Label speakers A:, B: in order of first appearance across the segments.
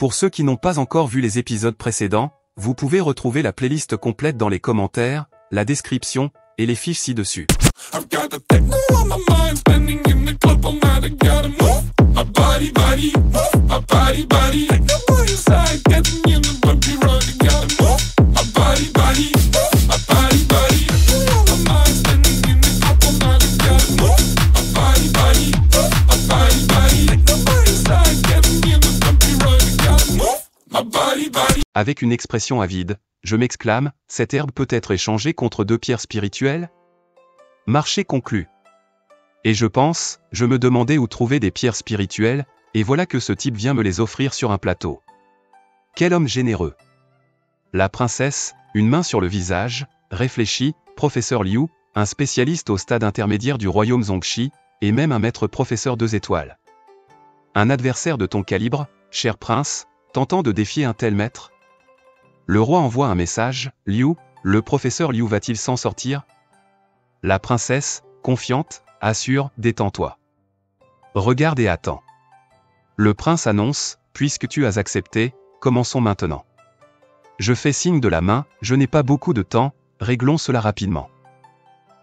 A: Pour ceux qui n'ont pas encore vu les épisodes précédents, vous pouvez retrouver la playlist complète dans les commentaires, la description, et les fiches ci-dessus. Avec une expression avide, je m'exclame, cette herbe peut être échangée contre deux pierres spirituelles? Marché conclu. Et je pense, je me demandais où trouver des pierres spirituelles, et voilà que ce type vient me les offrir sur un plateau. Quel homme généreux. La princesse, une main sur le visage, réfléchit, professeur Liu, un spécialiste au stade intermédiaire du royaume Zongxi, et même un maître professeur deux étoiles. Un adversaire de ton calibre, cher prince, tentant de défier un tel maître Le roi envoie un message, Liu, le professeur Liu va-t-il s'en sortir? La princesse, confiante, assure, détends-toi. Regarde et attends. Le prince annonce, puisque tu as accepté, commençons maintenant. Je fais signe de la main, je n'ai pas beaucoup de temps, réglons cela rapidement.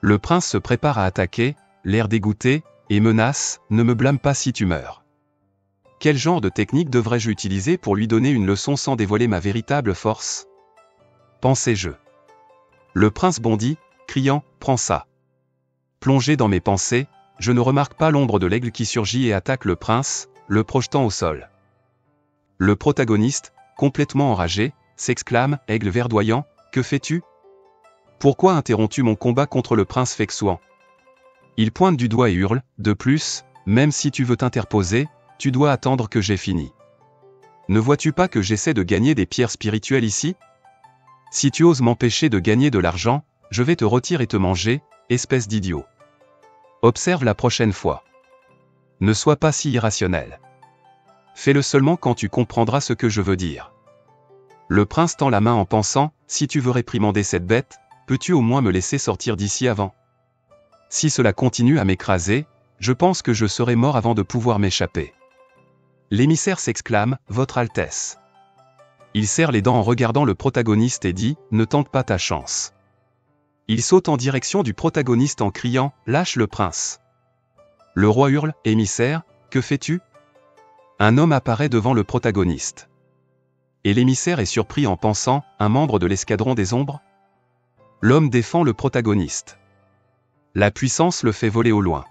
A: Le prince se prépare à attaquer, l'air dégoûté, et menace, ne me blâme pas si tu meurs. Quel genre de technique devrais-je utiliser pour lui donner une leçon sans dévoiler ma véritable force? Pensais-je. Le prince bondit, criant, Prends ça. Plongé dans mes pensées, je ne remarque pas l'ombre de l'aigle qui surgit et attaque le prince, le projetant au sol. Le protagoniste, complètement enragé, s'exclame, Aigle verdoyant, que fais-tu? Pourquoi interromps-tu mon combat contre le prince Fexouan? Il pointe du doigt et hurle, de plus, même si tu veux t'interposer, tu dois attendre que j'ai fini. Ne vois-tu pas que j'essaie de gagner des pierres spirituelles ici? Si tu oses m'empêcher de gagner de l'argent, je vais te retirer et te manger, espèce d'idiot. Observe la prochaine fois. Ne sois pas si irrationnel. Fais-le seulement quand tu comprendras ce que je veux dire. Le prince tend la main en pensant, si tu veux réprimander cette bête, peux-tu au moins me laisser sortir d'ici avant? Si cela continue à m'écraser, je pense que je serai mort avant de pouvoir m'échapper. L'émissaire s'exclame, Votre Altesse. Il serre les dents en regardant le protagoniste et dit, Ne tente pas ta chance. Il saute en direction du protagoniste en criant, Lâche le prince. Le roi hurle, Émissaire, que fais-tu? Un homme apparaît devant le protagoniste. Et l'émissaire est surpris en pensant, un membre de l'escadron des ombres? L'homme défend le protagoniste. La puissance le fait voler au loin.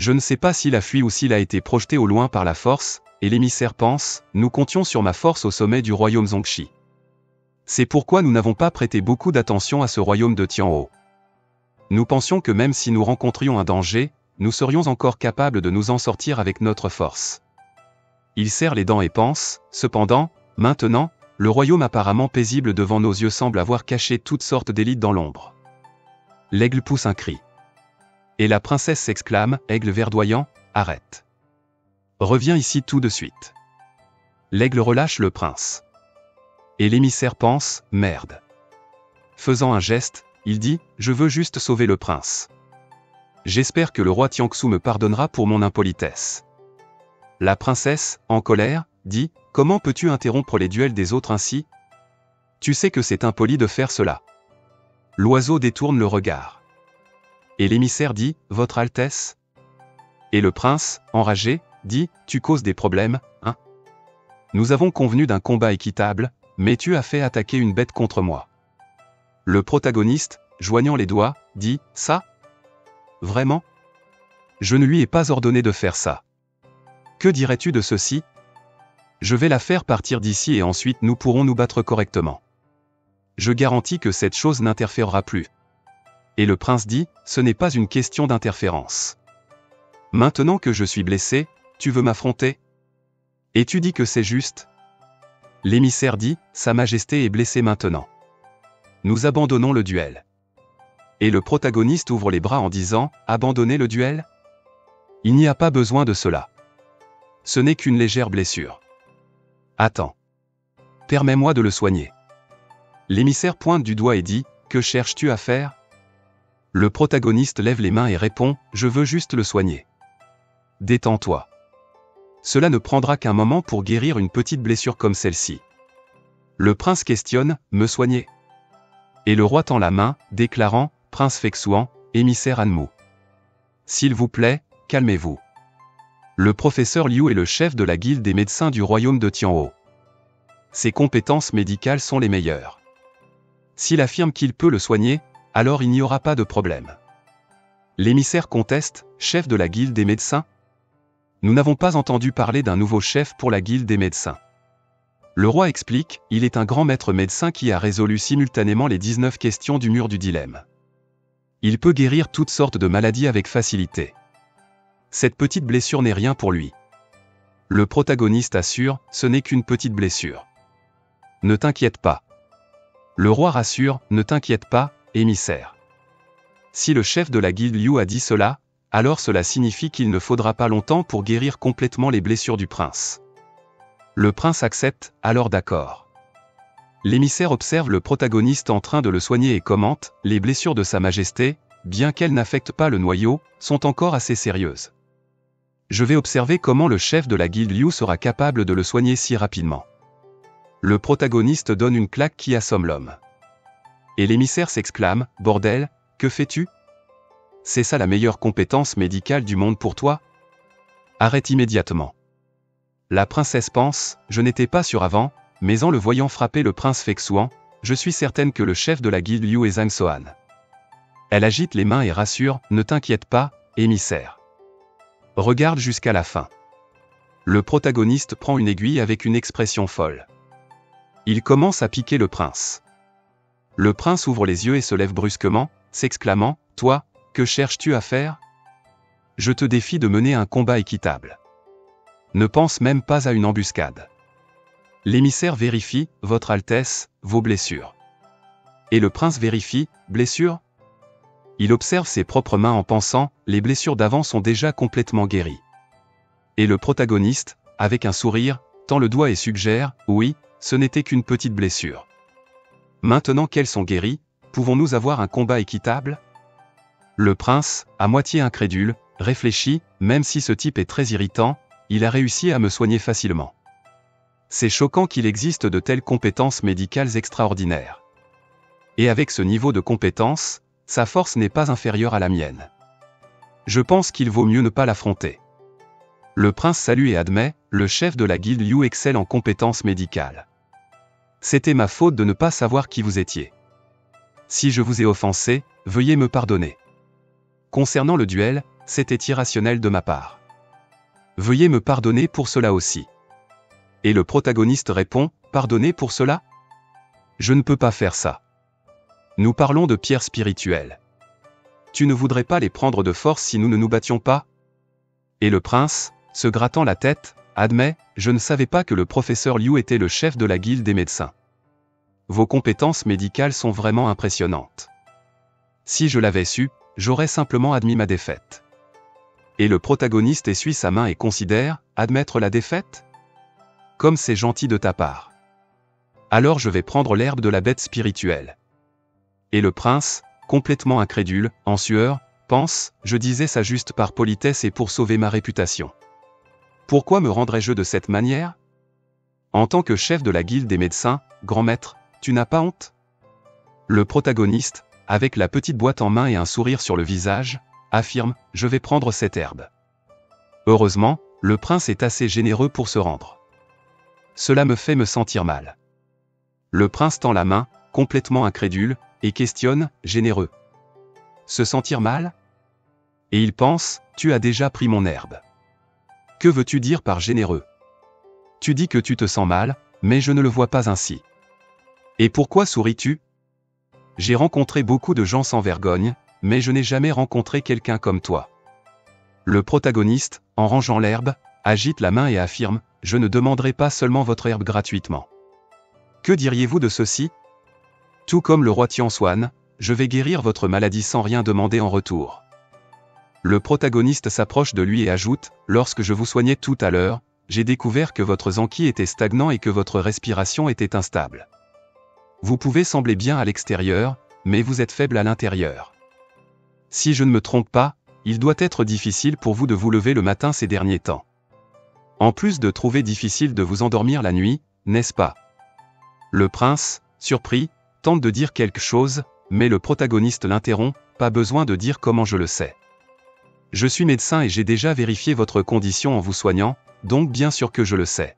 A: Je ne sais pas s'il a fui ou s'il a été projeté au loin par la force, et l'émissaire pense, nous comptions sur ma force au sommet du royaume Zongxi. C'est pourquoi nous n'avons pas prêté beaucoup d'attention à ce royaume de Tianho. Nous pensions que même si nous rencontrions un danger, nous serions encore capables de nous en sortir avec notre force. Il serre les dents et pense, cependant, maintenant, le royaume apparemment paisible devant nos yeux semble avoir caché toutes sortes d'élites dans l'ombre. L'aigle pousse un cri. Et la princesse s'exclame, Aigle verdoyant, arrête. Reviens ici tout de suite. L'aigle relâche le prince. Et l'émissaire pense, merde. Faisant un geste, il dit, je veux juste sauver le prince. J'espère que le roi Tiangsu me pardonnera pour mon impolitesse. La princesse, en colère, dit, comment peux-tu interrompre les duels des autres ainsi? Tu sais que c'est impoli de faire cela. L'oiseau détourne le regard. Et l'émissaire dit, Votre Altesse? Et le prince, enragé, dit, Tu causes des problèmes, hein? Nous avons convenu d'un combat équitable, mais tu as fait attaquer une bête contre moi. Le protagoniste, joignant les doigts, dit, Ça? Vraiment? Je ne lui ai pas ordonné de faire ça. Que dirais-tu de ceci? Je vais la faire partir d'ici et ensuite nous pourrons nous battre correctement. Je garantis que cette chose n'interférera plus. Et le prince dit, ce n'est pas une question d'interférence. Maintenant que je suis blessé, tu veux m'affronter? Et tu dis que c'est juste? L'émissaire dit, Sa Majesté est blessée maintenant. Nous abandonnons le duel. Et le protagoniste ouvre les bras en disant, Abandonner le duel? Il n'y a pas besoin de cela. Ce n'est qu'une légère blessure. Attends. Permets-moi de le soigner. L'émissaire pointe du doigt et dit, Que cherches-tu à faire? Le protagoniste lève les mains et répond, Je veux juste le soigner. Détends-toi. Cela ne prendra qu'un moment pour guérir une petite blessure comme celle-ci. Le prince questionne, me soigner? Et le roi tend la main, déclarant, Prince Fexuan, émissaire Anmou. S'il vous plaît, calmez-vous. Le professeur Liu est le chef de la guilde des médecins du royaume de Tianho. Ses compétences médicales sont les meilleures. S'il affirme qu'il peut le soigner, alors il n'y aura pas de problème. L'émissaire conteste, chef de la guilde des médecins Nous n'avons pas entendu parler d'un nouveau chef pour la guilde des médecins. Le roi explique, il est un grand maître médecin qui a résolu simultanément les 19 questions du mur du dilemme. Il peut guérir toutes sortes de maladies avec facilité. Cette petite blessure n'est rien pour lui. Le protagoniste assure, ce n'est qu'une petite blessure. Ne t'inquiète pas. Le roi rassure, ne t'inquiète pas, émissaire. Si le chef de la guilde Liu a dit cela, alors cela signifie qu'il ne faudra pas longtemps pour guérir complètement les blessures du prince. Le prince accepte, alors d'accord. L'émissaire observe le protagoniste en train de le soigner et commente, les blessures de Sa Majesté, bien qu'elles n'affectent pas le noyau, sont encore assez sérieuses. Je vais observer comment le chef de la guilde Liu sera capable de le soigner si rapidement. Le protagoniste donne une claque qui assomme l'homme. Et l'émissaire s'exclame, Bordel, que fais-tu? C'est ça la meilleure compétence médicale du monde pour toi? Arrête immédiatement. La princesse pense, je n'étais pas sûr avant, mais en le voyant frapper le prince Fexuan, je suis certaine que le chef de la guilde Liu est Zhang Sohan. Elle agite les mains et rassure, ne t'inquiète pas, émissaire. Regarde jusqu'à la fin. Le protagoniste prend une aiguille avec une expression folle. Il commence à piquer le prince. Le prince ouvre les yeux et se lève brusquement, s'exclamant, Toi, que cherches-tu à faire? Je te défie de mener un combat équitable. Ne pense même pas à une embuscade. L'émissaire vérifie, Votre Altesse, vos blessures. Et le prince vérifie, blessures? Il observe ses propres mains en pensant, les blessures d'avant sont déjà complètement guéries. Et le protagoniste, avec un sourire, tend le doigt et suggère, oui, ce n'était qu'une petite blessure. Maintenant qu'elles sont guéries, pouvons-nous avoir un combat équitable? Le prince, à moitié incrédule, réfléchit, même si ce type est très irritant, il a réussi à me soigner facilement. C'est choquant qu'il existe de telles compétences médicales extraordinaires. Et avec ce niveau de compétence, sa force n'est pas inférieure à la mienne. Je pense qu'il vaut mieux ne pas l'affronter. Le prince salue et admet, le chef de la guilde Liu excelle en compétences médicales. C'était ma faute de ne pas savoir qui vous étiez. Si je vous ai offensé, veuillez me pardonner. Concernant le duel, c'était irrationnel de ma part. Veuillez me pardonner pour cela aussi. Et le protagoniste répond, Pardonnez pour cela? Je ne peux pas faire ça. Nous parlons de pierres spirituelles. Tu ne voudrais pas les prendre de force si nous ne nous battions pas? Et le prince, se grattant la tête, admet, je ne savais pas que le professeur Liu était le chef de la guilde des médecins. Vos compétences médicales sont vraiment impressionnantes. Si je l'avais su, j'aurais simplement admis ma défaite. Et le protagoniste essuie sa main et considère, admettre la défaite? Comme c'est gentil de ta part. Alors je vais prendre l'herbe de la bête spirituelle. Et le prince, complètement incrédule, en sueur, pense, je disais ça juste par politesse et pour sauver ma réputation. Pourquoi me rendrais-je de cette manière? En tant que chef de la guilde des médecins, grand maître, tu n'as pas honte? Le protagoniste, avec la petite boîte en main et un sourire sur le visage, affirme, je vais prendre cette herbe. Heureusement, le prince est assez généreux pour se rendre. Cela me fait me sentir mal. Le prince tend la main, complètement incrédule, et questionne, généreux. Se sentir mal? Et il pense, tu as déjà pris mon herbe. Que veux-tu dire par généreux? Tu dis que tu te sens mal, mais je ne le vois pas ainsi. Et pourquoi souris-tu? J'ai rencontré beaucoup de gens sans vergogne, mais je n'ai jamais rencontré quelqu'un comme toi. Le protagoniste, en rangeant l'herbe, agite la main et affirme, je ne demanderai pas seulement votre herbe gratuitement. Que diriez-vous de ceci? Tout comme le roi Tianswan, je vais guérir votre maladie sans rien demander en retour. Le protagoniste s'approche de lui et ajoute, Lorsque je vous soignais tout à l'heure, j'ai découvert que votre zanki était stagnant et que votre respiration était instable. Vous pouvez sembler bien à l'extérieur, mais vous êtes faible à l'intérieur. Si je ne me trompe pas, il doit être difficile pour vous de vous lever le matin ces derniers temps. En plus de trouver difficile de vous endormir la nuit, n'est-ce pas? Le prince, surpris, tente de dire quelque chose, mais le protagoniste l'interrompt, pas besoin de dire comment je le sais. Je suis médecin et j'ai déjà vérifié votre condition en vous soignant, donc bien sûr que je le sais.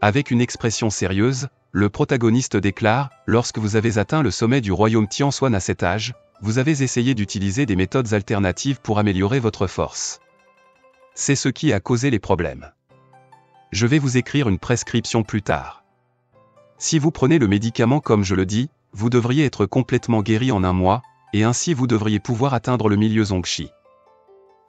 A: Avec une expression sérieuse, le protagoniste déclare, lorsque vous avez atteint le sommet du royaume Tianswan à cet âge, vous avez essayé d'utiliser des méthodes alternatives pour améliorer votre force. C'est ce qui a causé les problèmes. Je vais vous écrire une prescription plus tard. Si vous prenez le médicament comme je le dis, vous devriez être complètement guéri en un mois, et ainsi vous devriez pouvoir atteindre le milieu Zongshi.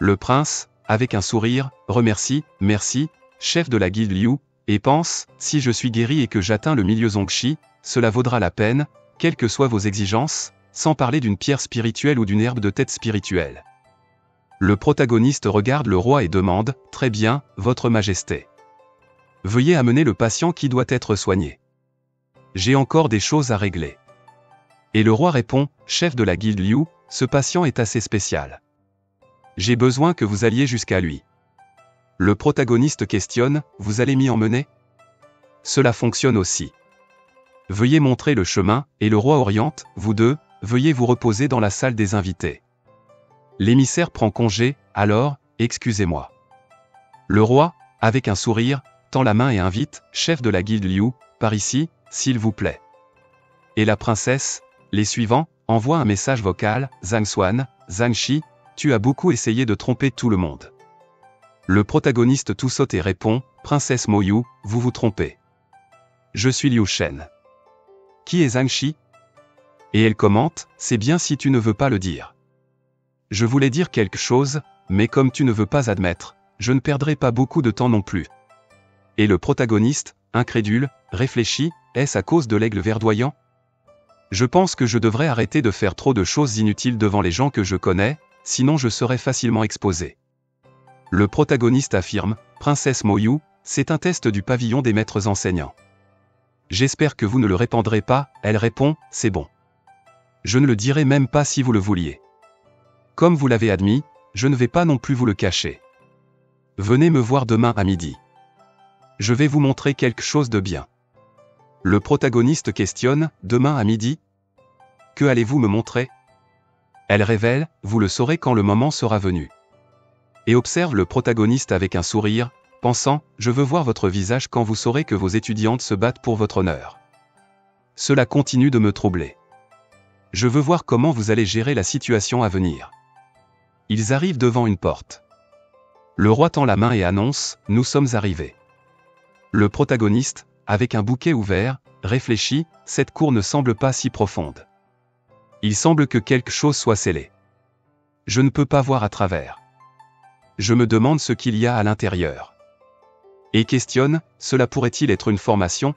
A: Le prince, avec un sourire, remercie, merci, chef de la guilde Liu, et pense, si je suis guéri et que j'atteins le milieu Zongshi, cela vaudra la peine, quelles que soient vos exigences, sans parler d'une pierre spirituelle ou d'une herbe de tête spirituelle. Le protagoniste regarde le roi et demande, Très bien, Votre Majesté. Veuillez amener le patient qui doit être soigné. J'ai encore des choses à régler. Et le roi répond, Chef de la guilde Liu, ce patient est assez spécial. J'ai besoin que vous alliez jusqu'à lui. Le protagoniste questionne, Vous allez m'y emmener? Cela fonctionne aussi. Veuillez montrer le chemin, et le roi oriente, vous deux, veuillez vous reposer dans la salle des invités. L'émissaire prend congé, alors, excusez-moi. Le roi, avec un sourire, tend la main et invite, chef de la guilde Liu, par ici, s'il vous plaît. Et la princesse, les suivants, envoie un message vocal, Zhang Xuan, Zhang Shi, tu as beaucoup essayé de tromper tout le monde. Le protagoniste tout et répond, Princesse Moyu, vous vous trompez. Je suis Liu Shen. Qui est Zhang Shi Et elle commente, c'est bien si tu ne veux pas le dire. Je voulais dire quelque chose, mais comme tu ne veux pas admettre, je ne perdrai pas beaucoup de temps non plus. Et le protagoniste, incrédule, réfléchit, est-ce à cause de l'aigle verdoyant? Je pense que je devrais arrêter de faire trop de choses inutiles devant les gens que je connais, sinon je serais facilement exposé. Le protagoniste affirme, Princesse Moyu, c'est un test du pavillon des maîtres enseignants. J'espère que vous ne le répandrez pas, elle répond, c'est bon. Je ne le dirai même pas si vous le vouliez. Comme vous l'avez admis, je ne vais pas non plus vous le cacher. Venez me voir demain à midi. Je vais vous montrer quelque chose de bien. Le protagoniste questionne, demain à midi? Que allez-vous me montrer? Elle révèle, vous le saurez quand le moment sera venu. Et observe le protagoniste avec un sourire, pensant, je veux voir votre visage quand vous saurez que vos étudiantes se battent pour votre honneur. Cela continue de me troubler. Je veux voir comment vous allez gérer la situation à venir. Ils arrivent devant une porte. Le roi tend la main et annonce, nous sommes arrivés. Le protagoniste, avec un bouquet ouvert, réfléchit, cette cour ne semble pas si profonde. Il semble que quelque chose soit scellé. Je ne peux pas voir à travers. Je me demande ce qu'il y a à l'intérieur. Et questionne, cela pourrait-il être une formation?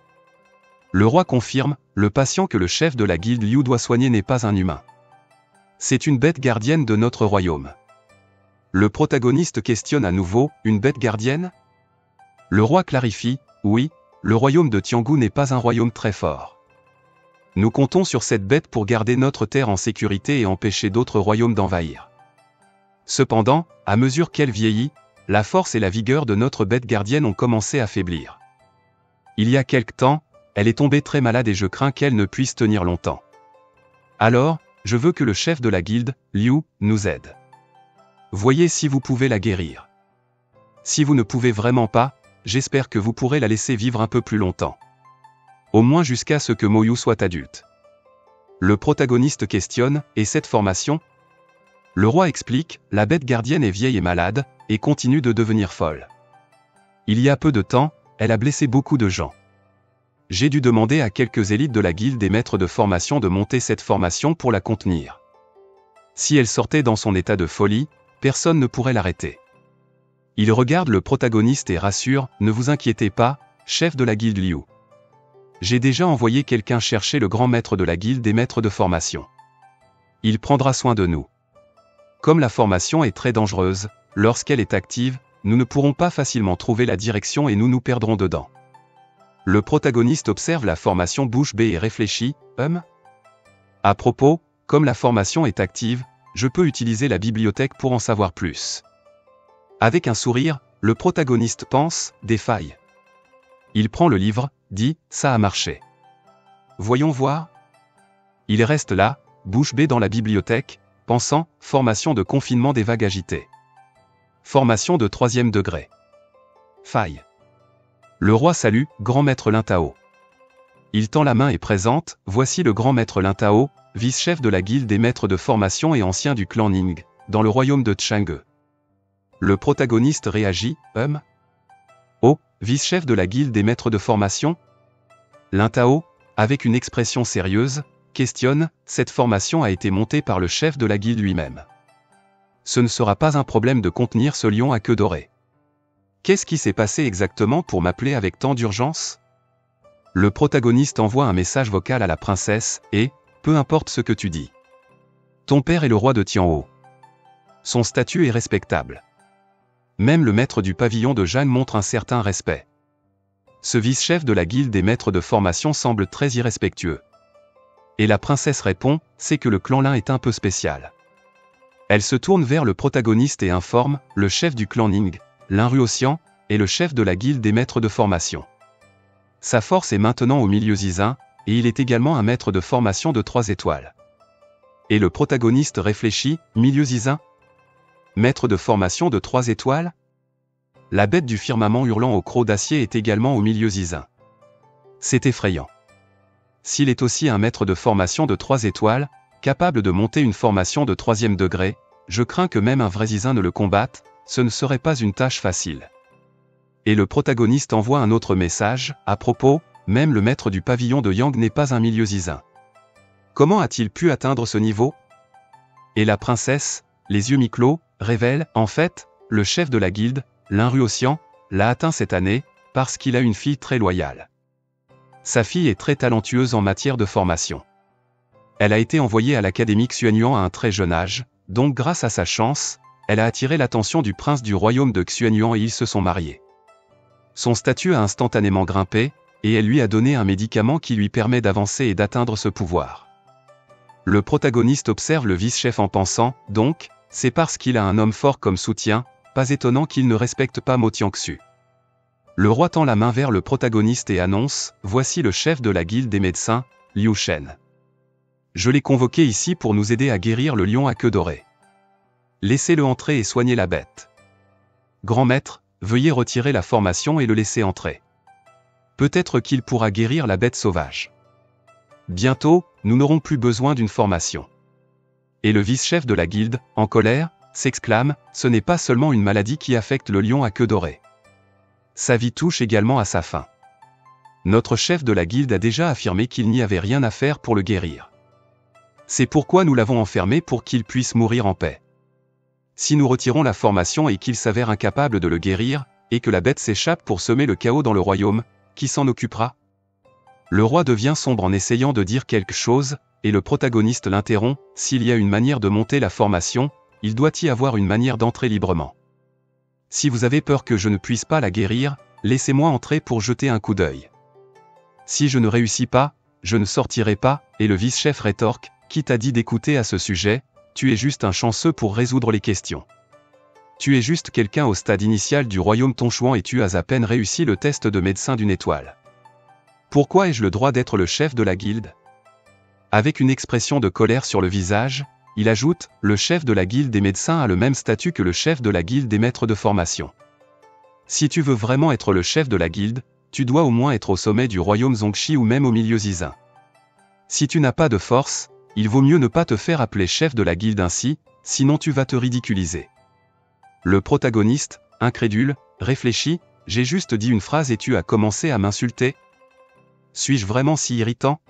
A: Le roi confirme, le patient que le chef de la guilde Liu doit soigner n'est pas un humain. C'est une bête gardienne de notre royaume. Le protagoniste questionne à nouveau, une bête gardienne? Le roi clarifie, oui, le royaume de Tiangu n'est pas un royaume très fort. Nous comptons sur cette bête pour garder notre terre en sécurité et empêcher d'autres royaumes d'envahir. Cependant, à mesure qu'elle vieillit, la force et la vigueur de notre bête gardienne ont commencé à faiblir. Il y a quelque temps, elle est tombée très malade et je crains qu'elle ne puisse tenir longtemps. Alors, je veux que le chef de la guilde, Liu, nous aide. Voyez si vous pouvez la guérir. Si vous ne pouvez vraiment pas, j'espère que vous pourrez la laisser vivre un peu plus longtemps. Au moins jusqu'à ce que Moyu soit adulte. Le protagoniste questionne, et cette formation Le roi explique, la bête gardienne est vieille et malade, et continue de devenir folle. Il y a peu de temps, elle a blessé beaucoup de gens. J'ai dû demander à quelques élites de la guilde des maîtres de formation de monter cette formation pour la contenir. Si elle sortait dans son état de folie, personne ne pourrait l'arrêter. Il regarde le protagoniste et rassure, ne vous inquiétez pas, chef de la guilde Liu. J'ai déjà envoyé quelqu'un chercher le grand maître de la guilde des maîtres de formation. Il prendra soin de nous. Comme la formation est très dangereuse, lorsqu'elle est active, nous ne pourrons pas facilement trouver la direction et nous nous perdrons dedans. Le protagoniste observe la formation bouche bée et réfléchit, hum À propos, comme la formation est active, je peux utiliser la bibliothèque pour en savoir plus. Avec un sourire, Le protagoniste pense, défaille. Il prend le livre, dit, ça a marché. Voyons voir. Il reste là, bouche bée dans la bibliothèque, pensant, formation de confinement des vagues agitées. Formation de troisième degré. Faille. Le roi salue, grand maître Lintao. Il tend la main et présente, voici le grand maître Lintao, vice-chef de la guilde des maîtres de formation et ancien du clan Ning, dans le royaume de Chang'e. Le protagoniste réagit, hum vice-chef de la guilde des maîtres de formation Lintao, avec une expression sérieuse, questionne, cette formation a été montée par le chef de la guilde lui-même. Ce ne sera pas un problème de contenir ce lion à queue dorée. Qu'est-ce qui s'est passé exactement pour m'appeler avec tant d'urgence? Le protagoniste envoie un message vocal à la princesse, et, peu importe ce que tu dis. Ton père est le roi de Tianhou. Son statut est respectable. Même le maître du pavillon de Jeanne montre un certain respect. Ce vice-chef de la guilde des maîtres de formation semble très irrespectueux. Et la princesse répond, c'est que le clan Lin est un peu spécial. Elle se tourne vers le protagoniste et informe, le chef du clan Ning, Lin Ruoxian, est le chef de la guilde des maîtres de formation. Sa force est maintenant au milieu zizin, et il est également un maître de formation de 3 étoiles. Et le protagoniste réfléchit, milieu zizin Maître de formation de 3 étoiles La bête du firmament hurlant au croc d'acier est également au milieu zizin. C'est effrayant. S'il est aussi un maître de formation de 3 étoiles, capable de monter une formation de troisième degré, je crains que même un vrai zizin ne le combatte, ce ne serait pas une tâche facile. Et le protagoniste envoie un autre message, à propos, même le maître du pavillon de Yang n'est pas un milieu zizin. Comment a-t-il pu atteindre ce niveau? Et la princesse, les yeux mi-clos, révèle, en fait, le chef de la guilde, Ruoxian, l'a atteint cette année, parce qu'il a une fille très loyale. Sa fille est très talentueuse en matière de formation. Elle a été envoyée à l'académie Xuanyuan à un très jeune âge, donc grâce à sa chance, elle a attiré l'attention du prince du royaume de Xuanyuan et ils se sont mariés. Son statut a instantanément grimpé, et elle lui a donné un médicament qui lui permet d'avancer et d'atteindre ce pouvoir. Le protagoniste observe le vice-chef en pensant, donc, c'est parce qu'il a un homme fort comme soutien, pas étonnant qu'il ne respecte pas Mo Tiangxu. Le roi tend la main vers le protagoniste et annonce, voici le chef de la guilde des médecins, Liu Shen. Je l'ai convoqué ici pour nous aider à guérir le lion à queue dorée. Laissez-le entrer et soigner la bête. Grand maître, veuillez retirer la formation et le laisser entrer. Peut-être qu'il pourra guérir la bête sauvage. Bientôt, nous n'aurons plus besoin d'une formation. Et le vice-chef de la guilde, en colère, s'exclame, ce n'est pas seulement une maladie qui affecte le lion à queue dorée. Sa vie touche également à sa fin. Notre chef de la guilde a déjà affirmé qu'il n'y avait rien à faire pour le guérir. C'est pourquoi nous l'avons enfermé pour qu'il puisse mourir en paix. Si nous retirons la formation et qu'il s'avère incapable de le guérir, et que la bête s'échappe pour semer le chaos dans le royaume, qui s'en occupera? Le roi devient sombre en essayant de dire quelque chose, et le protagoniste l'interrompt, s'il y a une manière de monter la formation, il doit y avoir une manière d'entrer librement. Si vous avez peur que je ne puisse pas la guérir, laissez-moi entrer pour jeter un coup d'œil. Si je ne réussis pas, je ne sortirai pas, et le vice-chef rétorque, qui t'a dit d'écouter à ce sujet, tu es juste un chanceux pour résoudre les questions. Tu es juste quelqu'un au stade initial du royaume Tonchouan et tu as à peine réussi le test de médecin d'une étoile. Pourquoi ai-je le droit d'être le chef de la guilde? Avec une expression de colère sur le visage, il ajoute, le chef de la guilde des médecins a le même statut que le chef de la guilde des maîtres de formation. Si tu veux vraiment être le chef de la guilde, tu dois au moins être au sommet du royaume Zongxi ou même au milieu Zizin. Si tu n'as pas de force, il vaut mieux ne pas te faire appeler chef de la guilde ainsi, sinon tu vas te ridiculiser. Le protagoniste, incrédule, réfléchit, j'ai juste dit une phrase et tu as commencé à m'insulter Suis-je vraiment si irritant?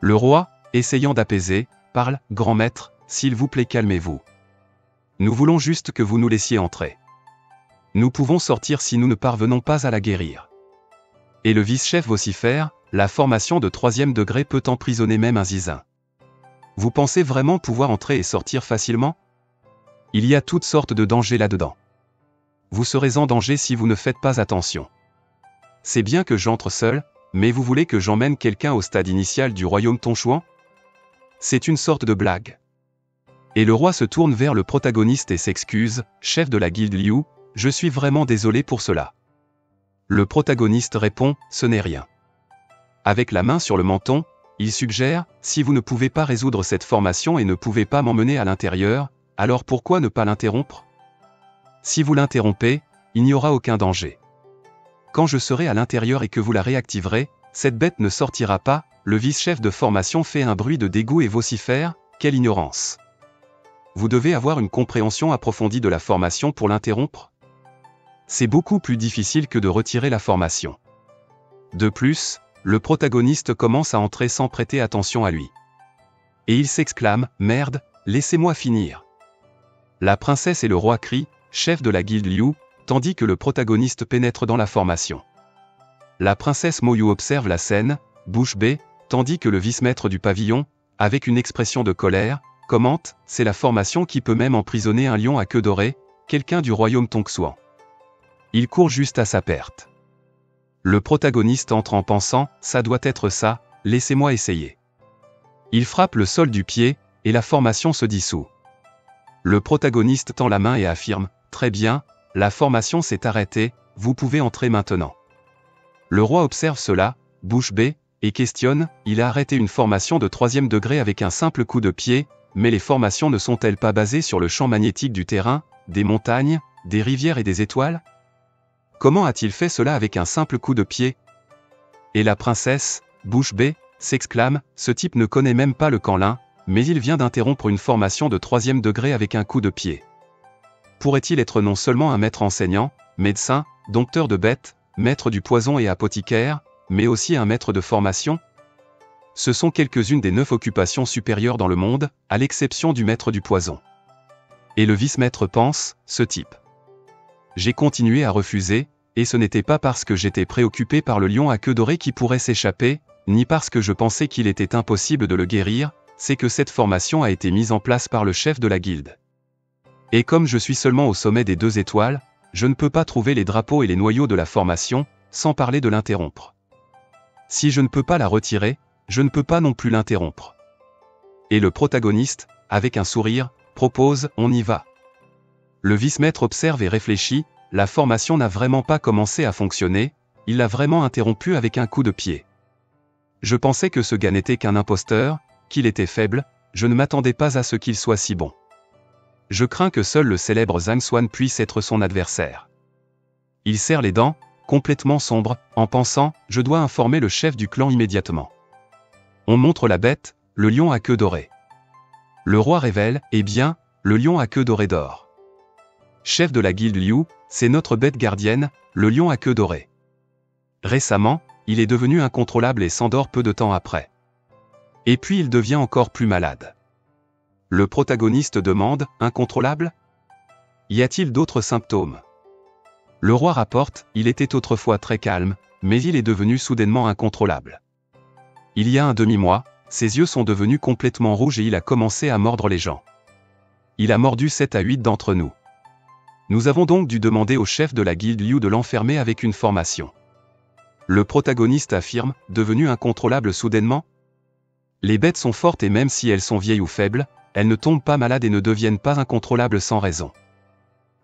A: Le roi, essayant d'apaiser, parle, grand maître, s'il vous plaît calmez-vous. Nous voulons juste que vous nous laissiez entrer. Nous pouvons sortir si nous ne parvenons pas à la guérir. Et le vice-chef vocifère, la formation de troisième degré peut emprisonner même un zizin. Vous pensez vraiment pouvoir entrer et sortir facilement? Il y a toutes sortes de dangers là-dedans. Vous serez en danger si vous ne faites pas attention. C'est bien que j'entre seul, mais vous voulez que j'emmène quelqu'un au stade initial du royaume Tonchouan? C'est une sorte de blague. Et le roi se tourne vers le protagoniste et s'excuse, chef de la guilde Liu, Je suis vraiment désolé pour cela. Le protagoniste répond, ce n'est rien. Avec la main sur le menton, il suggère, si vous ne pouvez pas résoudre cette formation et ne pouvez pas m'emmener à l'intérieur, alors pourquoi ne pas l'interrompre? Si vous l'interrompez, il n'y aura aucun danger. Quand je serai à l'intérieur et que vous la réactiverez, cette bête ne sortira pas, le vice-chef de formation fait un bruit de dégoût et vocifère, quelle ignorance. Vous devez avoir une compréhension approfondie de la formation pour l'interrompre c'est beaucoup plus difficile que de retirer la formation. De plus, le protagoniste commence à entrer sans prêter attention à lui. Et il s'exclame, Merde, laissez-moi finir. La princesse et le roi crient, chef de la guilde Liu, tandis que le protagoniste pénètre dans la formation. La princesse Moyu observe la scène, bouche bée, tandis que le vice-maître du pavillon, avec une expression de colère, commente, c'est la formation qui peut même emprisonner un lion à queue dorée, quelqu'un du royaume Tongsuan. Il court juste à sa perte. Le protagoniste entre en pensant, ça doit être ça, laissez-moi essayer. Il frappe le sol du pied, et la formation se dissout. Le protagoniste tend la main et affirme, Très bien, la formation s'est arrêtée, vous pouvez entrer maintenant. Le roi observe cela, bouche bée, et questionne, il a arrêté une formation de troisième degré avec un simple coup de pied, mais les formations ne sont-elles pas basées sur le champ magnétique du terrain, des montagnes, des rivières et des étoiles? Comment a-t-il fait cela avec un simple coup de pied? Et la princesse, bouche bée, s'exclame, ce type ne connaît même pas le Canlin, mais il vient d'interrompre une formation de troisième degré avec un coup de pied. Pourrait-il être non seulement un maître enseignant, médecin, dompteur de bêtes, maître du poison et apothicaire, mais aussi un maître de formation? Ce sont quelques-unes des neuf occupations supérieures dans le monde, à l'exception du maître du poison. Et le vice-maître pense, ce type j'ai continué à refuser, et ce n'était pas parce que j'étais préoccupé par le lion à queue dorée qui pourrait s'échapper, ni parce que je pensais qu'il était impossible de le guérir, c'est que cette formation a été mise en place par le chef de la guilde. Et comme je suis seulement au sommet des deux étoiles, je ne peux pas trouver les drapeaux et les noyaux de la formation, sans parler de l'interrompre. Si je ne peux pas la retirer, je ne peux pas non plus l'interrompre. Et le protagoniste, avec un sourire, propose, on y va. Le vice-maître observe et réfléchit, la formation n'a vraiment pas commencé à fonctionner, il l'a vraiment interrompu avec un coup de pied. Je pensais que ce gars n'était qu'un imposteur, qu'il était faible, je ne m'attendais pas à ce qu'il soit si bon. Je crains que seul le célèbre Zhang Xuan puisse être son adversaire. Il serre les dents, complètement sombre, en pensant, je dois informer le chef du clan immédiatement. On montre la bête, le lion à queue dorée. Le roi révèle, eh bien, le lion à queue dorée d'or chef de la guilde Liu, c'est notre bête gardienne, le lion à queue dorée. Récemment, il est devenu incontrôlable et s'endort peu de temps après. Et puis il devient encore plus malade. Le protagoniste demande, incontrôlable? Y a-t-il d'autres symptômes? Le roi rapporte, il était autrefois très calme, mais il est devenu soudainement incontrôlable. Il y a un demi-mois, ses yeux sont devenus complètement rouges et il a commencé à mordre les gens. Il a mordu 7 à 8 d'entre nous. Nous avons donc dû demander au chef de la guilde Liu de l'enfermer avec une formation. Le protagoniste affirme, devenu incontrôlable soudainement? Les bêtes sont fortes et même si elles sont vieilles ou faibles, elles ne tombent pas malades et ne deviennent pas incontrôlables sans raison.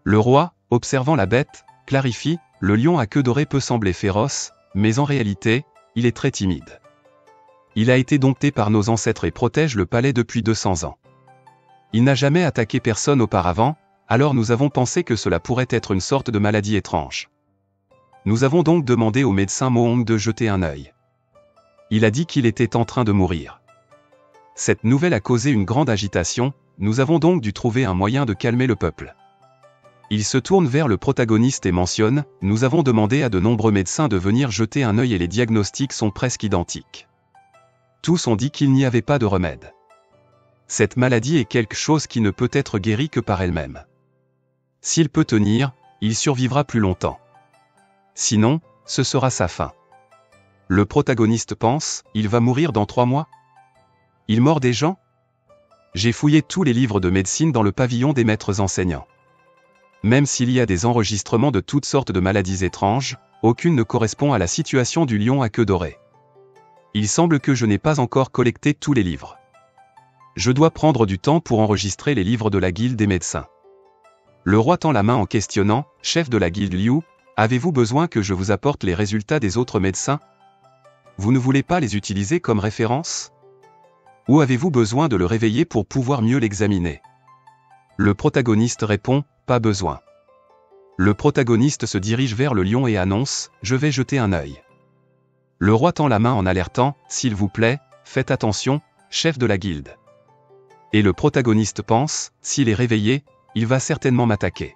A: Le roi, observant la bête, clarifie, le lion à queue dorée peut sembler féroce, mais en réalité, il est très timide. Il a été dompté par nos ancêtres et protège le palais depuis 200 ans. Il n'a jamais attaqué personne auparavant, alors nous avons pensé que cela pourrait être une sorte de maladie étrange. Nous avons donc demandé au médecin Mohong de jeter un œil. Il a dit qu'il était en train de mourir. Cette nouvelle a causé une grande agitation, nous avons donc dû trouver un moyen de calmer le peuple. Il se tourne vers le protagoniste et mentionne, nous avons demandé à de nombreux médecins de venir jeter un œil et les diagnostics sont presque identiques. Tous ont dit qu'il n'y avait pas de remède. Cette maladie est quelque chose qui ne peut être guéri que par elle-même. S'il peut tenir, il survivra plus longtemps. Sinon, ce sera sa fin. Le protagoniste pense, il va mourir dans trois mois? Il mord des gens? J'ai fouillé tous les livres de médecine dans le pavillon des maîtres enseignants. Même s'il y a des enregistrements de toutes sortes de maladies étranges, aucune ne correspond à la situation du lion à queue dorée. Il semble que je n'ai pas encore collecté tous les livres. Je dois prendre du temps pour enregistrer les livres de la guilde des médecins. Le roi tend la main en questionnant, chef de la guilde Liu, avez-vous besoin que je vous apporte les résultats des autres médecins? Vous ne voulez pas les utiliser comme référence? Ou avez-vous besoin de le réveiller pour pouvoir mieux l'examiner? Le protagoniste répond, pas besoin. Le protagoniste se dirige vers le lion et annonce, je vais jeter un œil. Le roi tend la main en alertant, s'il vous plaît, faites attention, chef de la guilde. Et le protagoniste pense, s'il est réveillé, il va certainement m'attaquer.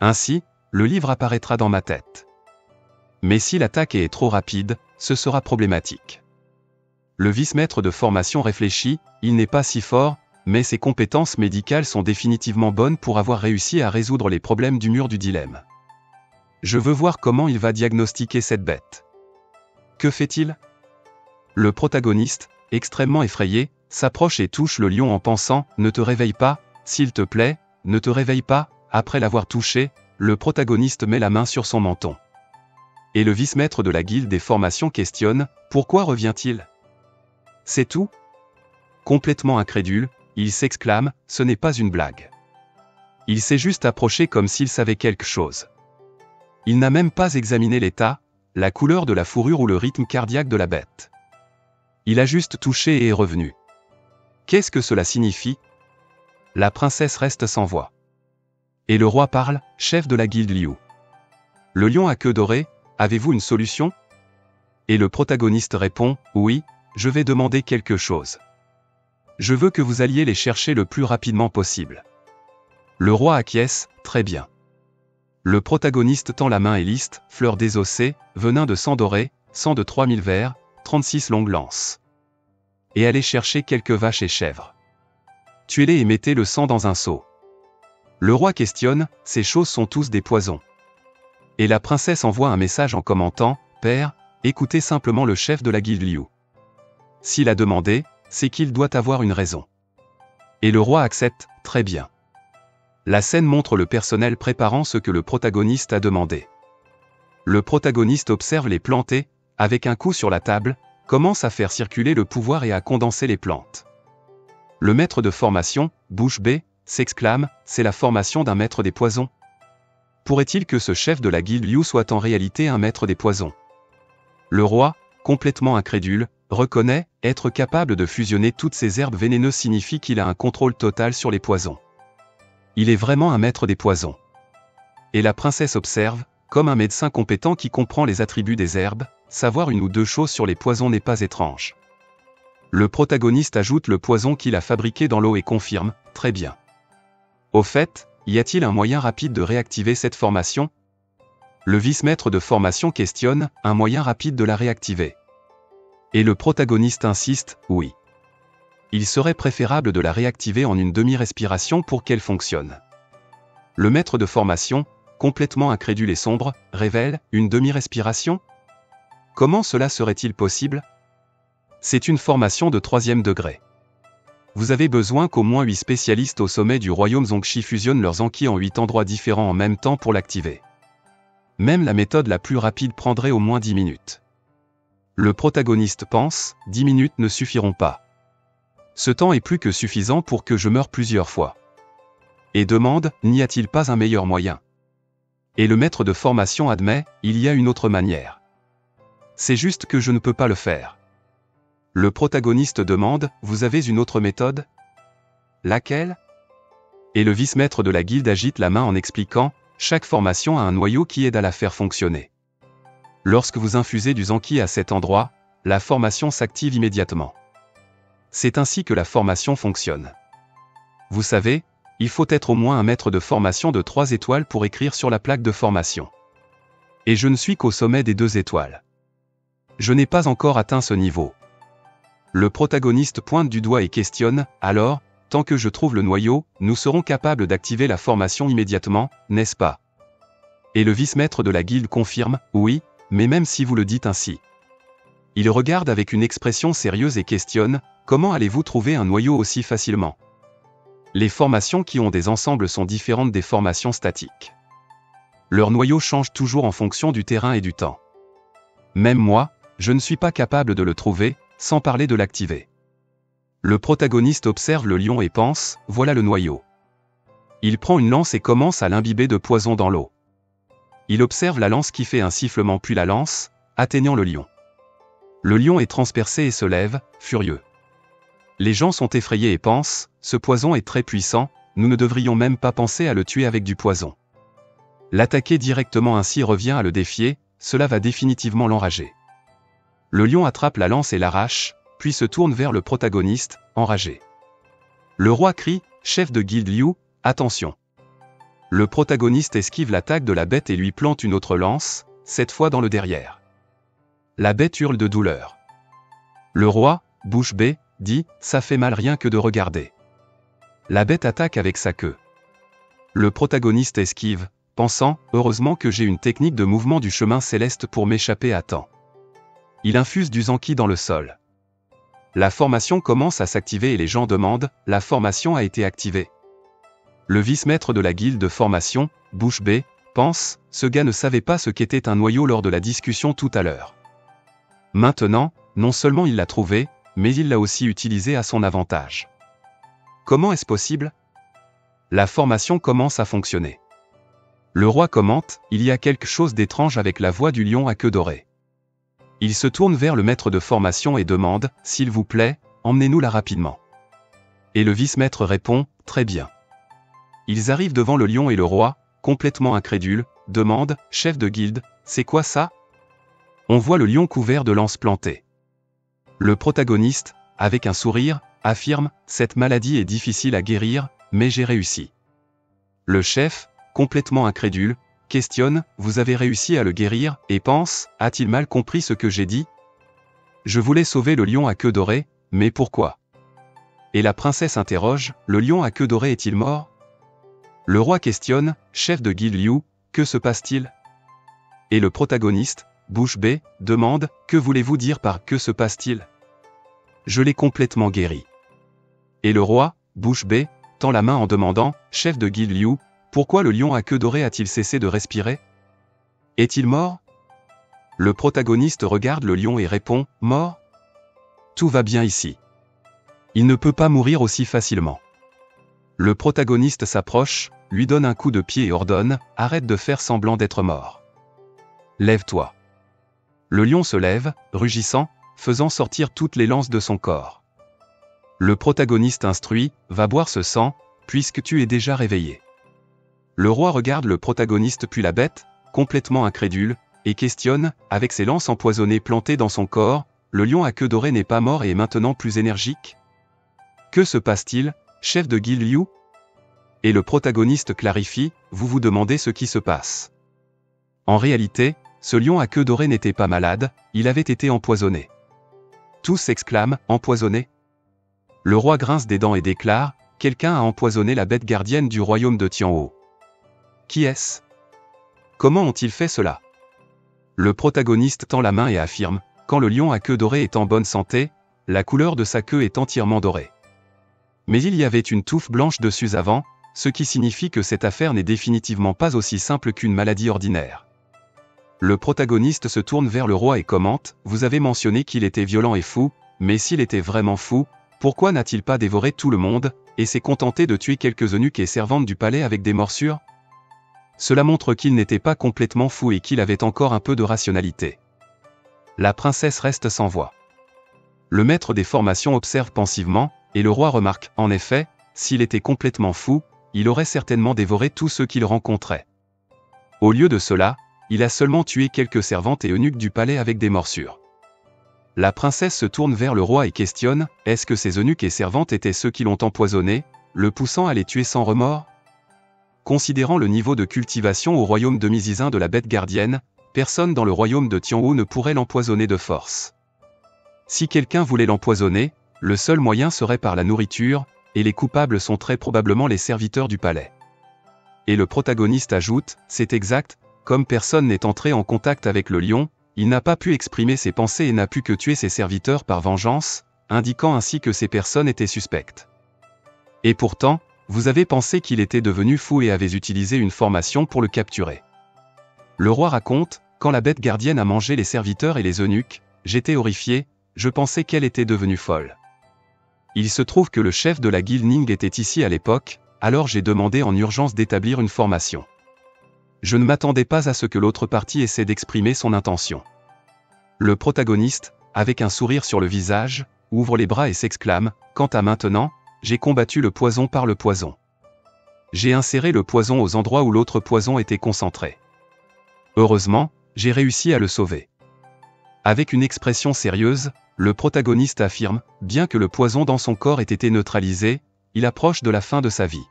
A: Ainsi, le livre apparaîtra dans ma tête. Mais si l'attaque est trop rapide, ce sera problématique. Le vice-maître de formation réfléchit, il n'est pas si fort, mais ses compétences médicales sont définitivement bonnes pour avoir réussi à résoudre les problèmes du mur du dilemme. Je veux voir comment il va diagnostiquer cette bête. Que fait-il? Le protagoniste, extrêmement effrayé, s'approche et touche le lion en pensant, ne te réveille pas, s'il te plaît, ne te réveille pas, après l'avoir touché, le protagoniste met la main sur son menton. Et le vice-maître de la guilde des formations questionne, pourquoi revient-il? C'est tout? Complètement incrédule, il s'exclame, ce n'est pas une blague. Il s'est juste approché comme s'il savait quelque chose. Il n'a même pas examiné l'état, la couleur de la fourrure ou le rythme cardiaque de la bête. Il a juste touché et est revenu. Qu'est-ce que cela signifie? La princesse reste sans voix. Et le roi parle, chef de la guilde Liu. Le lion à queue dorée, avez-vous une solution? Et le protagoniste répond, oui, je vais demander quelque chose. Je veux que vous alliez les chercher le plus rapidement possible. Le roi acquiesce, très bien. Le protagoniste tend la main et liste, fleurs désossées, venin de sang doré, sang de 3000 vers, 36 longues lances. Et allez chercher quelques vaches et chèvres. Tuez-les et mettez le sang dans un seau. Le roi questionne, ces choses sont tous des poisons. Et la princesse envoie un message en commentant, Père, écoutez simplement le chef de la guilde Liu. S'il a demandé, c'est qu'il doit avoir une raison. Et le roi accepte, très bien. La scène montre le personnel préparant ce que le protagoniste a demandé. Le protagoniste observe les planter, avec un coup sur la table, commence à faire circuler le pouvoir et à condenser les plantes. Le maître de formation, bouche bée, s'exclame, c'est la formation d'un maître des poisons. Pourrait-il que ce chef de la guilde Liu soit en réalité un maître des poisons? Le roi, complètement incrédule, reconnaît, être capable de fusionner toutes ces herbes vénéneuses signifie qu'il a un contrôle total sur les poisons. Il est vraiment un maître des poisons. Et la princesse observe, comme un médecin compétent qui comprend les attributs des herbes, savoir une ou deux choses sur les poisons n'est pas étrange. Le protagoniste ajoute le poison qu'il a fabriqué dans l'eau et confirme, très bien. Au fait, y a-t-il un moyen rapide de réactiver cette formation? Le vice-maître de formation questionne, un moyen rapide de la réactiver. Et le protagoniste insiste, oui. Il serait préférable de la réactiver en une demi-respiration pour qu'elle fonctionne. Le maître de formation, complètement incrédule et sombre, révèle, une demi-respiration? Comment cela serait-il possible? C'est une formation de troisième degré vous avez besoin qu'au moins 8 spécialistes au sommet du royaume Zongxi fusionnent leurs Anki en 8 endroits différents en même temps pour l'activer. Même la méthode la plus rapide prendrait au moins 10 minutes. Le protagoniste pense, 10 minutes ne suffiront pas. Ce temps est plus que suffisant pour que je meure plusieurs fois. Et demande, n'y a-t-il pas un meilleur moyen? Et le maître de formation admet, il y a une autre manière. C'est juste que je ne peux pas le faire. Le protagoniste demande, Vous avez une autre méthode? Laquelle? Et le vice-maître de la guilde agite la main en expliquant, Chaque formation a un noyau qui aide à la faire fonctionner. Lorsque vous infusez du zanki à cet endroit, la formation s'active immédiatement. C'est ainsi que la formation fonctionne. Vous savez, il faut être au moins un maître de formation de 3 étoiles pour écrire sur la plaque de formation. Et je ne suis qu'au sommet des 2 étoiles. Je n'ai pas encore atteint ce niveau. Le protagoniste pointe du doigt et questionne, alors, tant que je trouve le noyau, nous serons capables d'activer la formation immédiatement, n'est-ce pas? Et le vice-maître de la guilde confirme, oui, mais même si vous le dites ainsi. Il regarde avec une expression sérieuse et questionne, comment allez-vous trouver un noyau aussi facilement? Les formations qui ont des ensembles sont différentes des formations statiques. Leur noyau change toujours en fonction du terrain et du temps. Même moi, je ne suis pas capable de le trouver, sans parler de l'activer. Le protagoniste observe le lion et pense, voilà le noyau. Il prend une lance et commence à l'imbiber de poison dans l'eau. Il observe la lance qui fait un sifflement puis la lance, atteignant le lion. Le lion est transpercé et se lève, furieux. Les gens sont effrayés et pensent, ce poison est très puissant, nous ne devrions même pas penser à le tuer avec du poison. L'attaquer directement ainsi revient à le défier, cela va définitivement l'enrager. Le lion attrape la lance et l'arrache, puis se tourne vers le protagoniste, enragé. Le roi crie, chef de guilde Liu, attention. Le protagoniste esquive l'attaque de la bête et lui plante une autre lance, cette fois dans le derrière. La bête hurle de douleur. Le roi, bouche bée, dit Ça fait mal rien que de regarder. La bête attaque avec sa queue. Le protagoniste esquive, pensant Heureusement que j'ai une technique de mouvement du chemin céleste pour m'échapper à temps. Il infuse du zanki dans le sol. La formation commence à s'activer et les gens demandent La formation a été activée. Le vice-maître de la guilde de formation, Bouche B, pense Ce gars ne savait pas ce qu'était un noyau lors de la discussion tout à l'heure. Maintenant, non seulement il l'a trouvé, mais il l'a aussi utilisé à son avantage. Comment est-ce possible? La formation commence à fonctionner. Le roi commente, il y a quelque chose d'étrange avec la voix du lion à queue dorée. Il se tourne vers le maître de formation et demande, s'il vous plaît, emmenez-nous là rapidement. Et le vice-maître répond, très bien. Ils arrivent devant le lion et le roi, complètement incrédule, demande, chef de guilde, c'est quoi ça? On voit le lion couvert de lances plantées. Le protagoniste, avec un sourire, affirme Cette maladie est difficile à guérir, mais j'ai réussi. Le chef, complètement incrédule, questionne Vous avez réussi à le guérir, et pense A-t-il mal compris ce que j'ai dit? Je voulais sauver le lion à queue dorée, mais pourquoi? Et la princesse interroge Le lion à queue dorée est-il mort? Le roi questionne Chef de guilde Liu, que se passe-t-il? Et le protagoniste, bouche bée, demande Que voulez-vous dire par que se passe-t-il? Je l'ai complètement guéri. Et le roi, bouche bée, tend la main en demandant, chef de guilde Liu, pourquoi le lion à queue dorée a-t-il cessé de respirer? Est-il mort? Le protagoniste regarde le lion et répond, mort Tout va bien ici. Il ne peut pas mourir aussi facilement. Le protagoniste s'approche, lui donne un coup de pied et ordonne, arrête de faire semblant d'être mort. Lève-toi. Le lion se lève, rugissant, faisant sortir toutes les lances de son corps. Le protagoniste instruit, va boire ce sang, puisque tu es déjà réveillé. Le roi regarde le protagoniste puis la bête, complètement incrédule, et questionne, avec ses lances empoisonnées plantées dans son corps, le lion à queue dorée n'est pas mort et est maintenant plus énergique? Que se passe-t-il, chef de guilde Liu Et le protagoniste clarifie, vous vous demandez ce qui se passe. En réalité, ce lion à queue dorée n'était pas malade, il avait été empoisonné. Tous s'exclament, empoisonné Le roi grince des dents et déclare, quelqu'un a empoisonné la bête gardienne du royaume de Tianhou. Qui est-ce? Comment ont-ils fait cela? Le protagoniste tend la main et affirme, quand le lion à queue dorée est en bonne santé, la couleur de sa queue est entièrement dorée. Mais il y avait une touffe blanche dessus avant, ce qui signifie que cette affaire n'est définitivement pas aussi simple qu'une maladie ordinaire. Le protagoniste se tourne vers le roi et commente, Vous avez mentionné qu'il était violent et fou, mais s'il était vraiment fou, pourquoi n'a-t-il pas dévoré tout le monde, et s'est contenté de tuer quelques eunuques et servantes du palais avec des morsures? Cela montre qu'il n'était pas complètement fou et qu'il avait encore un peu de rationalité. La princesse reste sans voix. Le maître des formations observe pensivement, et le roi remarque, en effet, s'il était complètement fou, il aurait certainement dévoré tous ceux qu'il rencontrait. Au lieu de cela, il a seulement tué quelques servantes et eunuques du palais avec des morsures. La princesse se tourne vers le roi et questionne, est-ce que ces eunuques et servantes étaient ceux qui l'ont empoisonné, le poussant à les tuer sans remords? Considérant le niveau de cultivation au royaume de Misizin de la bête gardienne, personne dans le royaume de Tianhou ne pourrait l'empoisonner de force. Si quelqu'un voulait l'empoisonner, le seul moyen serait par la nourriture, et les coupables sont très probablement les serviteurs du palais. Et le protagoniste ajoute, c'est exact, comme personne n'est entré en contact avec le lion, il n'a pas pu exprimer ses pensées et n'a pu que tuer ses serviteurs par vengeance, indiquant ainsi que ces personnes étaient suspectes. Et pourtant, vous avez pensé qu'il était devenu fou et avez utilisé une formation pour le capturer. Le roi raconte, quand la bête gardienne a mangé les serviteurs et les eunuques, j'étais horrifié, je pensais qu'elle était devenue folle. Il se trouve que le chef de la guilde Ning était ici à l'époque, alors j'ai demandé en urgence d'établir une formation. Je ne m'attendais pas à ce que l'autre partie essaie d'exprimer son intention. Le protagoniste, avec un sourire sur le visage, ouvre les bras et s'exclame, Quant à maintenant, j'ai combattu le poison par le poison. J'ai inséré le poison aux endroits où l'autre poison était concentré. Heureusement, j'ai réussi à le sauver. Avec une expression sérieuse, le protagoniste affirme, bien que le poison dans son corps ait été neutralisé, il approche de la fin de sa vie.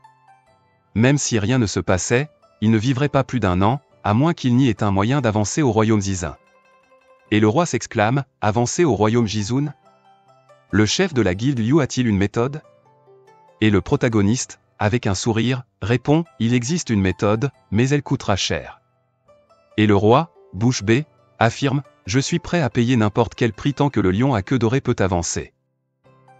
A: Même si rien ne se passait, il ne vivrait pas plus d'un an, à moins qu'il n'y ait un moyen d'avancer au royaume Zizun. Et le roi s'exclame, avancer au royaume Jizun? Le chef de la guilde Liu a-t-il une méthode? Et le protagoniste, avec un sourire, répond, il existe une méthode, mais elle coûtera cher. Et le roi, bouche bée, affirme, je suis prêt à payer n'importe quel prix tant que le lion à queue dorée peut avancer.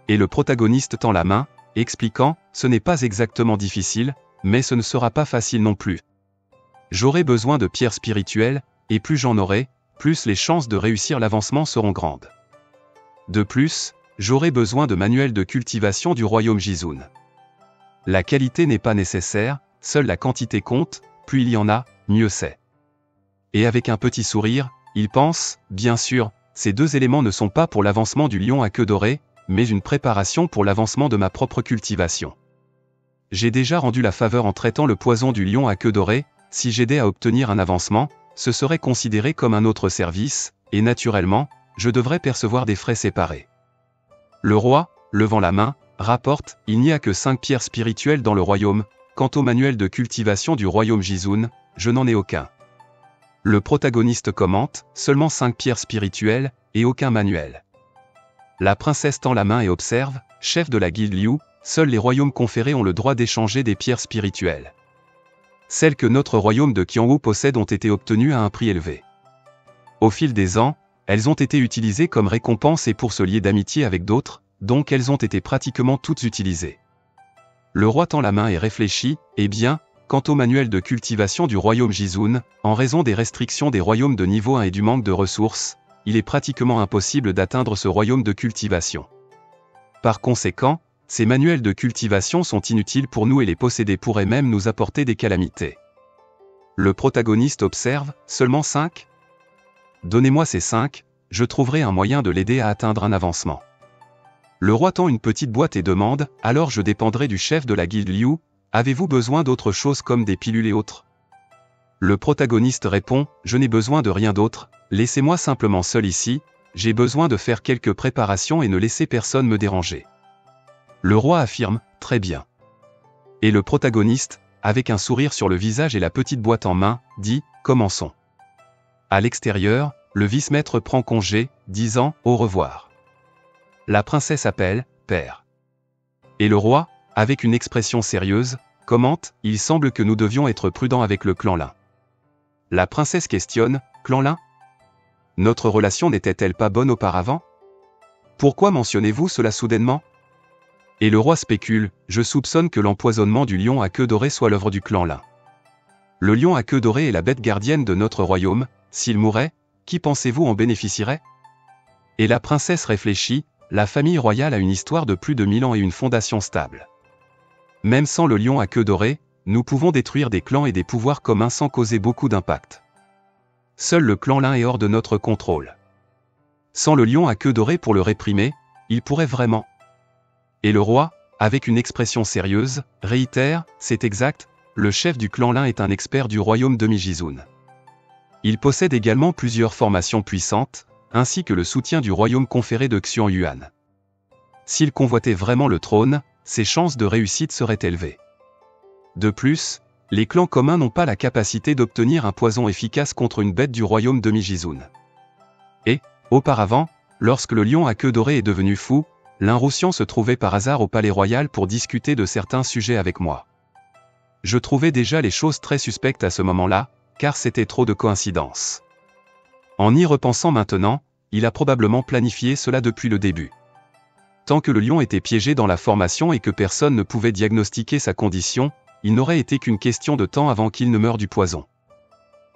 A: Et le protagoniste tend la main, expliquant, ce n'est pas exactement difficile, mais ce ne sera pas facile non plus. J'aurai besoin de pierres spirituelles, et plus j'en aurai, plus les chances de réussir l'avancement seront grandes. De plus, j'aurai besoin de manuels de cultivation du royaume Jizun. La qualité n'est pas nécessaire, seule la quantité compte, plus il y en a, mieux c'est. Et avec un petit sourire, il pense, bien sûr, ces deux éléments ne sont pas pour l'avancement du lion à queue dorée, mais une préparation pour l'avancement de ma propre cultivation. J'ai déjà rendu la faveur en traitant le poison du lion à queue dorée, si j'aidais à obtenir un avancement, ce serait considéré comme un autre service, et naturellement, je devrais percevoir des frais séparés. Le roi, levant la main, rapporte, il n'y a que cinq pierres spirituelles dans le royaume, quant au manuel de cultivation du royaume Jizun, je n'en ai aucun. Le protagoniste commente, seulement cinq pierres spirituelles, et aucun manuel. La princesse tend la main et observe, chef de la guilde Liu, seuls les royaumes conférés ont le droit d'échanger des pierres spirituelles. Celles que notre royaume de Qianwu possède ont été obtenues à un prix élevé. Au fil des ans, elles ont été utilisées comme récompense et pour se lier d'amitié avec d'autres, donc elles ont été pratiquement toutes utilisées. Le roi tend la main et réfléchit, eh bien, quant au manuel de cultivation du royaume Jizun, en raison des restrictions des royaumes de niveau 1 et du manque de ressources, il est pratiquement impossible d'atteindre ce royaume de cultivation. Par conséquent, ces manuels de cultivation sont inutiles pour nous et les posséder pourrait même nous apporter des calamités. Le protagoniste observe, seulement 5 Donnez-moi ces 5, je trouverai un moyen de l'aider à atteindre un avancement. Le roi tend une petite boîte et demande, alors je dépendrai du chef de la guilde Liu, avez-vous besoin d'autre chose comme des pilules et autres? Le protagoniste répond, je n'ai besoin de rien d'autre, Laissez-moi simplement seul ici, j'ai besoin de faire quelques préparations et ne laisser personne me déranger. Le roi affirme, très bien. Et le protagoniste, avec un sourire sur le visage et la petite boîte en main, dit, commençons. À l'extérieur, le vice-maître prend congé, disant, au revoir. La princesse appelle, père. Et le roi, avec une expression sérieuse, commente, il semble que nous devions être prudents avec le clan Lin. La princesse questionne, clan Lin notre relation n'était-elle pas bonne auparavant? Pourquoi mentionnez-vous cela soudainement? Et le roi spécule, je soupçonne que l'empoisonnement du lion à queue dorée soit l'œuvre du clan Lin. Le lion à queue dorée est la bête gardienne de notre royaume, s'il mourait, qui pensez-vous en bénéficierait? Et la princesse réfléchit, la famille royale a une histoire de plus de mille ans et une fondation stable. Même sans le lion à queue dorée, nous pouvons détruire des clans et des pouvoirs communs sans causer beaucoup d'impact. Seul le clan Lin est hors de notre contrôle. Sans le lion à queue dorée pour le réprimer, il pourrait vraiment. Et le roi, avec une expression sérieuse, réitère, c'est exact, le chef du clan Lin est un expert du royaume de Mijizun. Il possède également plusieurs formations puissantes, ainsi que le soutien du royaume conféré de Xian Yuan. S'il convoitait vraiment le trône, ses chances de réussite seraient élevées. De plus, les clans communs n'ont pas la capacité d'obtenir un poison efficace contre une bête du royaume de Mijizun. Et, auparavant, lorsque le lion à queue dorée est devenu fou, Roussian se trouvait par hasard au palais royal pour discuter de certains sujets avec moi. Je trouvais déjà les choses très suspectes à ce moment-là, car c'était trop de coïncidences. En y repensant maintenant, il a probablement planifié cela depuis le début. Tant que le lion était piégé dans la formation et que personne ne pouvait diagnostiquer sa condition, il n'aurait été qu'une question de temps avant qu'il ne meure du poison.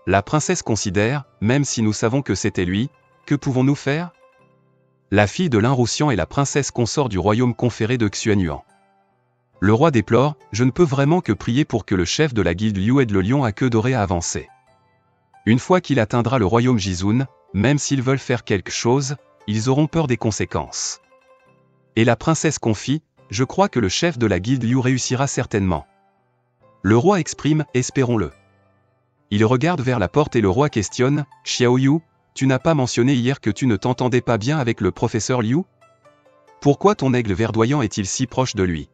A: La princesse considère, même si nous savons que c'était lui, que pouvons-nous faire? La fille de Roussian est la princesse consort du royaume conféré de Xuanyuan. Le roi déplore, je ne peux vraiment que prier pour que le chef de la guilde Liu aide le lion à queue dorée à avancer. Une fois qu'il atteindra le royaume Jizun, même s'ils veulent faire quelque chose, ils auront peur des conséquences. Et la princesse confie, je crois que le chef de la guilde Liu réussira certainement. Le roi exprime, espérons-le. Il regarde vers la porte et le roi questionne, Xiao Yu, tu n'as pas mentionné hier que tu ne t'entendais pas bien avec le professeur Liu? Pourquoi ton aigle verdoyant est-il si proche de lui?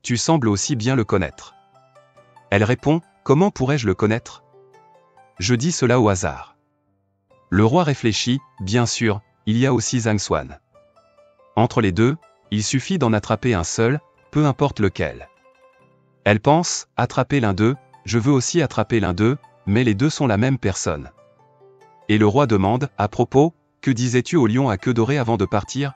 A: Tu sembles aussi bien le connaître. Elle répond, comment pourrais-je le connaître? Je dis cela au hasard. Le roi réfléchit, bien sûr, il y a aussi Zhang Xuan. Entre les deux, il suffit d'en attraper un seul, peu importe lequel. Elle pense, attraper l'un d'eux, je veux aussi attraper l'un d'eux, mais les deux sont la même personne. Et le roi demande, à propos, que disais-tu au lion à queue dorée avant de partir?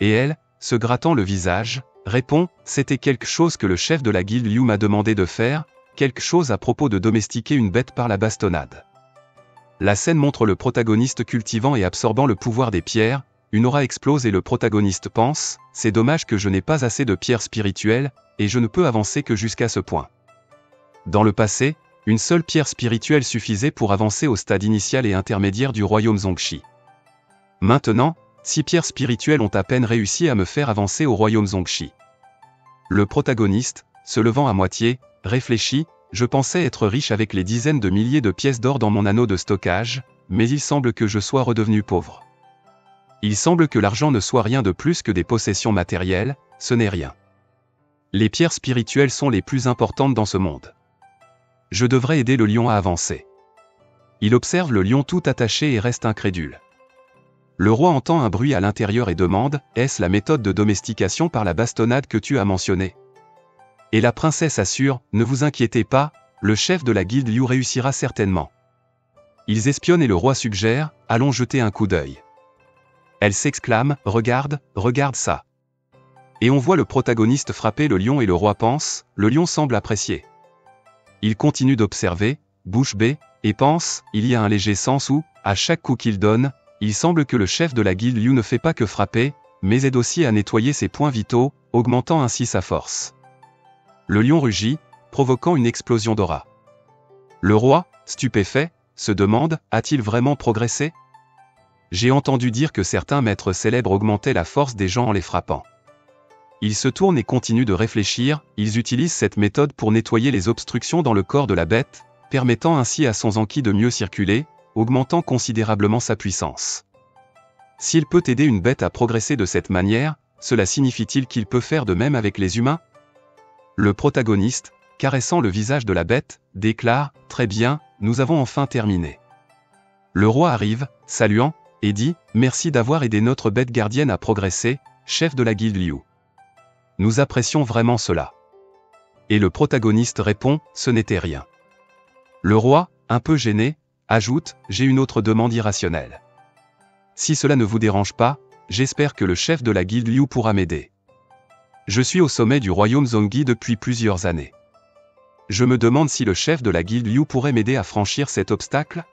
A: Et elle, se grattant le visage, répond, c'était quelque chose que le chef de la guilde Liu m'a demandé de faire, quelque chose à propos de domestiquer une bête par la bastonnade. La scène montre le protagoniste cultivant et absorbant le pouvoir des pierres, une aura explose et le protagoniste pense, c'est dommage que je n'ai pas assez de pierres spirituelles, et je ne peux avancer que jusqu'à ce point. Dans le passé, une seule pierre spirituelle suffisait pour avancer au stade initial et intermédiaire du royaume Zongshi. Maintenant, six pierres spirituelles ont à peine réussi à me faire avancer au royaume Zongshi. Le protagoniste, se levant à moitié, réfléchit, je pensais être riche avec les dizaines de milliers de pièces d'or dans mon anneau de stockage, mais il semble que je sois redevenu pauvre. Il semble que l'argent ne soit rien de plus que des possessions matérielles, ce n'est rien. Les pierres spirituelles sont les plus importantes dans ce monde. Je devrais aider le lion à avancer. Il observe le lion tout attaché et reste incrédule. Le roi entend un bruit à l'intérieur et demande, est-ce la méthode de domestication par la bastonnade que tu as mentionnée? Et la princesse assure, ne vous inquiétez pas, le chef de la guilde Liu réussira certainement. Ils espionnent et le roi suggère, allons jeter un coup d'œil. Elle s'exclame, regarde, regarde ça. Et on voit le protagoniste frapper le lion et le roi pense, le lion semble apprécier. Il continue d'observer, bouche bée, et pense, il y a un léger sens où, à chaque coup qu'il donne, il semble que le chef de la guilde Liu ne fait pas que frapper, mais aide aussi à nettoyer ses points vitaux, augmentant ainsi sa force. Le lion rugit, provoquant une explosion d'aura. Le roi, stupéfait, se demande, a-t-il vraiment progressé? J'ai entendu dire que certains maîtres célèbres augmentaient la force des gens en les frappant. Ils se tournent et continuent de réfléchir, ils utilisent cette méthode pour nettoyer les obstructions dans le corps de la bête, permettant ainsi à son anki de mieux circuler, augmentant considérablement sa puissance. S'il peut aider une bête à progresser de cette manière, cela signifie-t-il qu'il peut faire de même avec les humains? Le protagoniste, caressant le visage de la bête, déclare, Très bien, nous avons enfin terminé. Le roi arrive, saluant, et dit, Merci d'avoir aidé notre bête gardienne à progresser, chef de la guilde Liu. Nous apprécions vraiment cela. Et le protagoniste répond, ce n'était rien. Le roi, un peu gêné, ajoute, j'ai une autre demande irrationnelle. Si cela ne vous dérange pas, j'espère que le chef de la guilde Liu pourra m'aider. Je suis au sommet du royaume Zongi depuis plusieurs années. Je me demande si le chef de la guilde Liu pourrait m'aider à franchir cet obstacle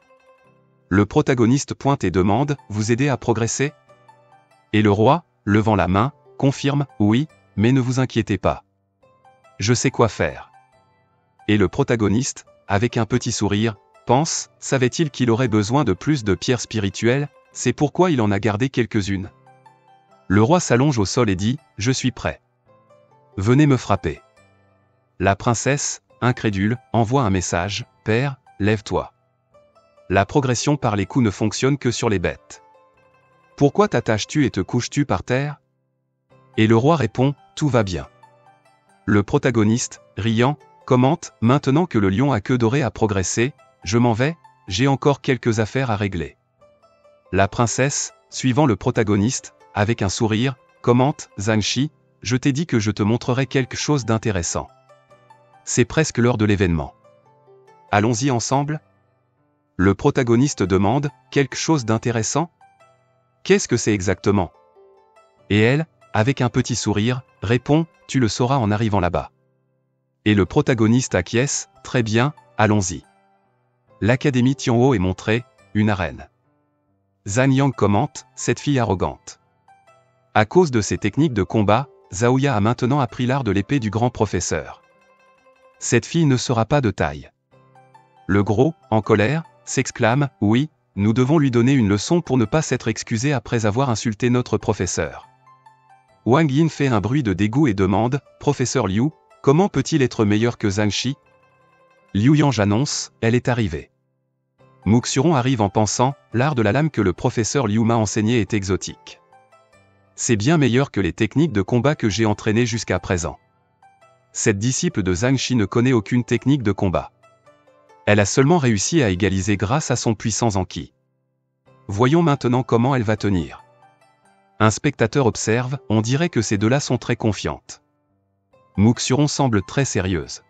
A: Le protagoniste pointe et demande, vous aider à progresser? Et le roi, levant la main, confirme, oui, mais ne vous inquiétez pas. Je sais quoi faire. Et le protagoniste, avec un petit sourire, pense, savait-il qu'il aurait besoin de plus de pierres spirituelles, c'est pourquoi il en a gardé quelques-unes. Le roi s'allonge au sol et dit, Je suis prêt. Venez me frapper. La princesse, incrédule, envoie un message, Père, lève-toi. La progression par les coups ne fonctionne que sur les bêtes. Pourquoi t'attaches-tu et te couches-tu par terre? Et le roi répond, tout va bien. Le protagoniste, riant, commente, maintenant que le lion à queue dorée a progressé, je m'en vais, j'ai encore quelques affaires à régler. La princesse, suivant le protagoniste, avec un sourire, commente, Zhangxi, je t'ai dit que je te montrerai quelque chose d'intéressant. C'est presque l'heure de l'événement. Allons-y ensemble Le protagoniste demande, quelque chose d'intéressant Qu'est-ce que c'est exactement? Et elle, avec un petit sourire, répond, tu le sauras en arrivant là-bas. Et le protagoniste acquiesce, très bien, allons-y. L'académie Tianho est montrée, une arène. Zhang Yang commente, cette fille arrogante. À cause de ses techniques de combat, Zaoya a maintenant appris l'art de l'épée du grand professeur. Cette fille ne sera pas de taille. Le gros, en colère, s'exclame, oui, nous devons lui donner une leçon pour ne pas s'être excusé après avoir insulté notre professeur. Wang Yin fait un bruit de dégoût et demande, Professeur Liu, comment peut-il être meilleur que Zhang Shi Liu Yang annonce, elle est arrivée. Muxuron arrive en pensant, l'art de la lame que le professeur Liu m'a enseigné est exotique. C'est bien meilleur que les techniques de combat que j'ai entraînées jusqu'à présent. Cette disciple de Zhang Shi ne connaît aucune technique de combat. Elle a seulement réussi à égaliser grâce à son puissant Anki. Voyons maintenant comment elle va tenir. Un spectateur observe, on dirait que ces deux-là sont très confiantes. Muxuron semble très sérieuse.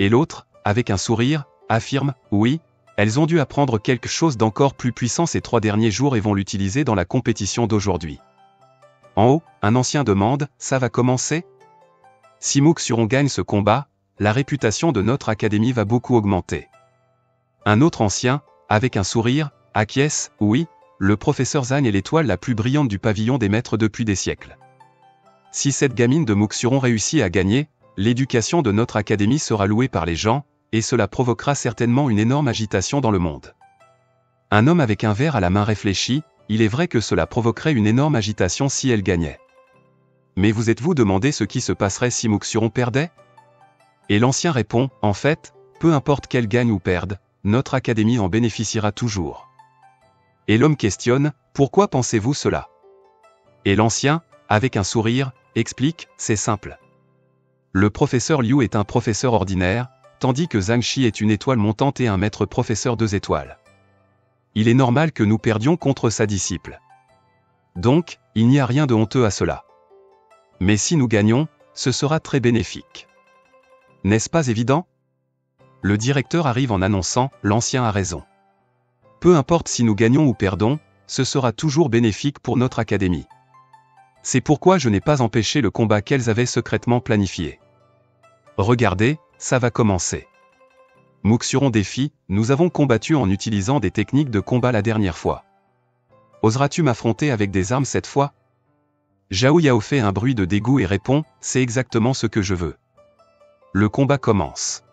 A: Et l'autre, avec un sourire, affirme, oui, elles ont dû apprendre quelque chose d'encore plus puissant ces trois derniers jours et vont l'utiliser dans la compétition d'aujourd'hui. En haut, un ancien demande, ça va commencer? Si Muxuron gagne ce combat, la réputation de notre académie va beaucoup augmenter. Un autre ancien, avec un sourire, acquiesce, oui, le professeur Zhang est l'étoile la plus brillante du pavillon des maîtres depuis des siècles. Si cette gamine de Muxuron réussit à gagner, l'éducation de notre académie sera louée par les gens, et cela provoquera certainement une énorme agitation dans le monde. Un homme avec un verre à la main réfléchit, il est vrai que cela provoquerait une énorme agitation si elle gagnait. Mais vous êtes-vous demandé ce qui se passerait si Muxuron perdait? Et l'ancien répond, en fait, peu importe qu'elle gagne ou perde, notre académie en bénéficiera toujours. Et l'homme questionne, pourquoi pensez-vous cela? Et l'ancien, avec un sourire, explique, c'est simple. Le professeur Liu est un professeur ordinaire, tandis que Zhang Shi est une étoile montante et un maître professeur deux étoiles. Il est normal que nous perdions contre sa disciple. Donc, il n'y a rien de honteux à cela. Mais si nous gagnons, ce sera très bénéfique. N'est-ce pas évident? Le directeur arrive en annonçant, l'ancien a raison. Peu importe si nous gagnons ou perdons, ce sera toujours bénéfique pour notre académie. C'est pourquoi je n'ai pas empêché le combat qu'elles avaient secrètement planifié. Regardez, ça va commencer. Muxuron défi, nous avons combattu en utilisant des techniques de combat la dernière fois. Oseras-tu m'affronter avec des armes cette fois? Zhao Yao fait un bruit de dégoût et répond, c'est exactement ce que je veux. Le combat commence.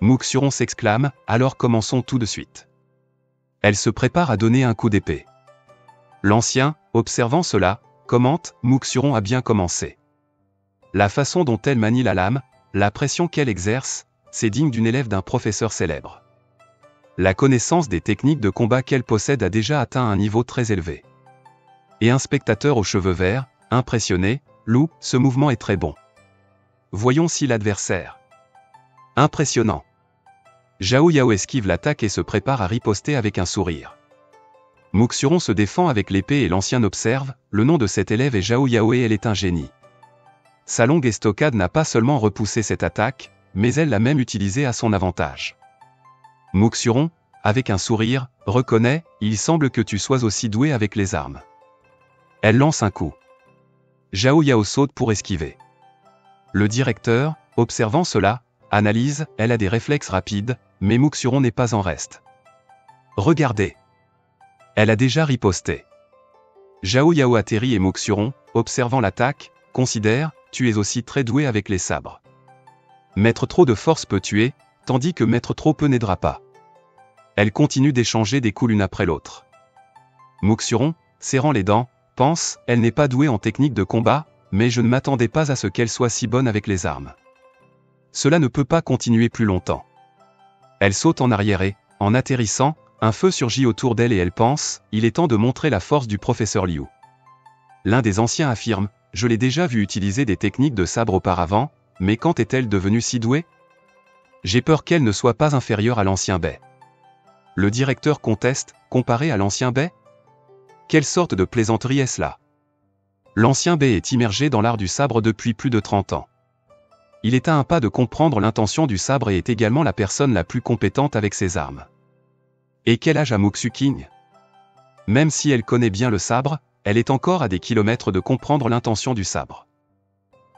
A: Muxuron s'exclame, alors commençons tout de suite. Elle se prépare à donner un coup d'épée. L'ancien, observant cela, commente, Muxuron a bien commencé. La façon dont elle manie la lame, la pression qu'elle exerce, c'est digne d'une élève d'un professeur célèbre. La connaissance des techniques de combat qu'elle possède a déjà atteint un niveau très élevé. Et un spectateur aux cheveux verts, impressionné, Lou, ce mouvement est très bon. Voyons si l'adversaire. Impressionnant. Zhao Yao esquive l'attaque et se prépare à riposter avec un sourire. Muxuron se défend avec l'épée et l'ancien observe, le nom de cette élève est Zhao Yao et elle est un génie. Sa longue estocade n'a pas seulement repoussé cette attaque, mais elle l'a même utilisée à son avantage. Muxuron, avec un sourire, reconnaît, il semble que tu sois aussi doué avec les armes. Elle lance un coup. Zhao Yao saute pour esquiver. Le directeur, observant cela, analyse, elle a des réflexes rapides, mais Muxuron n'est pas en reste. Regardez. Elle a déjà riposté. Zhao Yao atterrit et Muxuron, observant l'attaque, considère, tu es aussi très doué avec les sabres. Mettre trop de force peut tuer, tandis que mettre trop peu n'aidera pas. Elle continue d'échanger des coups l'une après l'autre. Muxuron, serrant les dents, pense, elle n'est pas douée en technique de combat, mais je ne m'attendais pas à ce qu'elle soit si bonne avec les armes. Cela ne peut pas continuer plus longtemps. Elle saute en arrière et, en atterrissant, un feu surgit autour d'elle et elle pense, il est temps de montrer la force du professeur Liu. L'un des anciens affirme, je l'ai déjà vu utiliser des techniques de sabre auparavant, mais quand est-elle devenue si douée? J'ai peur qu'elle ne soit pas inférieure à l'ancien Bai. Le directeur conteste, comparé à l'ancien Bai Quelle sorte de plaisanterie est-ce là? L'ancien Bai est immergé dans l'art du sabre depuis plus de 30 ans. Il est à un pas de comprendre l'intention du sabre et est également la personne la plus compétente avec ses armes. Et quel âge a Muxu King Même si elle connaît bien le sabre, elle est encore à des kilomètres de comprendre l'intention du sabre.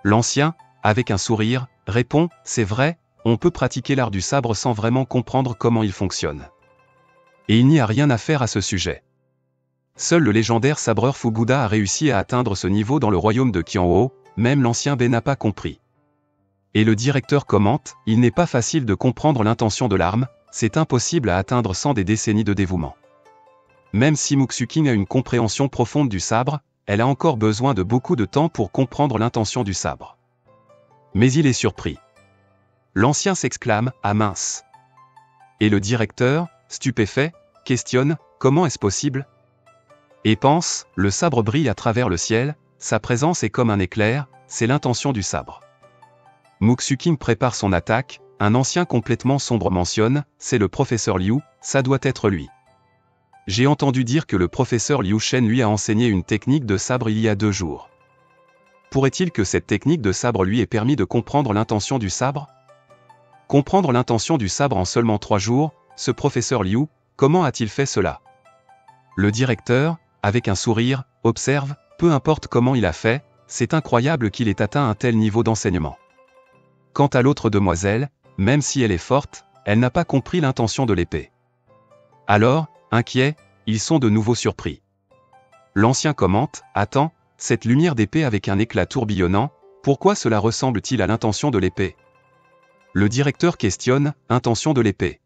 A: L'ancien, avec un sourire, répond, c'est vrai, on peut pratiquer l'art du sabre sans vraiment comprendre comment il fonctionne. Et il n'y a rien à faire à ce sujet. Seul le légendaire sabreur Fuguda a réussi à atteindre ce niveau dans le royaume de Qianhou, même l'ancien B n'a compris. Et le directeur commente, il n'est pas facile de comprendre l'intention de l'arme, c'est impossible à atteindre sans des décennies de dévouement. Même si Muksuking a une compréhension profonde du sabre, elle a encore besoin de beaucoup de temps pour comprendre l'intention du sabre. Mais il est surpris. L'ancien s'exclame, ah mince. Et le directeur, stupéfait, questionne, comment est-ce possible? Et pense, le sabre brille à travers le ciel, sa présence est comme un éclair, c'est l'intention du sabre. Muksuking prépare son attaque, un ancien complètement sombre mentionne, c'est le professeur Liu, ça doit être lui. J'ai entendu dire que le professeur Liu Shen lui a enseigné une technique de sabre il y a deux jours. Pourrait-il que cette technique de sabre lui ait permis de comprendre l'intention du sabre? Comprendre l'intention du sabre en seulement trois jours, ce professeur Liu, comment a-t-il fait cela? Le directeur, avec un sourire, observe, peu importe comment il a fait, c'est incroyable qu'il ait atteint un tel niveau d'enseignement. Quant à l'autre demoiselle, même si elle est forte, elle n'a pas compris l'intention de l'épée. Alors, inquiets, ils sont de nouveau surpris. L'ancien commente, Attends, cette lumière d'épée avec un éclat tourbillonnant, pourquoi cela ressemble-t-il à l'intention de l'épée? Le directeur questionne, Intention de l'épée.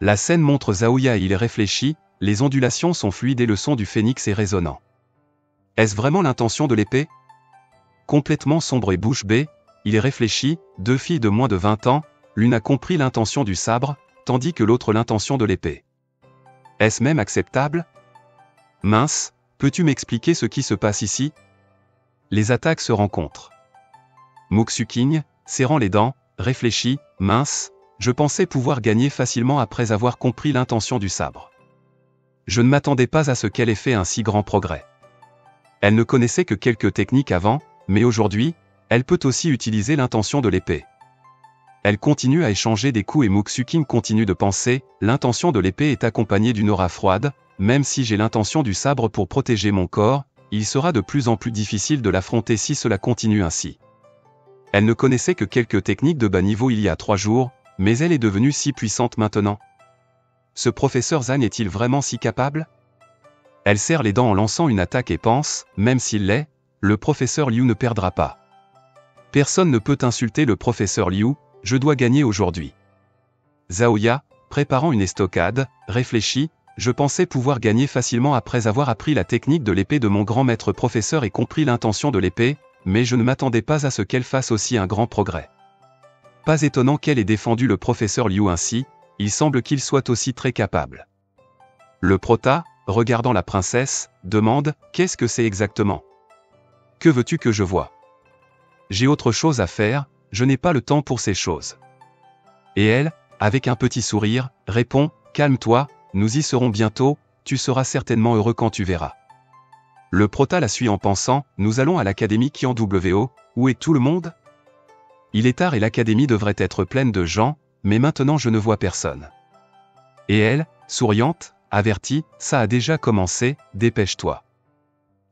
A: La scène montre Zaouya et il réfléchit, les ondulations sont fluides et le son du phénix est résonnant. Est-ce vraiment l'intention de l'épée? Complètement sombre et bouche bée, il réfléchit, deux filles de moins de 20 ans, l'une a compris l'intention du sabre, tandis que l'autre l'intention de l'épée. Est-ce même acceptable? Mince, peux-tu m'expliquer ce qui se passe ici? Les attaques se rencontrent. Muksuking, serrant les dents, réfléchit, mince, je pensais pouvoir gagner facilement après avoir compris l'intention du sabre. Je ne m'attendais pas à ce qu'elle ait fait un si grand progrès. Elle ne connaissait que quelques techniques avant, mais aujourd'hui, elle peut aussi utiliser l'intention de l'épée. Elle continue à échanger des coups et Muksukin continue de penser, l'intention de l'épée est accompagnée d'une aura froide, même si j'ai l'intention du sabre pour protéger mon corps, il sera de plus en plus difficile de l'affronter si cela continue ainsi. Elle ne connaissait que quelques techniques de bas niveau il y a trois jours, mais elle est devenue si puissante maintenant. Ce professeur Zan est-il vraiment si capable? Elle serre les dents en lançant une attaque et pense, même s'il l'est, le professeur Liu ne perdra pas. Personne ne peut insulter le professeur Liu, je dois gagner aujourd'hui. Zaoya, préparant une estocade, réfléchit, je pensais pouvoir gagner facilement après avoir appris la technique de l'épée de mon grand maître professeur et compris l'intention de l'épée, mais je ne m'attendais pas à ce qu'elle fasse aussi un grand progrès. Pas étonnant qu'elle ait défendu le professeur Liu ainsi, il semble qu'il soit aussi très capable. Le prota, regardant la princesse, demande, Qu'est-ce que c'est exactement? Que veux-tu que je voie J'ai autre chose à faire, je n'ai pas le temps pour ces choses. Et elle, avec un petit sourire, répond, Calme-toi, nous y serons bientôt, tu seras certainement heureux quand tu verras. Le prota la suit en pensant, nous allons à l'académie qui en WO, où est tout le monde? Il est tard et l'académie devrait être pleine de gens, mais maintenant je ne vois personne. Et elle, souriante, avertit, ça a déjà commencé, dépêche-toi.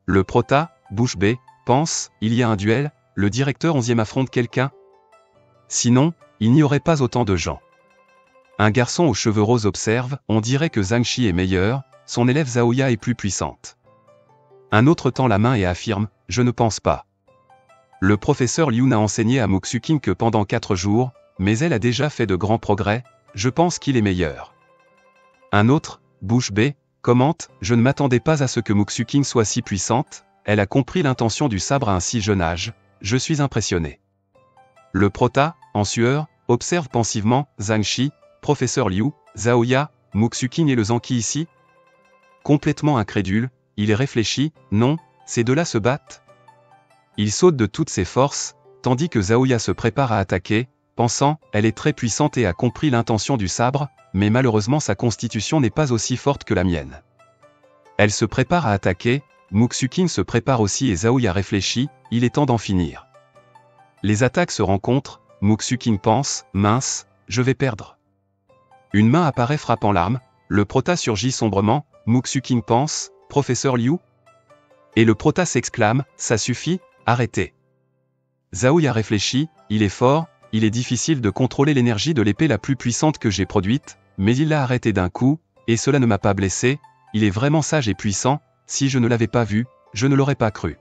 A: Le prota, bouche bée, pense, il y a un duel, le directeur onzième affronte quelqu'un, Sinon, il n'y aurait pas autant de gens. Un garçon aux cheveux roses observe, on dirait que Zhang Shi est meilleur, son élève Zaoya est plus puissante. Un autre tend la main et affirme, je ne pense pas. Le professeur Liu n'a enseigné à Muksuking que pendant quatre jours, mais elle a déjà fait de grands progrès, je pense qu'il est meilleur. Un autre, bouche bée, commente, je ne m'attendais pas à ce que Muksuking soit si puissante, elle a compris l'intention du sabre à un si jeune âge, je suis impressionné. Le prota, en sueur, observe pensivement, Zhang Shi, professeur Liu, Zaoya, Muksukin et le Zanki ici Complètement incrédule, il réfléchit, non, ces deux-là se battent Il saute de toutes ses forces, tandis que Zaoya se prépare à attaquer, pensant, elle est très puissante et a compris l'intention du sabre, mais malheureusement sa constitution n'est pas aussi forte que la mienne. Elle se prépare à attaquer, Muksukin se prépare aussi et Zaoya réfléchit, il est temps d'en finir. Les attaques se rencontrent, Muksuking pense, mince, je vais perdre. Une main apparaît frappant l'arme, le prota surgit sombrement, Muksuking pense, professeur Liu? Et le prota s'exclame, ça suffit, arrêtez. Zaouya réfléchit, il est fort, il est difficile de contrôler l'énergie de l'épée la plus puissante que j'ai produite, mais il l'a arrêté d'un coup, et cela ne m'a pas blessé, il est vraiment sage et puissant, si je ne l'avais pas vu, je ne l'aurais pas cru.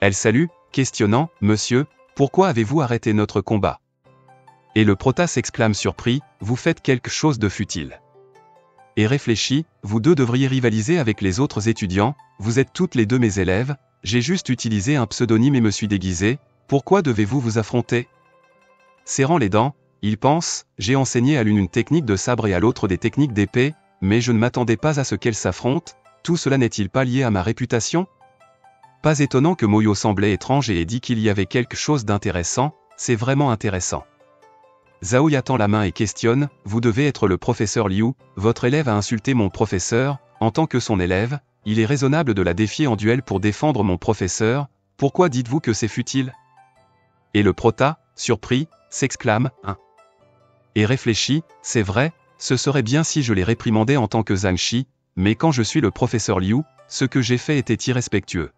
A: Elle salue, questionnant, Monsieur, pourquoi avez-vous arrêté notre combat? Et le prota s'exclame surpris, Vous faites quelque chose de futile. Et réfléchit, vous deux devriez rivaliser avec les autres étudiants, vous êtes toutes les deux mes élèves, j'ai juste utilisé un pseudonyme et me suis déguisé, pourquoi devez-vous vous affronter? Serrant les dents, il pense, j'ai enseigné à l'une une technique de sabre et à l'autre des techniques d'épée, mais je ne m'attendais pas à ce qu'elles s'affrontent, tout cela n'est-il pas lié à ma réputation? Pas étonnant que Moyo semblait étrange et ait dit qu'il y avait quelque chose d'intéressant, c'est vraiment intéressant. Zhao attend la main et questionne, vous devez être le professeur Liu, votre élève a insulté mon professeur, en tant que son élève, il est raisonnable de la défier en duel pour défendre mon professeur, pourquoi dites-vous que c'est futile? Et le prota, surpris, s'exclame, hein et réfléchit, c'est vrai, ce serait bien si je les réprimandais en tant que Zhang mais quand je suis le professeur Liu, ce que j'ai fait était irrespectueux.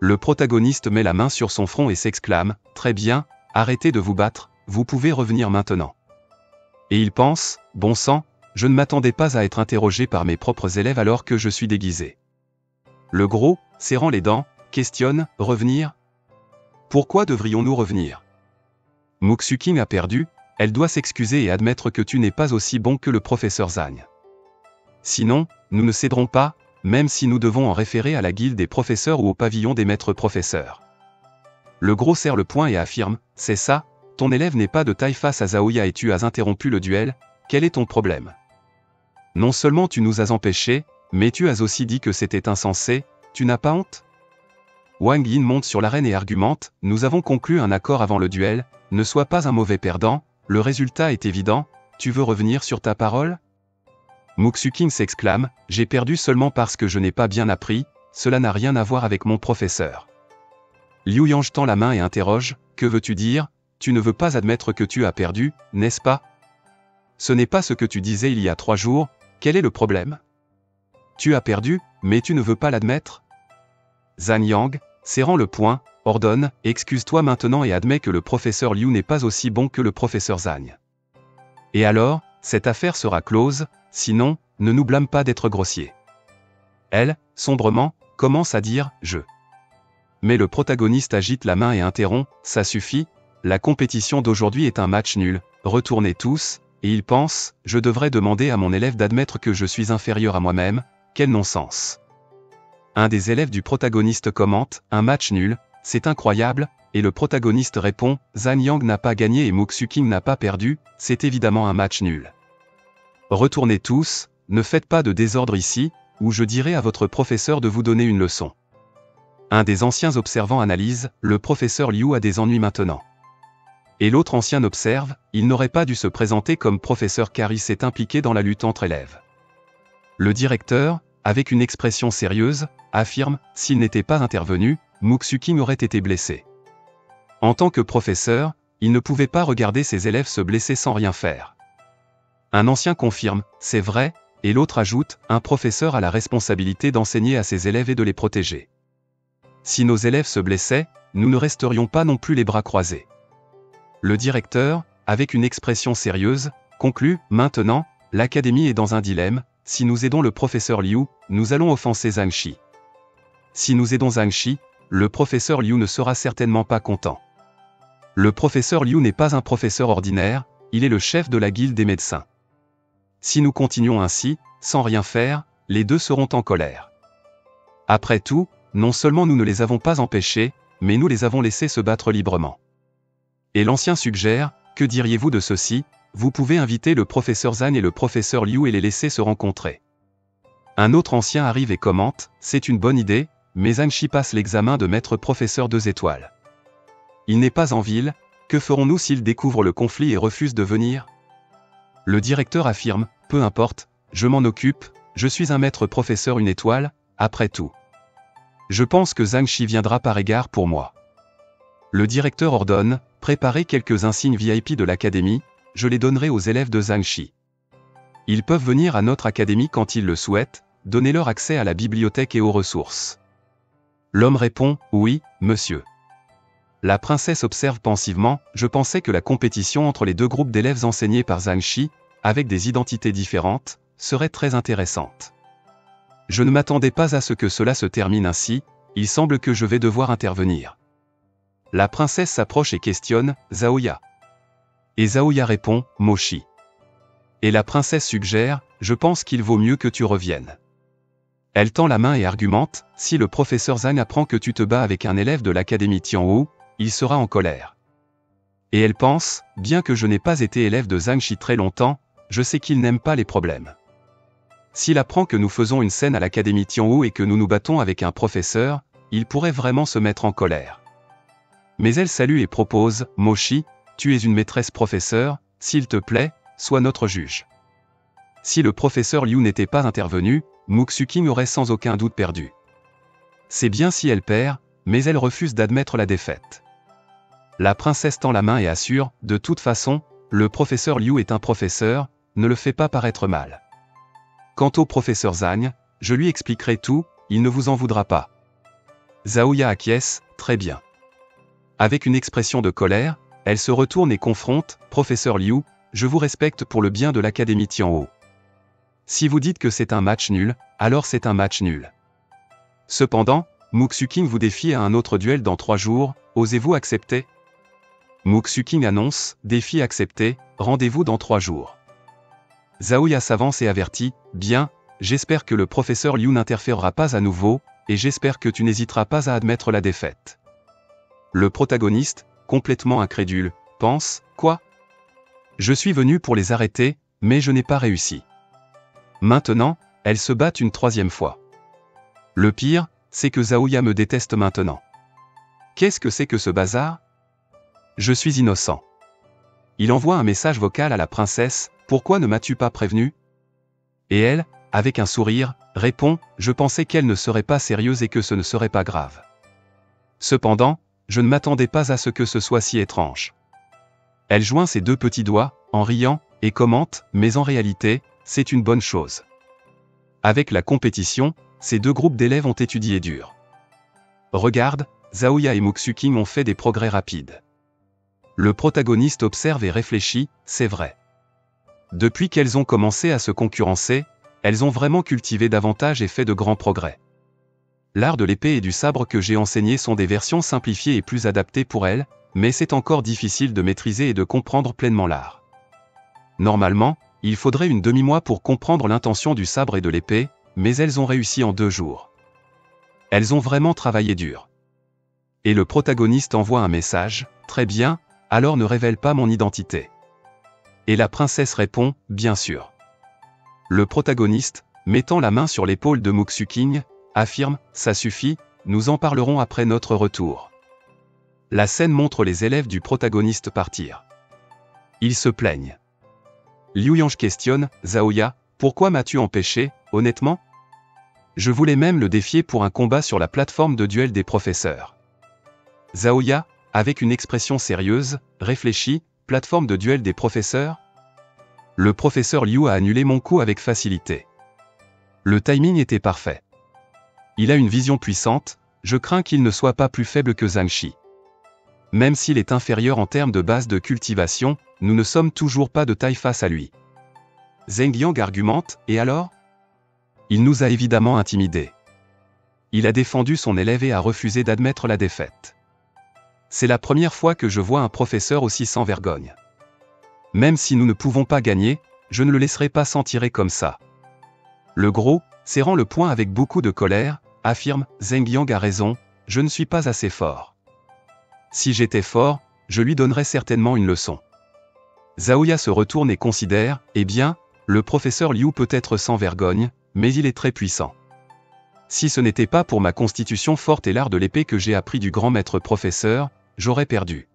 A: Le protagoniste met la main sur son front et s'exclame, Très bien, arrêtez de vous battre, vous pouvez revenir maintenant. Et il pense, bon sang, je ne m'attendais pas à être interrogé par mes propres élèves alors que je suis déguisé. Le gros, serrant les dents, questionne, revenir? Pourquoi devrions-nous revenir? Muksuking a perdu, elle doit s'excuser et admettre que tu n'es pas aussi bon que le professeur Zhang. Sinon, nous ne céderons pas, même si nous devons en référer à la guilde des professeurs ou au pavillon des maîtres professeurs. Le gros serre le poing et affirme, c'est ça, ton élève n'est pas de taille face à Zaoya et tu as interrompu le duel, quel est ton problème? Non seulement tu nous as empêchés, mais tu as aussi dit que c'était insensé, tu n'as pas honte? Wang Yin monte sur l'arène et argumente, nous avons conclu un accord avant le duel, ne sois pas un mauvais perdant, le résultat est évident, tu veux revenir sur ta parole? Muksuking s'exclame, j'ai perdu seulement parce que je n'ai pas bien appris, cela n'a rien à voir avec mon professeur. Liu Yang tend la main et interroge, que veux-tu dire, tu ne veux pas admettre que tu as perdu, n'est-ce pas Ce n'est pas ce que tu disais il y a trois jours, quel est le problème Tu as perdu, mais tu ne veux pas l'admettre? Zhang Yang, serrant le poing, ordonne, excuse-toi maintenant et admets que le professeur Liu n'est pas aussi bon que le professeur Zhang. Et alors, cette affaire sera close, sinon, ne nous blâme pas d'être grossier. Elle, sombrement, commence à dire je. Mais le protagoniste agite la main et interrompt, ça suffit, la compétition d'aujourd'hui est un match nul, retournez tous, et il pense, je devrais demander à mon élève d'admettre que je suis inférieur à moi-même, quel non-sens. Un des élèves du protagoniste commente, un match nul, c'est incroyable, et le protagoniste répond, Zhang Yang n'a pas gagné et Muksuking n'a pas perdu, c'est évidemment un match nul. Retournez tous, ne faites pas de désordre ici, ou je dirai à votre professeur de vous donner une leçon. Un des anciens observants analyse, le professeur Liu a des ennuis maintenant. Et l'autre ancien observe, il n'aurait pas dû se présenter comme professeur car il s'est impliqué dans la lutte entre élèves. Le directeur, avec une expression sérieuse, affirme, s'il n'était pas intervenu, Muksuking aurait été blessé. En tant que professeur, il ne pouvait pas regarder ses élèves se blesser sans rien faire. Un ancien confirme, c'est vrai, et l'autre ajoute, un professeur a la responsabilité d'enseigner à ses élèves et de les protéger. Si nos élèves se blessaient, nous ne resterions pas non plus les bras croisés. Le directeur, avec une expression sérieuse, conclut, maintenant, l'académie est dans un dilemme, si nous aidons le professeur Liu, nous allons offenser Zhang Shi. Si nous aidons Zhang Shi, le professeur Liu ne sera certainement pas content. Le professeur Liu n'est pas un professeur ordinaire, il est le chef de la guilde des médecins. Si nous continuons ainsi, sans rien faire, les deux seront en colère. Après tout, non seulement nous ne les avons pas empêchés, mais nous les avons laissés se battre librement. Et l'ancien suggère, que diriez-vous de ceci, vous pouvez inviter le professeur Zan et le professeur Liu et les laisser se rencontrer. Un autre ancien arrive et commente, c'est une bonne idée, mais Zhang passe l'examen de maître professeur deux étoiles. Il n'est pas en ville, que ferons-nous s'il découvre le conflit et refuse de venir? Le directeur affirme, peu importe, je m'en occupe, je suis un maître professeur une étoile, après tout. Je pense que Zhang viendra par égard pour moi. Le directeur ordonne, préparez quelques insignes VIP de l'académie, je les donnerai aux élèves de Zhang Ils peuvent venir à notre académie quand ils le souhaitent, donnez-leur accès à la bibliothèque et aux ressources. L'homme répond, oui, monsieur. La princesse observe pensivement, je pensais que la compétition entre les deux groupes d'élèves enseignés par Zhang Shi, avec des identités différentes, serait très intéressante. Je ne m'attendais pas à ce que cela se termine ainsi, il semble que je vais devoir intervenir. La princesse s'approche et questionne Zaoya. Et répond Moshi. Et la princesse suggère Je pense qu'il vaut mieux que tu reviennes. Elle tend la main et argumente Si le professeur Zhang apprend que tu te bats avec un élève de l'académie Tianhou, il sera en colère. Et elle pense Bien que je n'ai pas été élève de Zhang Shi très longtemps, je sais qu'il n'aime pas les problèmes. S'il apprend que nous faisons une scène à l'Académie Tianhou et que nous nous battons avec un professeur, il pourrait vraiment se mettre en colère. Mais elle salue et propose, Moshi, tu es une maîtresse professeur, s'il te plaît, sois notre juge. Si le professeur Liu n'était pas intervenu, Muksuking aurait sans aucun doute perdu. C'est bien si elle perd, mais elle refuse d'admettre la défaite. La princesse tend la main et assure, de toute façon, le professeur Liu est un professeur, ne le fais pas paraître mal. Quant au professeur Zhang, je lui expliquerai tout, il ne vous en voudra pas. Zaoya acquiesce, très bien. Avec une expression de colère, elle se retourne et confronte, Professeur Liu, je vous respecte pour le bien de l'Académie Tianhou. Si vous dites que c'est un match nul, alors c'est un match nul. Cependant, Muksuking vous défie à un autre duel dans trois jours, osez-vous accepter? Muksuking annonce, défi accepté, rendez-vous dans trois jours. Zaoya s'avance et avertit, Bien, j'espère que le professeur Liu n'interférera pas à nouveau, et j'espère que tu n'hésiteras pas à admettre la défaite. Le protagoniste, complètement incrédule, pense, Quoi? Je suis venu pour les arrêter, mais je n'ai pas réussi. Maintenant, elles se battent une troisième fois. Le pire, c'est que Zaoya me déteste maintenant. Qu'est-ce que c'est que ce bazar? Je suis innocent. Il envoie un message vocal à la princesse, pourquoi ne m'as-tu pas prévenu? Et elle, avec un sourire, répond Je pensais qu'elle ne serait pas sérieuse et que ce ne serait pas grave. Cependant, je ne m'attendais pas à ce que ce soit si étrange. Elle joint ses deux petits doigts, en riant, et commente Mais en réalité, c'est une bonne chose. Avec la compétition, ces deux groupes d'élèves ont étudié dur. Regarde, Zaoya et Muksuking ont fait des progrès rapides. Le protagoniste observe et réfléchit, c'est vrai. Depuis qu'elles ont commencé à se concurrencer, elles ont vraiment cultivé davantage et fait de grands progrès. L'art de l'épée et du sabre que j'ai enseigné sont des versions simplifiées et plus adaptées pour elles, mais c'est encore difficile de maîtriser et de comprendre pleinement l'art. Normalement, il faudrait une demi-mois pour comprendre l'intention du sabre et de l'épée, mais elles ont réussi en deux jours. Elles ont vraiment travaillé dur. Et le protagoniste envoie un message, Très bien, alors ne révèle pas mon identité. Et la princesse répond, bien sûr. Le protagoniste, mettant la main sur l'épaule de Muksuking, affirme, ça suffit, nous en parlerons après notre retour. La scène montre les élèves du protagoniste partir. Ils se plaignent. Liu Yang questionne, Zaoya, pourquoi m'as-tu empêché, honnêtement? Je voulais même le défier pour un combat sur la plateforme de duel des professeurs. Zaoya, avec une expression sérieuse, réfléchit, plateforme de duel des professeurs? Le professeur Liu a annulé mon coup avec facilité. Le timing était parfait. Il a une vision puissante, je crains qu'il ne soit pas plus faible que Zhang Shi. Même s'il est inférieur en termes de base de cultivation, nous ne sommes toujours pas de taille face à lui. Zheng Yang argumente, et alors? Il nous a évidemment intimidés. Il a défendu son élève et a refusé d'admettre la défaite. C'est la première fois que je vois un professeur aussi sans vergogne. Même si nous ne pouvons pas gagner, je ne le laisserai pas s'en tirer comme ça. Le gros, serrant le poing avec beaucoup de colère, affirme Zheng Yang a raison, je ne suis pas assez fort. Si j'étais fort, je lui donnerais certainement une leçon. Zaoya se retourne et considère, eh bien, le professeur Liu peut être sans vergogne, mais il est très puissant. Si ce n'était pas pour ma constitution forte et l'art de l'épée que j'ai appris du grand maître professeur, j'aurais perdu.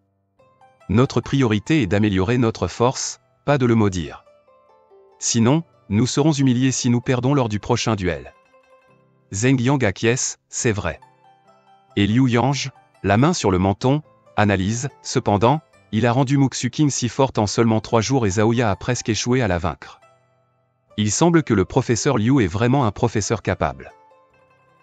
A: Notre priorité est d'améliorer notre force, pas de le maudire. Sinon, nous serons humiliés si nous perdons lors du prochain duel. Zheng Yang acquiesce, c'est vrai. Et Liu Yang, la main sur le menton, analyse, cependant, il a rendu Muksuking si forte en seulement trois jours et Zaoya a presque échoué à la vaincre. Il semble que le professeur Liu est vraiment un professeur capable.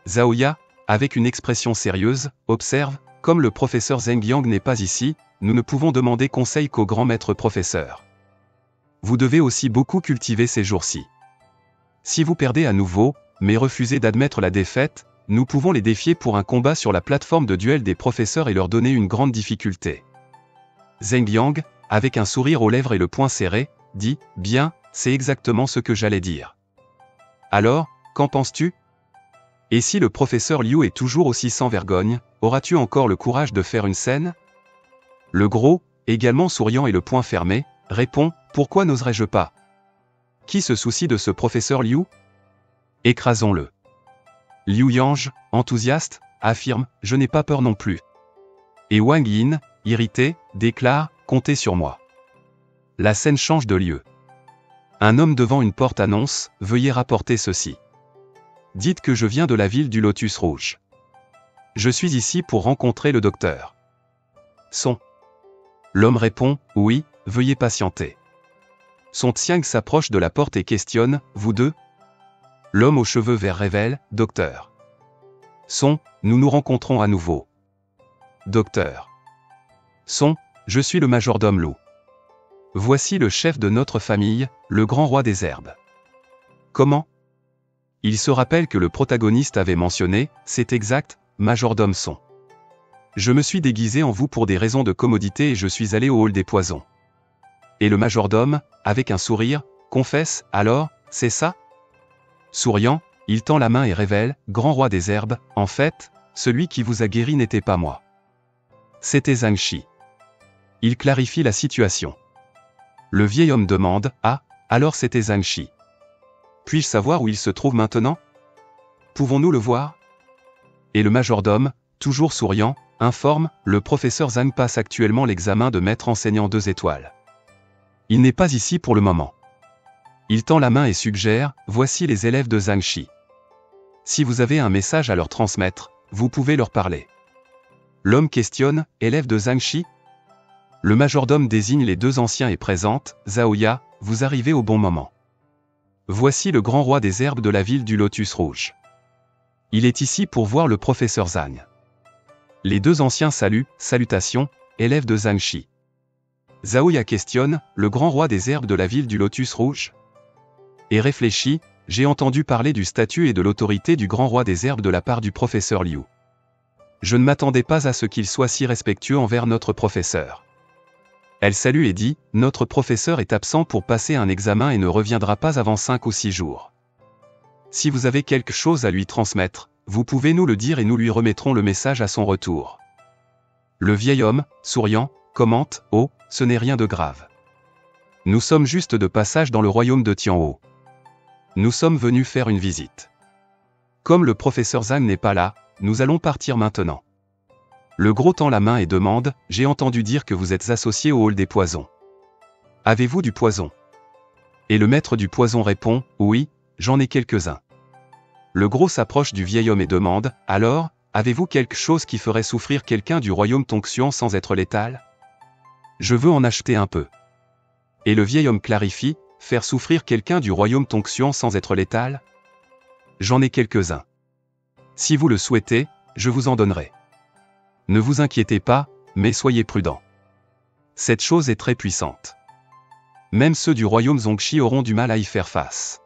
A: Zaoya, avec une expression sérieuse, observe, comme le professeur Zheng Yang n'est pas ici, nous ne pouvons demander conseil qu'au grand maître professeur. Vous devez aussi beaucoup cultiver ces jours-ci. Si vous perdez à nouveau, mais refusez d'admettre la défaite, nous pouvons les défier pour un combat sur la plateforme de duel des professeurs et leur donner une grande difficulté. Zheng Yang, avec un sourire aux lèvres et le poing serré, dit Bien, c'est exactement ce que j'allais dire. Alors, qu'en penses-tu? Et si le professeur Liu est toujours aussi sans vergogne, auras-tu encore le courage de faire une scène? Le gros, également souriant et le poing fermé, répond Pourquoi n'oserais-je pas? Qui se soucie de ce professeur Liu? Écrasons-le. Liu Yang, enthousiaste, affirme Je n'ai pas peur non plus. Et Wang Yin, irrité, déclare Comptez sur moi. La scène change de lieu. Un homme devant une porte annonce Veuillez rapporter ceci. Dites que je viens de la ville du Lotus Rouge. Je suis ici pour rencontrer le docteur. Son. L'homme répond Oui, veuillez patienter. Son Tsiang s'approche de la porte et questionne Vous deux? L'homme aux cheveux verts révèle Docteur. Son, nous nous rencontrons à nouveau. Docteur. Son, je suis le majordome loup. Voici le chef de notre famille, le grand roi des herbes. Comment? Il se rappelle que le protagoniste avait mentionné, c'est exact, majordome son. Je me suis déguisé en vous pour des raisons de commodité et je suis allé au hall des poisons. Et le majordome, avec un sourire, confesse, alors, c'est ça? Souriant, il tend la main et révèle, Grand roi des herbes, en fait, celui qui vous a guéri n'était pas moi. C'était Zhang Shi. Il clarifie la situation. Le vieil homme demande Ah, alors c'était Zhang Shi. Puis-je savoir où il se trouve maintenant? Pouvons-nous le voir Et le majordome, toujours souriant, informe Le professeur Zhang passe actuellement l'examen de maître enseignant deux étoiles. Il n'est pas ici pour le moment. Il tend la main et suggère Voici les élèves de Zhang Shi. Si vous avez un message à leur transmettre, vous pouvez leur parler. L'homme questionne Élève de Zhang Shi le majordome désigne les deux anciens et présente, Zaoya, vous arrivez au bon moment. Voici le grand roi des herbes de la ville du Lotus Rouge. Il est ici pour voir le professeur Zhang. Les deux anciens saluent, salutations, élèves de Zhang Shi. Zaoya questionne, le grand roi des herbes de la ville du Lotus Rouge Et réfléchit, j'ai entendu parler du statut et de l'autorité du grand roi des herbes de la part du professeur Liu. Je ne m'attendais pas à ce qu'il soit si respectueux envers notre professeur. Elle salue et dit, Notre professeur est absent pour passer un examen et ne reviendra pas avant cinq ou six jours. Si vous avez quelque chose à lui transmettre, vous pouvez nous le dire et nous lui remettrons le message à son retour. Le vieil homme, souriant, commente, Oh, ce n'est rien de grave. Nous sommes juste de passage dans le royaume de Tianho. Nous sommes venus faire une visite. Comme le professeur Zhang n'est pas là, nous allons partir maintenant. Le gros tend la main et demande J'ai entendu dire que vous êtes associé au hall des poisons. Avez-vous du poison? Et le maître du poison répond Oui, j'en ai quelques-uns. Le gros s'approche du vieil homme et demande Alors, avez-vous quelque chose qui ferait souffrir quelqu'un du royaume Tonxian sans être létal? Je veux en acheter un peu. Et le vieil homme clarifie Faire souffrir quelqu'un du royaume Tonxian sans être létal? J'en ai quelques-uns. Si vous le souhaitez, je vous en donnerai. Ne vous inquiétez pas, mais soyez prudents. Cette chose est très puissante. Même ceux du royaume Zongchi auront du mal à y faire face.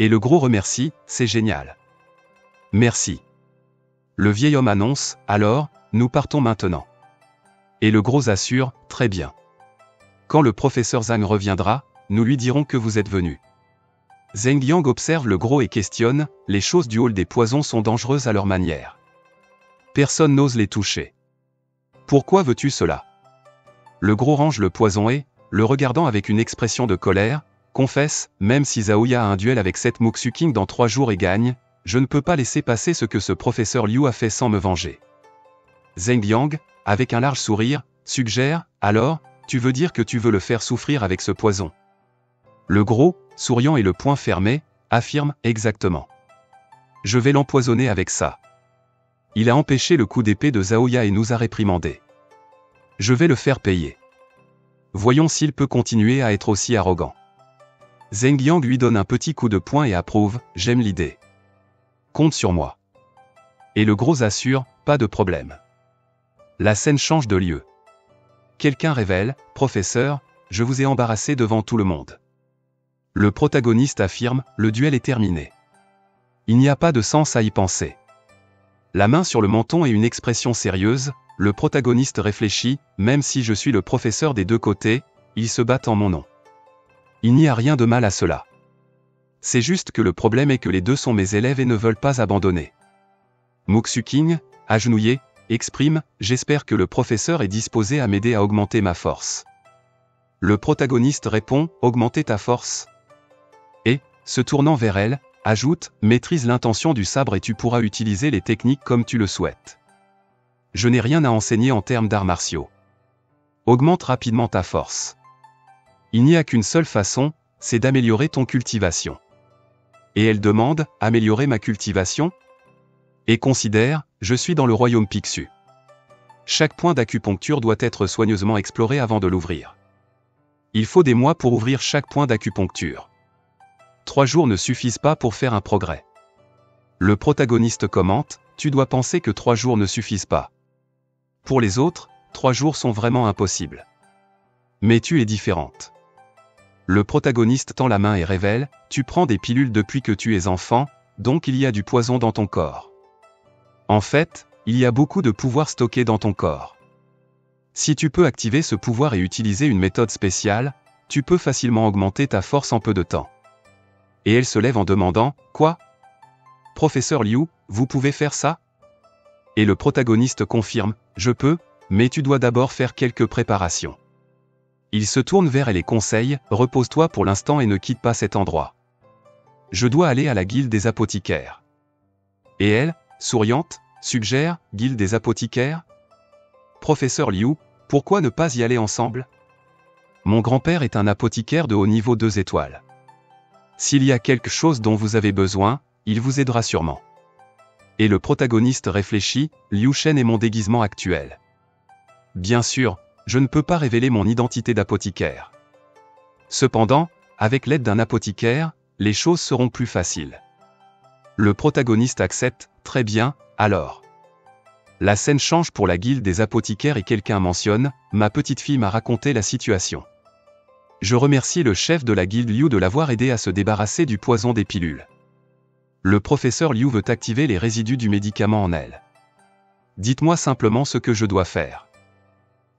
A: Et le gros remercie, c'est génial. Merci. Le vieil homme annonce, alors, nous partons maintenant. Et le gros assure, très bien. Quand le professeur Zhang reviendra, nous lui dirons que vous êtes venu. Zheng Yang observe le gros et questionne, les choses du hall des poisons sont dangereuses à leur manière. Personne n'ose les toucher. Pourquoi veux-tu cela? Le gros range le poison et, le regardant avec une expression de colère, confesse, même si Zaoya a un duel avec cette Muxu King dans trois jours et gagne, je ne peux pas laisser passer ce que ce professeur Liu a fait sans me venger. Zheng Yang, avec un large sourire, suggère, alors, tu veux dire que tu veux le faire souffrir avec ce poison Le gros, souriant et le poing fermé, affirme, exactement. Je vais l'empoisonner avec ça. Il a empêché le coup d'épée de Zaoya et nous a réprimandé. Je vais le faire payer. Voyons s'il peut continuer à être aussi arrogant. Zheng Yang lui donne un petit coup de poing et approuve, j'aime l'idée. Compte sur moi. Et le gros assure, pas de problème. La scène change de lieu. Quelqu'un révèle, professeur, je vous ai embarrassé devant tout le monde. Le protagoniste affirme, le duel est terminé. Il n'y a pas de sens à y penser. La main sur le menton et une expression sérieuse, le protagoniste réfléchit, même si je suis le professeur des deux côtés, ils se battent en mon nom. Il n'y a rien de mal à cela. C'est juste que le problème est que les deux sont mes élèves et ne veulent pas abandonner. Muksuking, agenouillé, exprime J'espère que le professeur est disposé à m'aider à augmenter ma force. Le protagoniste répond Augmenter ta force Et, se tournant vers elle, ajoute Maîtrise l'intention du sabre et tu pourras utiliser les techniques comme tu le souhaites. Je n'ai rien à enseigner en termes d'arts martiaux. Augmente rapidement ta force. Il n'y a qu'une seule façon, c'est d'améliorer ton cultivation. Et elle demande Améliorer ma cultivation Et considère Je suis dans le royaume Pixu. Chaque point d'acupuncture doit être soigneusement exploré avant de l'ouvrir. Il faut des mois pour ouvrir chaque point d'acupuncture. Trois jours ne suffisent pas pour faire un progrès. Le protagoniste commente, tu dois penser que trois jours ne suffisent pas. Pour les autres, trois jours sont vraiment impossibles. Mais tu es différente. Le protagoniste tend la main et révèle, tu prends des pilules depuis que tu es enfant, donc il y a du poison dans ton corps. En fait, il y a beaucoup de pouvoir stocké dans ton corps. Si tu peux activer ce pouvoir et utiliser une méthode spéciale, tu peux facilement augmenter ta force en peu de temps. Et elle se lève en demandant, Quoi? Professeur Liu, vous pouvez faire ça? Et le protagoniste confirme, Je peux, mais tu dois d'abord faire quelques préparations. Il se tourne vers elle et conseille, Repose-toi pour l'instant et ne quitte pas cet endroit. Je dois aller à la guilde des apothicaires. Et elle, souriante, suggère, Guilde des apothicaires Professeur Liu, pourquoi ne pas y aller ensemble? Mon grand-père est un apothicaire de haut niveau 2 étoiles. S'il y a quelque chose dont vous avez besoin, il vous aidera sûrement. Et le protagoniste réfléchit, Liu Shen est mon déguisement actuel. Bien sûr, je ne peux pas révéler mon identité d'apothicaire. Cependant, avec l'aide d'un apothicaire, les choses seront plus faciles. Le protagoniste accepte, très bien, alors. La scène change pour la guilde des apothicaires et quelqu'un mentionne, ma petite fille m'a raconté la situation. Je remercie le chef de la guilde Liu de l'avoir aidé à se débarrasser du poison des pilules. Le professeur Liu veut activer les résidus du médicament en elle. Dites-moi simplement ce que je dois faire.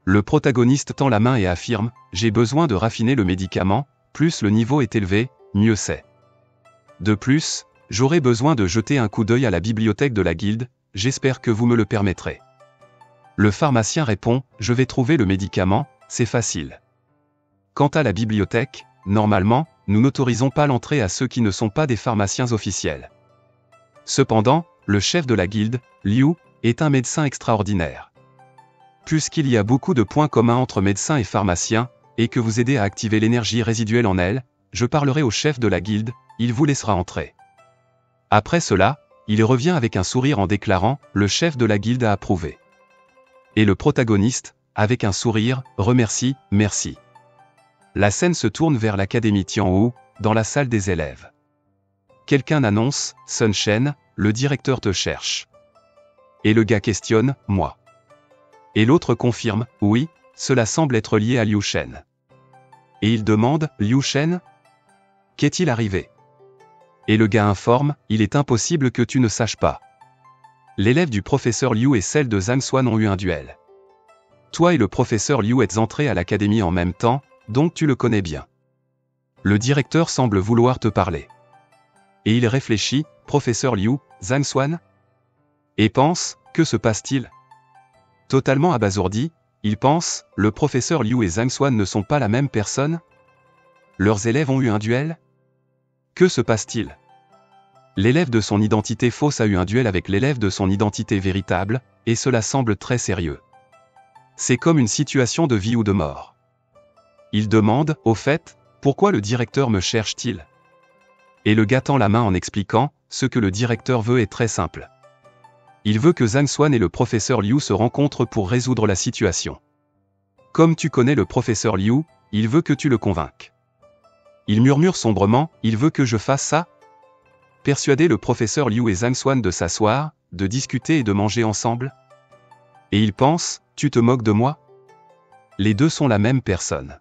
A: Le protagoniste tend la main et affirme, j'ai besoin de raffiner le médicament, plus le niveau est élevé, mieux c'est. De plus, j'aurai besoin de jeter un coup d'œil à la bibliothèque de la guilde, j'espère que vous me le permettrez. Le pharmacien répond, je vais trouver le médicament, c'est facile. Quant à la bibliothèque, normalement, nous n'autorisons pas l'entrée à ceux qui ne sont pas des pharmaciens officiels. Cependant, le chef de la guilde, Liu, est un médecin extraordinaire. Puisqu'il y a beaucoup de points communs entre médecins et pharmaciens, et que vous aidez à activer l'énergie résiduelle en elle, je parlerai au chef de la guilde, il vous laissera entrer. Après cela, il revient avec un sourire en déclarant Le chef de la guilde a approuvé. Et le protagoniste, avec un sourire, remercie Merci. La scène se tourne vers l'Académie Tianwu, dans la salle des élèves. Quelqu'un annonce Sun Shen, le directeur te cherche. Et le gars questionne Moi. Et l'autre confirme Oui, cela semble être lié à Liu Shen. Et il demande Liu Shen Qu'est-il arrivé? Et le gars informe, il est impossible que tu ne saches pas. L'élève du professeur Liu et celle de Zhang Xuan ont eu un duel. Toi et le professeur Liu êtes entrés à l'académie en même temps, donc tu le connais bien. Le directeur semble vouloir te parler. Et il réfléchit, professeur Liu, Zhang Xuan? Et pense, que se passe-t-il? Totalement abasourdi, il pense, le professeur Liu et Zhang Xuan ne sont pas la même personne? Leurs élèves ont eu un duel? Que se passe-t-il? L'élève de son identité fausse a eu un duel avec l'élève de son identité véritable, et cela semble très sérieux. C'est comme une situation de vie ou de mort. Il demande, au fait, pourquoi le directeur me cherche-t-il? Et le tend la main en expliquant, ce que le directeur veut est très simple. Il veut que Zhang Xuan et le professeur Liu se rencontrent pour résoudre la situation. Comme tu connais le professeur Liu, il veut que tu le convainques. Il murmure sombrement, il veut que je fasse ça? Persuader le professeur Liu et Zhang Xuan de s'asseoir, de discuter et de manger ensemble Et il pense, tu te moques de moi? Les deux sont la même personne.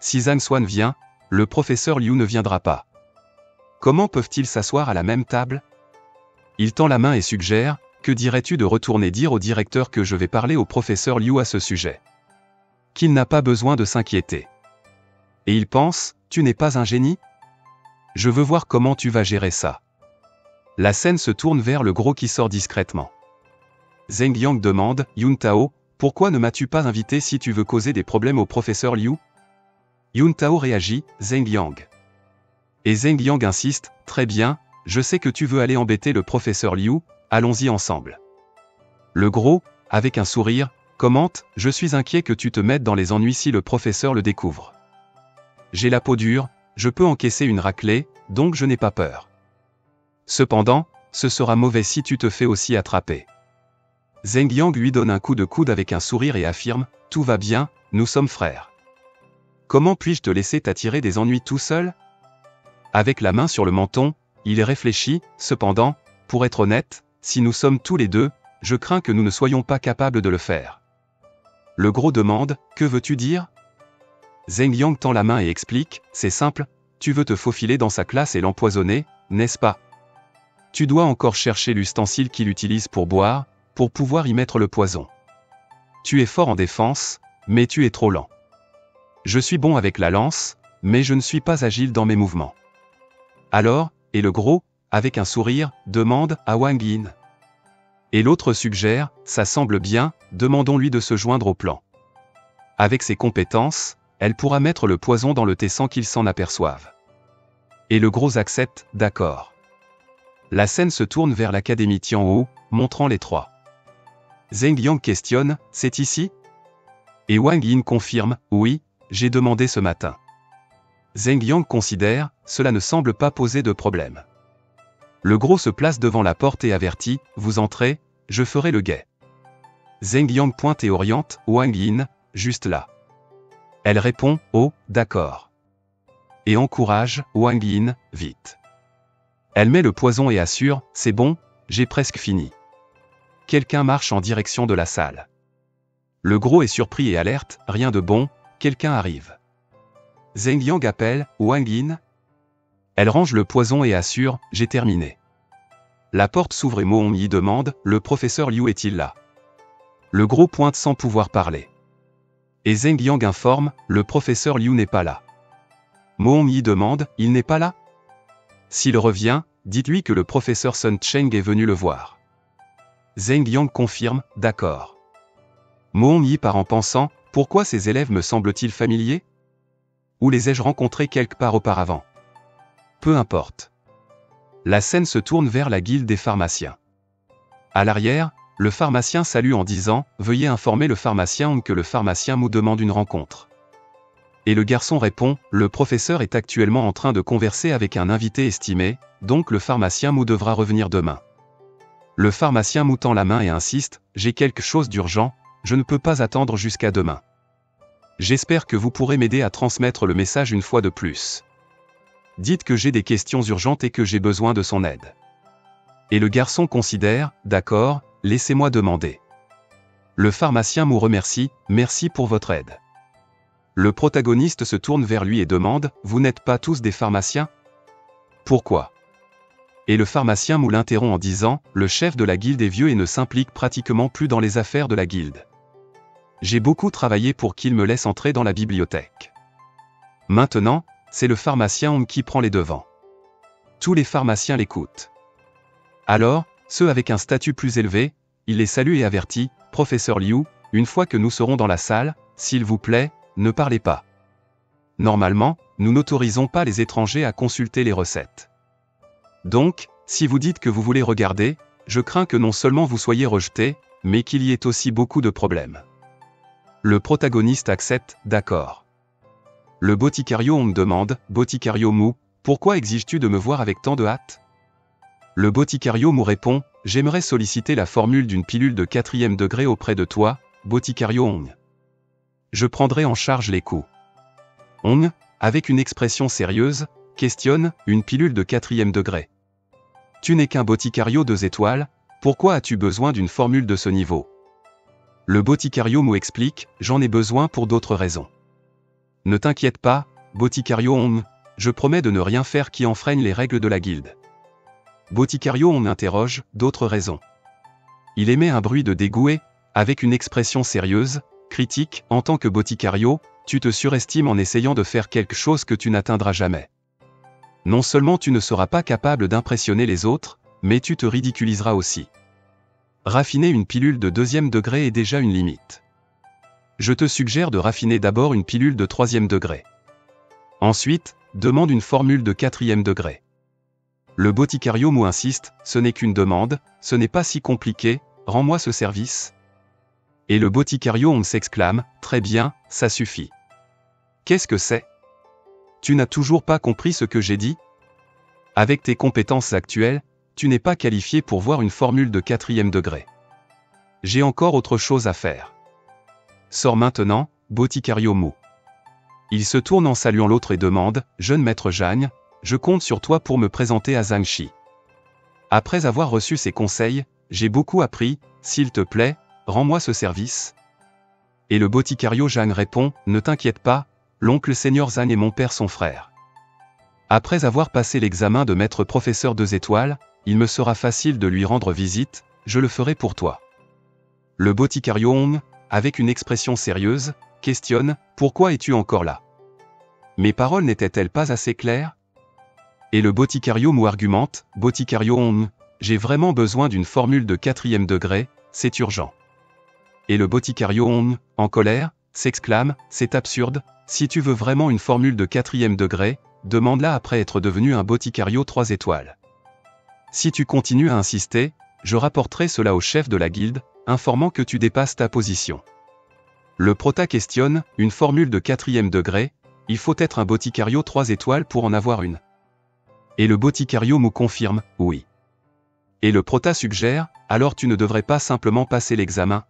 A: Si Zhang Xuan vient, le professeur Liu ne viendra pas. Comment peuvent-ils s'asseoir à la même table? Il tend la main et suggère, Que dirais-tu de retourner dire au directeur que je vais parler au professeur Liu à ce sujet? Qu'il n'a pas besoin de s'inquiéter. Et il pense, tu n'es pas un génie? Je veux voir comment tu vas gérer ça. La scène se tourne vers le gros qui sort discrètement. Zheng Yang demande, Yun Tao, pourquoi ne m'as-tu pas invité si tu veux causer des problèmes au professeur Liu? Yun Tao réagit, Zheng Yang. Et Zheng Yang insiste, très bien, je sais que tu veux aller embêter le professeur Liu, allons-y ensemble. Le gros, avec un sourire, commente, je suis inquiet que tu te mettes dans les ennuis si le professeur le découvre. J'ai la peau dure, je peux encaisser une raclée, donc je n'ai pas peur. Cependant, ce sera mauvais si tu te fais aussi attraper. Zheng Yang lui donne un coup de coude avec un sourire et affirme, Tout va bien, nous sommes frères. Comment puis-je te laisser t'attirer des ennuis tout seul? Avec la main sur le menton, il réfléchit, cependant, pour être honnête, si nous sommes tous les deux, je crains que nous ne soyons pas capables de le faire. Le gros demande, Que veux-tu dire? Zheng Yang tend la main et explique, C'est simple, tu veux te faufiler dans sa classe et l'empoisonner, n'est-ce pas? Tu dois encore chercher l'ustensile qu'il utilise pour boire, pour pouvoir y mettre le poison. Tu es fort en défense, mais tu es trop lent. Je suis bon avec la lance, mais je ne suis pas agile dans mes mouvements. Alors, et le gros, avec un sourire, demande à Wang Yin. Et l'autre suggère, ça semble bien, demandons-lui de se joindre au plan. Avec ses compétences, elle pourra mettre le poison dans le thé sans qu'il s'en aperçoive. Et le gros accepte, d'accord. La scène se tourne vers l'académie Tianhou, montrant les trois. Zheng Yang questionne, c'est ici? Et Wang Yin confirme, oui, j'ai demandé ce matin. Zheng Yang considère, cela ne semble pas poser de problème. Le gros se place devant la porte et avertit, vous entrez, je ferai le guet. Zheng Yang pointe et oriente, Wang Yin, juste là. Elle répond, oh, d'accord. Et encourage, Wang Yin, vite. Elle met le poison et assure, c'est bon, j'ai presque fini. Quelqu'un marche en direction de la salle. Le gros est surpris et alerte, rien de bon, quelqu'un arrive. Zheng Yang appelle, Wang Yin. Elle range le poison et assure, j'ai terminé. La porte s'ouvre et Mo Yi demande, le professeur Liu est-il là? Le gros pointe sans pouvoir parler. Et Zheng Yang informe, le professeur Liu n'est pas là. Mo Yi demande, il n'est pas là? S'il revient, dites-lui que le professeur Sun Cheng est venu le voir. Zheng Yang confirme, d'accord. Mo Yi part en pensant, pourquoi ces élèves me semblent-ils familiers? Où les ai-je rencontrés quelque part auparavant? Peu importe. La scène se tourne vers la guilde des pharmaciens. À l'arrière, le pharmacien salue en disant Veuillez informer le pharmacien que le pharmacien Mou demande une rencontre. Et le garçon répond Le professeur est actuellement en train de converser avec un invité estimé, donc le pharmacien Mou devra revenir demain. Le pharmacien moutant la main et insiste, J'ai quelque chose d'urgent, je ne peux pas attendre jusqu'à demain. J'espère que vous pourrez m'aider à transmettre le message une fois de plus. Dites que j'ai des questions urgentes et que j'ai besoin de son aide. Et le garçon considère, d'accord, laissez-moi demander. Le pharmacien Mou remercie, merci pour votre aide. Le protagoniste se tourne vers lui et demande, vous n'êtes pas tous des pharmaciens? Pourquoi? Et le pharmacien Mou l'interrompt en disant, le chef de la guilde est vieux et ne s'implique pratiquement plus dans les affaires de la guilde. J'ai beaucoup travaillé pour qu'il me laisse entrer dans la bibliothèque. Maintenant, c'est le pharmacien Hong qui prend les devants. Tous les pharmaciens l'écoutent. Alors, ceux avec un statut plus élevé, il les salue et avertit, Professeur Liu, une fois que nous serons dans la salle, s'il vous plaît, ne parlez pas. Normalement, nous n'autorisons pas les étrangers à consulter les recettes. Donc, si vous dites que vous voulez regarder, je crains que non seulement vous soyez rejeté, mais qu'il y ait aussi beaucoup de problèmes. Le protagoniste accepte, d'accord. Le boticario me demande, Boticario Mou, pourquoi exiges-tu de me voir avec tant de hâte? Le boticario Mou répond, j'aimerais solliciter la formule d'une pilule de quatrième degré auprès de toi, Boticario Ong. Je prendrai en charge les coûts. Ong, avec une expression sérieuse, questionne, une pilule de quatrième degré. Tu n'es qu'un boticario deux étoiles, pourquoi as-tu besoin d'une formule de ce niveau? Le boticario Mou explique, j'en ai besoin pour d'autres raisons. Ne t'inquiète pas, boticario on, je promets de ne rien faire qui enfreigne les règles de la guilde. Boticario on interroge, d'autres raisons. il émet un bruit de dégoût avec une expression sérieuse, critique, en tant que boticario, tu te surestimes en essayant de faire quelque chose que tu n'atteindras jamais. Non seulement tu ne seras pas capable d'impressionner les autres, mais tu te ridiculiseras aussi. Raffiner une pilule de deuxième degré est déjà une limite. Je te suggère de raffiner d'abord une pilule de troisième degré. Ensuite, demande une formule de quatrième degré. Le boticario mou insiste, ce n'est qu'une demande, ce n'est pas si compliqué, rends-moi ce service. Et le boticario on s'exclame, très bien, ça suffit. Qu'est-ce que c'est? Tu n'as toujours pas compris ce que j'ai dit? Avec tes compétences actuelles, tu n'es pas qualifié pour voir une formule de quatrième degré. J'ai encore autre chose à faire. Sors maintenant, Boticario mou. Il se tourne en saluant l'autre et demande, Jeune maître Jagne, je compte sur toi pour me présenter à Zhangxi. Après avoir reçu ses conseils, j'ai beaucoup appris, s'il te plaît, rends-moi ce service. Et le boticario Zhang répond, Ne t'inquiète pas, l'oncle seigneur Zhang et mon père sont frères. Après avoir passé l'examen de maître professeur deux étoiles, il me sera facile de lui rendre visite, je le ferai pour toi. Le boticario Hong, avec une expression sérieuse, questionne, Pourquoi es-tu encore là? Mes paroles n'étaient-elles pas assez claires? Et le boticario Mou argumente, Boticario Hong, j'ai vraiment besoin d'une formule de quatrième degré, c'est urgent. Et le boticario Hong, en colère, s'exclame, c'est absurde, si tu veux vraiment une formule de quatrième degré, demande-la après être devenu un boticario 3 étoiles. Si tu continues à insister, je rapporterai cela au chef de la guilde, informant que tu dépasses ta position. Le prota questionne, une formule de quatrième degré, il faut être un boticario 3 étoiles pour en avoir une. Et le boticario me confirme, oui. Et le prota suggère, alors tu ne devrais pas simplement passer l'examen.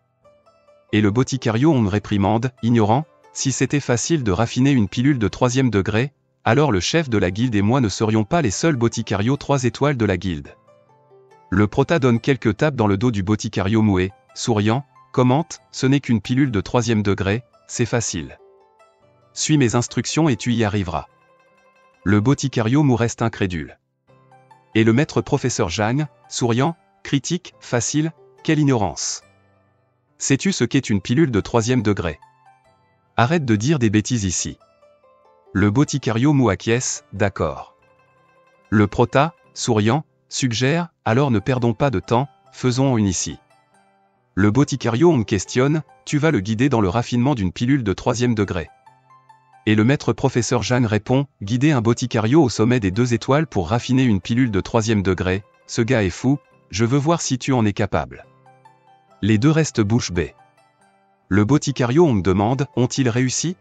A: Et le boticario on me réprimande, ignorant, si c'était facile de raffiner une pilule de troisième degré, alors le chef de la guilde et moi ne serions pas les seuls boticarios 3 étoiles de la guilde. Le prota donne quelques tapes dans le dos du boticario moué, souriant, commente, ce n'est qu'une pilule de troisième degré, c'est facile. Suis mes instructions et tu y arriveras. Le boticario mou reste incrédule. Et le maître professeur Jeanne, souriant, critique, facile, quelle ignorance. Sais-tu ce qu'est une pilule de troisième degré? Arrête de dire des bêtises ici. Le boticario mou d'accord. Le prota, souriant, suggère, alors ne perdons pas de temps, faisons une ici. Le boticario me questionne, tu vas le guider dans le raffinement d'une pilule de troisième degré. Et le maître professeur Jeanne répond, guider un boticario au sommet des deux étoiles pour raffiner une pilule de troisième degré, ce gars est fou, je veux voir si tu en es capable. Les deux restent bouche bée. Le boticario me demande, ont-ils réussi?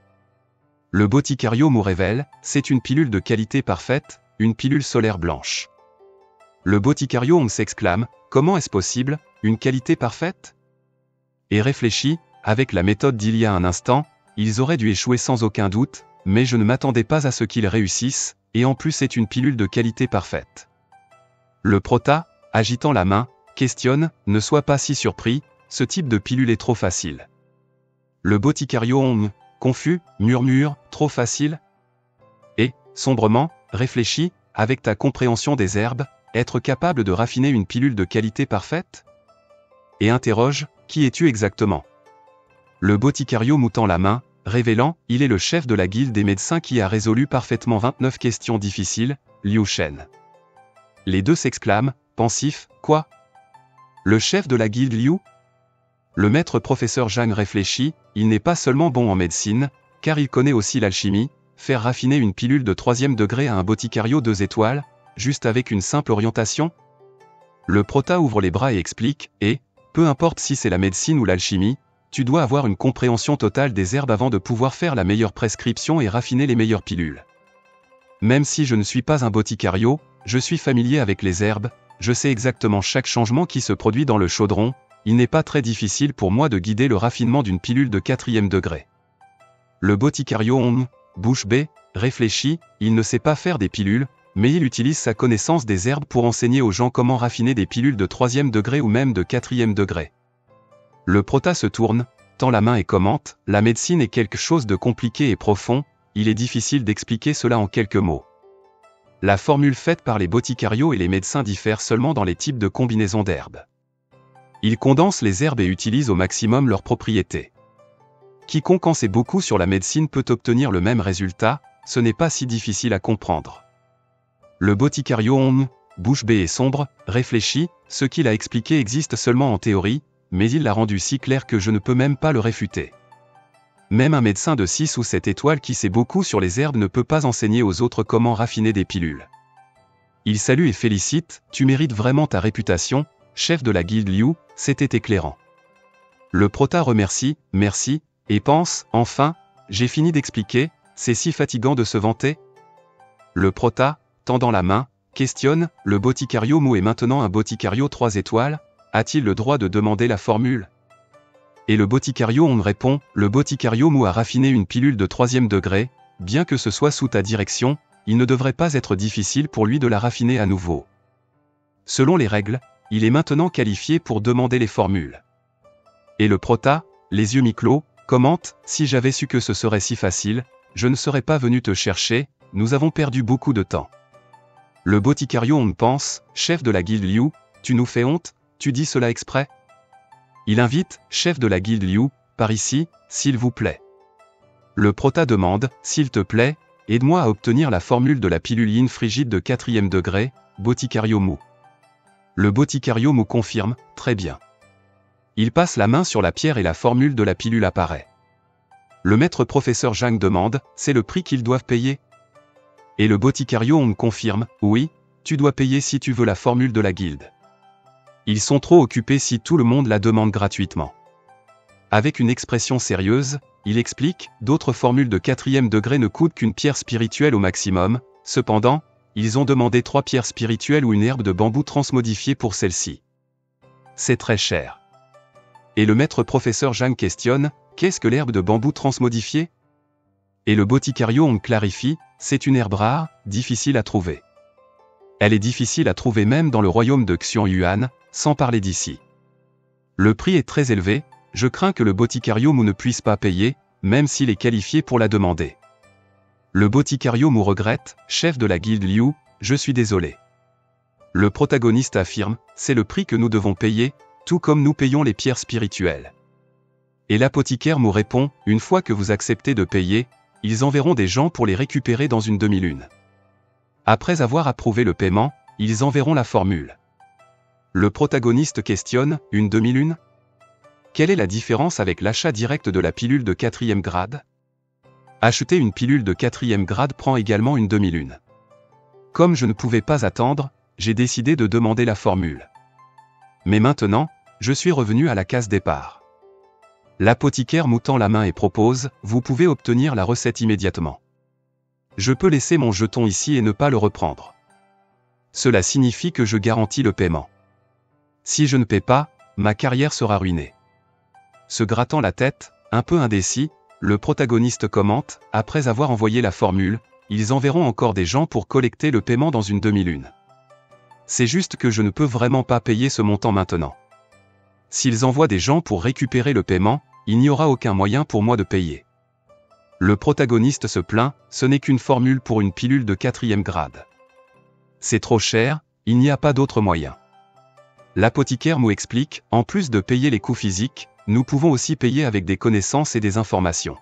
A: Le Boticario me révèle, c'est une pilule de qualité parfaite, une pilule solaire blanche. Le Boticario me s'exclame, comment est-ce possible, une qualité parfaite? Et réfléchit, avec la méthode d'il y a un instant, ils auraient dû échouer sans aucun doute, mais je ne m'attendais pas à ce qu'ils réussissent, et en plus c'est une pilule de qualité parfaite. Le prota, agitant la main, questionne, ne sois pas si surpris, ce type de pilule est trop facile. Le Boticario on confus, murmure, trop facile Et, sombrement, réfléchis, avec ta compréhension des herbes, être capable de raffiner une pilule de qualité parfaite? Et interroge, qui es-tu exactement? Le boticario moutant la main, révélant, il est le chef de la guilde des médecins qui a résolu parfaitement 29 questions difficiles, Liu Shen. Les deux s'exclament, pensifs, quoi? Le chef de la guilde Liu? Le maître professeur Zhang réfléchit, il n'est pas seulement bon en médecine, car il connaît aussi l'alchimie, faire raffiner une pilule de troisième degré à un boticario deux étoiles, juste avec une simple orientation? Le prota ouvre les bras et explique, et, peu importe si c'est la médecine ou l'alchimie, tu dois avoir une compréhension totale des herbes avant de pouvoir faire la meilleure prescription et raffiner les meilleures pilules. Même si je ne suis pas un boticario, je suis familier avec les herbes, je sais exactement chaque changement qui se produit dans le chaudron, il n'est pas très difficile pour moi de guider le raffinement d'une pilule de quatrième degré. Le boticario Hong, bouche bée, réfléchit, il ne sait pas faire des pilules, mais il utilise sa connaissance des herbes pour enseigner aux gens comment raffiner des pilules de troisième degré ou même de quatrième degré. Le prota se tourne, tend la main et commente, la médecine est quelque chose de compliqué et profond, il est difficile d'expliquer cela en quelques mots. La formule faite par les boticarios et les médecins diffère seulement dans les types de combinaisons d'herbes. Il condense les herbes et utilise au maximum leurs propriétés. Quiconque en sait beaucoup sur la médecine peut obtenir le même résultat, ce n'est pas si difficile à comprendre. Le boticario Hong, bouche bée et sombre, réfléchit, ce qu'il a expliqué existe seulement en théorie, mais il l'a rendu si clair que je ne peux même pas le réfuter. Même un médecin de 6 ou 7 étoiles qui sait beaucoup sur les herbes ne peut pas enseigner aux autres comment raffiner des pilules. Il salue et félicite, tu mérites vraiment ta réputation, chef de la guilde Liu, c'était éclairant. Le prota remercie, merci, et pense, enfin, j'ai fini d'expliquer, c'est si fatigant de se vanter Le prota, tendant la main, questionne, le boticario mou est maintenant un boticario 3 étoiles, a-t-il le droit de demander la formule? Et le boticario on répond, le boticario mou a raffiné une pilule de troisième degré, bien que ce soit sous ta direction, il ne devrait pas être difficile pour lui de la raffiner à nouveau. Selon les règles, il est maintenant qualifié pour demander les formules. Et le prota, les yeux mi-clos, commente, si j'avais su que ce serait si facile, je ne serais pas venu te chercher, nous avons perdu beaucoup de temps. Le boticario on pense, chef de la guilde Liu, tu nous fais honte, tu dis cela exprès? Il invite, chef de la guilde Liu, par ici, s'il vous plaît. Le prota demande, s'il te plaît, aide-moi à obtenir la formule de la piluline frigide de quatrième degré, boticario mou. Le boticario mou confirme, très bien. Il passe la main sur la pierre et la formule de la pilule apparaît. Le maître professeur Zhang demande, c'est le prix qu'ils doivent payer? Et le boticario on confirme, oui, tu dois payer si tu veux la formule de la guilde. Ils sont trop occupés si tout le monde la demande gratuitement. Avec une expression sérieuse, il explique, d'autres formules de quatrième degré ne coûtent qu'une pierre spirituelle au maximum, cependant, ils ont demandé trois pierres spirituelles ou une herbe de bambou transmodifiée pour celle-ci. C'est très cher. Et le maître professeur Zhang questionne, qu'est-ce que l'herbe de bambou transmodifiée? Et le boticario on clarifie, c'est une herbe rare, difficile à trouver. Elle est difficile à trouver même dans le royaume de Xiong-Yuan, sans parler d'ici. Le prix est très élevé, je crains que le boticario Mu ne puisse pas payer, même s'il est qualifié pour la demander. Le boticario Mu regrette, chef de la guilde Liu, je suis désolé. Le protagoniste affirme, c'est le prix que nous devons payer, tout comme nous payons les pierres spirituelles. Et l'apothicaire Mu répond, une fois que vous acceptez de payer, ils enverront des gens pour les récupérer dans une demi-lune. Après avoir approuvé le paiement, ils enverront la formule. Le protagoniste questionne, une demi-lune? Quelle est la différence avec l'achat direct de la pilule de quatrième grade? Acheter une pilule de quatrième grade prend également une demi-lune. Comme je ne pouvais pas attendre, j'ai décidé de demander la formule. Mais maintenant, je suis revenu à la case départ. L'apothicaire moutant la main et propose, vous pouvez obtenir la recette immédiatement. Je peux laisser mon jeton ici et ne pas le reprendre. Cela signifie que je garantis le paiement. Si je ne paie pas, ma carrière sera ruinée. Se grattant la tête, un peu indécis, le protagoniste commente, après avoir envoyé la formule, ils enverront encore des gens pour collecter le paiement dans une demi-lune. C'est juste que je ne peux vraiment pas payer ce montant maintenant. S'ils envoient des gens pour récupérer le paiement, il n'y aura aucun moyen pour moi de payer. Le protagoniste se plaint, ce n'est qu'une formule pour une pilule de quatrième grade. C'est trop cher, il n'y a pas d'autre moyen. L'apothicaire nous explique, en plus de payer les coûts physiques, nous pouvons aussi payer avec des connaissances et des informations.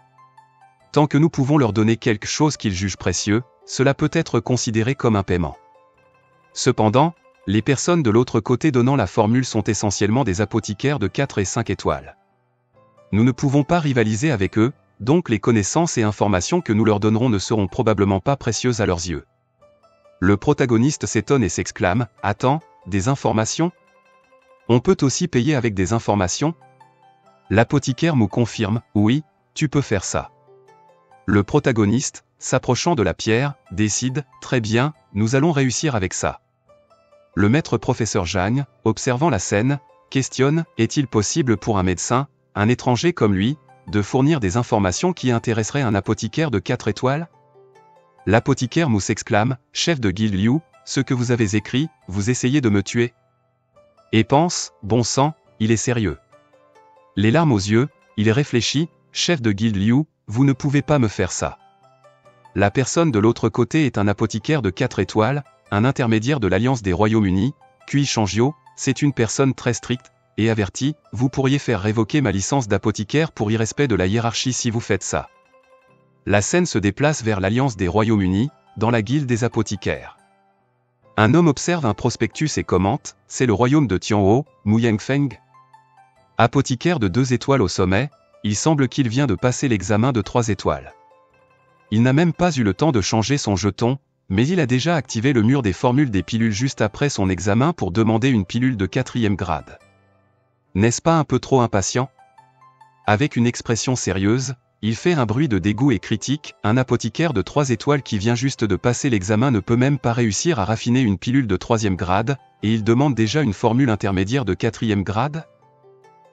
A: Tant que nous pouvons leur donner quelque chose qu'ils jugent précieux, cela peut être considéré comme un paiement. Cependant, les personnes de l'autre côté donnant la formule sont essentiellement des apothicaires de 4 et 5 étoiles. Nous ne pouvons pas rivaliser avec eux, donc les connaissances et informations que nous leur donnerons ne seront probablement pas précieuses à leurs yeux. Le protagoniste s'étonne et s'exclame, Attends, des informations On peut aussi payer avec des informations L'apothicaire me confirme, oui, tu peux faire ça. Le protagoniste, s'approchant de la pierre, décide, très bien, nous allons réussir avec ça. Le maître professeur Jeanne, observant la scène, questionne, est-il possible pour un médecin, un étranger comme lui, de fournir des informations qui intéresseraient un apothicaire de 4 étoiles? L'apothicaire Mou s'exclame, chef de guilde Liu, ce que vous avez écrit, vous essayez de me tuer. Et pense, bon sang, il est sérieux. Les larmes aux yeux, il réfléchit, chef de guilde Liu, vous ne pouvez pas me faire ça. La personne de l'autre côté est un apothicaire de 4 étoiles, un intermédiaire de l'Alliance des Royaumes-Unis, Kui Shangio, c'est une personne très stricte, et avertit, vous pourriez faire révoquer ma licence d'apothicaire pour irrespect de la hiérarchie si vous faites ça. La scène se déplace vers l'Alliance des Royaumes-Unis, dans la guilde des apothicaires. Un homme observe un prospectus et commente, c'est le royaume de Tianho, Muyangfeng. Apothicaire de deux étoiles au sommet, il semble qu'il vient de passer l'examen de trois étoiles. Il n'a même pas eu le temps de changer son jeton, mais il a déjà activé le mur des formules des pilules juste après son examen pour demander une pilule de quatrième grade. N'est-ce pas un peu trop impatient? Avec une expression sérieuse, il fait un bruit de dégoût et critique, un apothicaire de 3 étoiles qui vient juste de passer l'examen ne peut même pas réussir à raffiner une pilule de troisième grade, et il demande déjà une formule intermédiaire de quatrième grade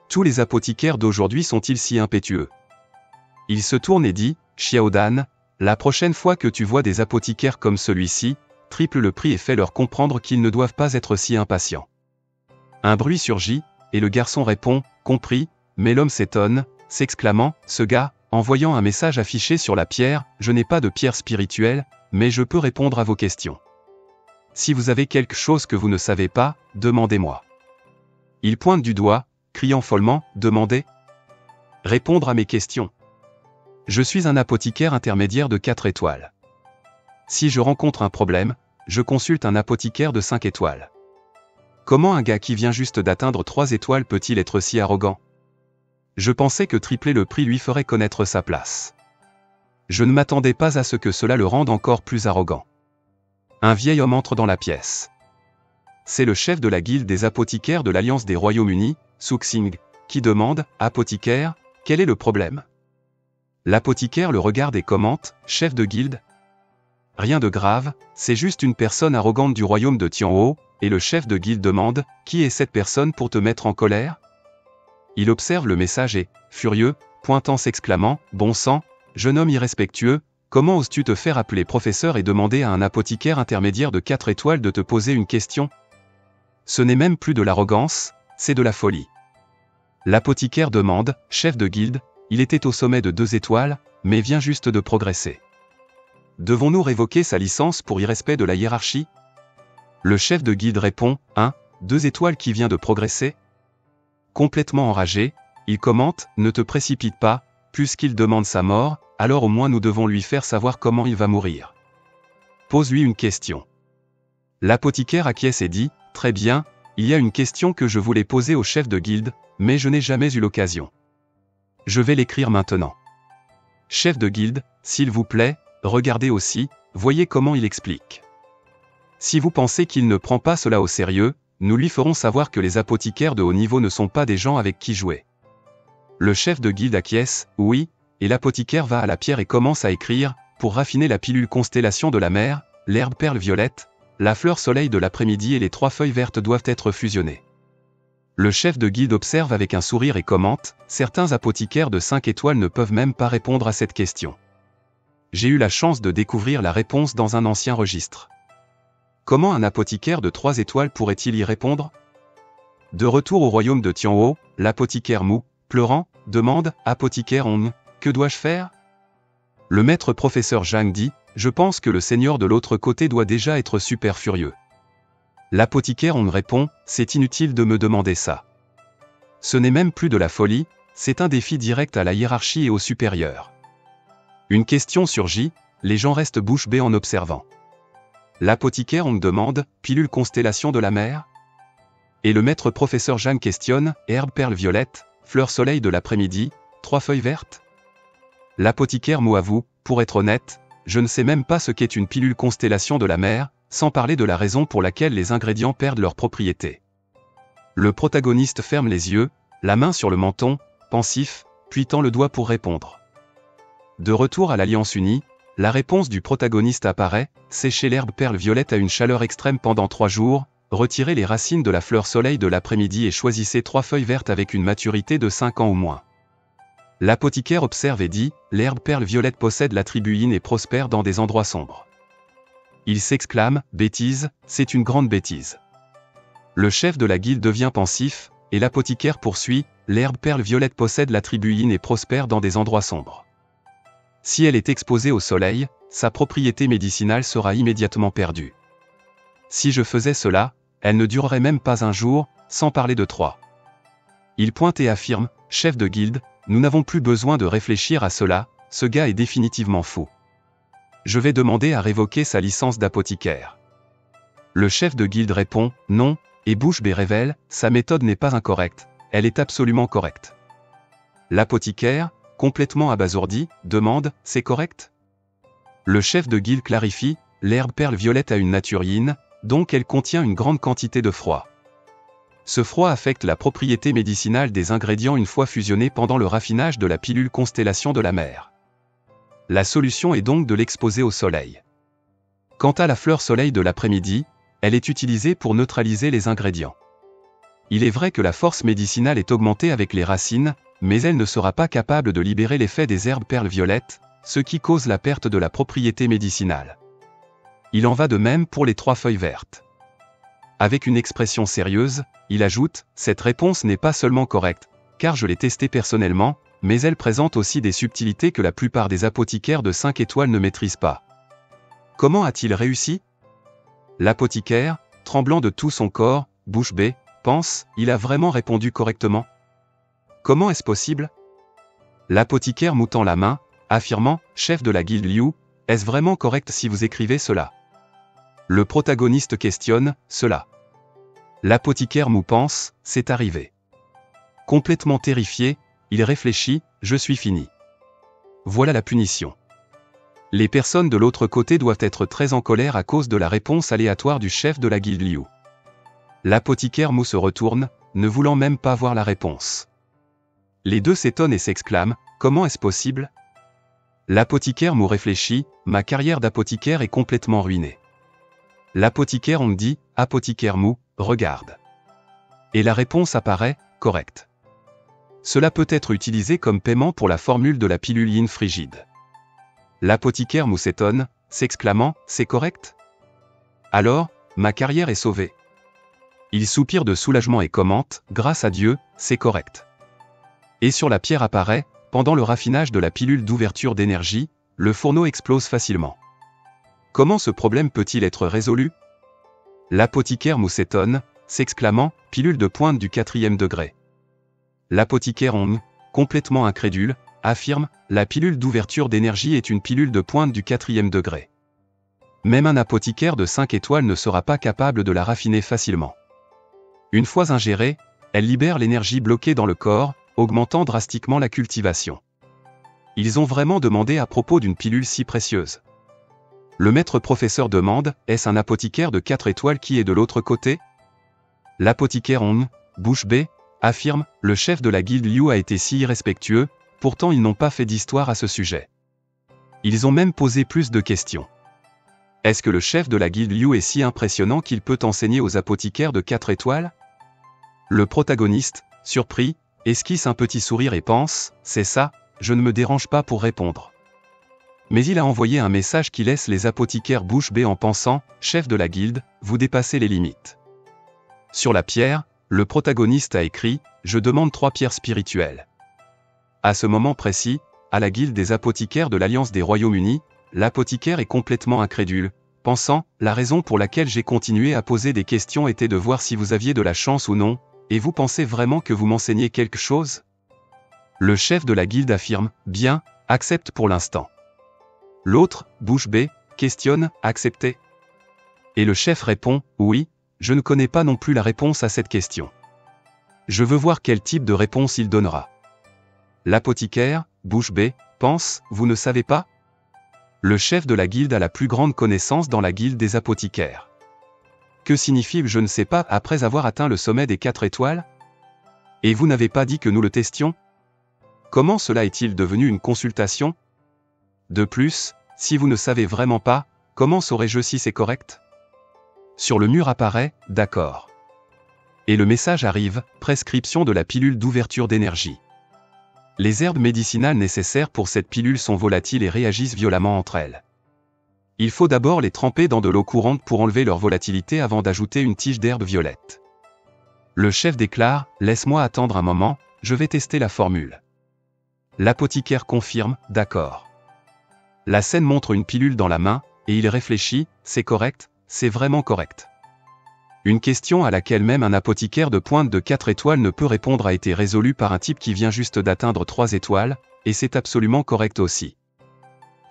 A: Tous les apothicaires d'aujourd'hui sont-ils si impétueux? Il se tourne et dit, Xiaodan, la prochaine fois que tu vois des apothicaires comme celui-ci, triple le prix et fais leur comprendre qu'ils ne doivent pas être si impatients. Un bruit surgit, et le garçon répond, compris, mais l'homme s'étonne, s'exclamant, ce gars, en voyant un message affiché sur la pierre, je n'ai pas de pierre spirituelle, mais je peux répondre à vos questions. Si vous avez quelque chose que vous ne savez pas, demandez-moi. Il pointe du doigt, criant follement, demandez. Répondre à mes questions. Je suis un apothicaire intermédiaire de 4 étoiles. Si je rencontre un problème, je consulte un apothicaire de 5 étoiles. Comment un gars qui vient juste d'atteindre 3 étoiles peut-il être si arrogant? Je pensais que tripler le prix lui ferait connaître sa place. Je ne m'attendais pas à ce que cela le rende encore plus arrogant. Un vieil homme entre dans la pièce. C'est le chef de la guilde des apothicaires de l'Alliance des Royaumes-Unis, Suxing, qui demande, Apothicaire, quel est le problème? L'apothicaire le regarde et commente, Chef de guilde Rien de grave, c'est juste une personne arrogante du royaume de Tianho, et le chef de guilde demande, Qui est cette personne pour te mettre en colère? Il observe le message et, furieux, pointant s'exclamant, Bon sang, jeune homme irrespectueux, comment oses-tu te faire appeler professeur et demander à un apothicaire intermédiaire de 4 étoiles de te poser une question? Ce n'est même plus de l'arrogance, c'est de la folie. L'apothicaire demande, chef de guilde, il était au sommet de 2 étoiles, mais vient juste de progresser. Devons-nous révoquer sa licence pour irrespect de la hiérarchie? Le chef de guilde répond, 1, 2 étoiles qui vient de progresser Complètement enragé, il commente Ne te précipite pas, puisqu'il demande sa mort, alors au moins nous devons lui faire savoir comment il va mourir. Pose-lui une question. L'apothicaire acquiesce et dit Très bien, il y a une question que je voulais poser au chef de guilde, mais je n'ai jamais eu l'occasion. Je vais l'écrire maintenant. Chef de guilde, s'il vous plaît, regardez aussi, voyez comment il explique. Si vous pensez qu'il ne prend pas cela au sérieux, nous lui ferons savoir que les apothicaires de haut niveau ne sont pas des gens avec qui jouer. Le chef de guilde acquiesce, oui, et l'apothicaire va à la pierre et commence à écrire, pour raffiner la pilule constellation de la mer, l'herbe perle violette, la fleur soleil de l'après-midi et les trois feuilles vertes doivent être fusionnées. Le chef de guilde observe avec un sourire et commente, certains apothicaires de 5 étoiles ne peuvent même pas répondre à cette question. J'ai eu la chance de découvrir la réponse dans un ancien registre. Comment un apothicaire de 3 étoiles pourrait-il y répondre? De retour au royaume de Tianho, l'apothicaire Mou, pleurant, demande Apothicaire On, que dois-je faire? Le maître professeur Zhang dit Je pense que le seigneur de l'autre côté doit déjà être super furieux. L'apothicaire On répond C'est inutile de me demander ça. Ce n'est même plus de la folie, c'est un défi direct à la hiérarchie et aux supérieurs. Une question surgit, les gens restent bouche bée en observant. L'apothicaire on demande, pilule constellation de la mer? Et le maître professeur Jeanne questionne, herbe perle violette, fleur soleil de l'après-midi, trois feuilles vertes? L'apothicaire mot avoue, pour être honnête, je ne sais même pas ce qu'est une pilule constellation de la mer, sans parler de la raison pour laquelle les ingrédients perdent leurs propriétés. Le protagoniste ferme les yeux, la main sur le menton, pensif, puis tend le doigt pour répondre. De retour à l'Alliance Unie, la réponse du protagoniste apparaît, sécher l'herbe perle violette à une chaleur extrême pendant trois jours, retirez les racines de la fleur soleil de l'après-midi et choisissez trois feuilles vertes avec une maturité de 5 ans ou moins. L'apothicaire observe et dit, l'herbe perle violette possède la tribuine et prospère dans des endroits sombres. Il s'exclame, bêtise, c'est une grande bêtise. Le chef de la guilde devient pensif, et l'apothicaire poursuit, l'herbe perle violette possède la tribuine et prospère dans des endroits sombres. Si elle est exposée au soleil, sa propriété médicinale sera immédiatement perdue. Si je faisais cela, elle ne durerait même pas un jour, sans parler de trois. Il pointe et affirme, chef de guilde, nous n'avons plus besoin de réfléchir à cela, ce gars est définitivement fou. Je vais demander à révoquer sa licence d'apothicaire. Le chef de guilde répond, non, et Bouche révèle, sa méthode n'est pas incorrecte, elle est absolument correcte. L'apothicaire, complètement abasourdi, demande, c'est correct? Le chef de guilde clarifie, l'herbe perle violette a une nature yin, donc elle contient une grande quantité de froid. Ce froid affecte la propriété médicinale des ingrédients une fois fusionnés pendant le raffinage de la pilule constellation de la mer. La solution est donc de l'exposer au soleil. Quant à la fleur soleil de l'après-midi, elle est utilisée pour neutraliser les ingrédients. Il est vrai que la force médicinale est augmentée avec les racines, mais elle ne sera pas capable de libérer l'effet des herbes perles violettes, ce qui cause la perte de la propriété médicinale. Il en va de même pour les trois feuilles vertes. Avec une expression sérieuse, il ajoute, cette réponse n'est pas seulement correcte, car je l'ai testée personnellement, mais elle présente aussi des subtilités que la plupart des apothicaires de 5 étoiles ne maîtrisent pas. Comment a-t-il réussi? L'apothicaire, tremblant de tout son corps, bouche bée, pense, il a vraiment répondu correctement Comment est-ce possible? L'apothicaire moutant la main, affirmant, chef de la guilde Liu, est-ce vraiment correct si vous écrivez cela? Le protagoniste questionne, cela. L'apothicaire mou pense, c'est arrivé. Complètement terrifié, il réfléchit, je suis fini. Voilà la punition. Les personnes de l'autre côté doivent être très en colère à cause de la réponse aléatoire du chef de la guilde Liu. L'apothicaire Mou se retourne, ne voulant même pas voir la réponse. Les deux s'étonnent et s'exclament, comment est-ce possible? L'apothicaire Mou réfléchit, ma carrière d'apothicaire est complètement ruinée. L'apothicaire on dit, apothicaire Mou, regarde. Et la réponse apparaît, correcte. Cela peut être utilisé comme paiement pour la formule de la pilule yin frigide. L'apothicaire Mou s'étonne, s'exclamant, c'est correct? Alors, ma carrière est sauvée. Il soupire de soulagement et commente, grâce à Dieu, c'est correct. Et sur la pierre apparaît, pendant le raffinage de la pilule d'ouverture d'énergie, le fourneau explose facilement. Comment ce problème peut-il être résolu? L'apothicaire Mou s'étonne, s'exclamant, pilule de pointe du quatrième degré. L'apothicaire Ong, complètement incrédule, affirme, la pilule d'ouverture d'énergie est une pilule de pointe du quatrième degré. Même un apothicaire de 5 étoiles ne sera pas capable de la raffiner facilement. Une fois ingérée, elle libère l'énergie bloquée dans le corps, augmentant drastiquement la cultivation. Ils ont vraiment demandé à propos d'une pilule si précieuse. Le maître professeur demande, est-ce un apothicaire de 4 étoiles qui est de l'autre côté? L'apothicaire Ong, bouche bée, affirme, le chef de la guilde Liu a été si irrespectueux, pourtant ils n'ont pas fait d'histoire à ce sujet. Ils ont même posé plus de questions. Est-ce que le chef de la guilde Liu est si impressionnant qu'il peut enseigner aux apothicaires de 4 étoiles? Le protagoniste, surpris, esquisse un petit sourire et pense, c'est ça, je ne me dérange pas pour répondre. Mais il a envoyé un message qui laisse les apothicaires bouche bée en pensant, chef de la guilde, vous dépassez les limites. Sur la pierre, le protagoniste a écrit, je demande trois pierres spirituelles. À ce moment précis, à la guilde des apothicaires de l'Alliance des Royaumes-Unis, l'apothicaire est complètement incrédule, pensant, la raison pour laquelle j'ai continué à poser des questions était de voir si vous aviez de la chance ou non, et vous pensez vraiment que vous m'enseignez quelque chose? Le chef de la guilde affirme, bien, accepte pour l'instant. L'autre, bouche bée, questionne, accepter Et le chef répond, oui, je ne connais pas non plus la réponse à cette question. Je veux voir quel type de réponse il donnera. L'apothicaire, bouche bée, pense, vous ne savez pas? Le chef de la guilde a la plus grande connaissance dans la guilde des apothicaires. Que signifie je ne sais pas après avoir atteint le sommet des quatre étoiles? Et vous n'avez pas dit que nous le testions? Comment cela est-il devenu une consultation? De plus, si vous ne savez vraiment pas, comment saurais-je si c'est correct? Sur le mur apparaît, d'accord. Et le message arrive, prescription de la pilule d'ouverture d'énergie. Les herbes médicinales nécessaires pour cette pilule sont volatiles et réagissent violemment entre elles. Il faut d'abord les tremper dans de l'eau courante pour enlever leur volatilité avant d'ajouter une tige d'herbe violette. Le chef déclare, laisse-moi attendre un moment, je vais tester la formule. L'apothicaire confirme, d'accord. La scène montre une pilule dans la main, et il réfléchit, c'est correct, c'est vraiment correct. Une question à laquelle même un apothicaire de pointe de 4 étoiles ne peut répondre a été résolue par un type qui vient juste d'atteindre 3 étoiles, et c'est absolument correct aussi.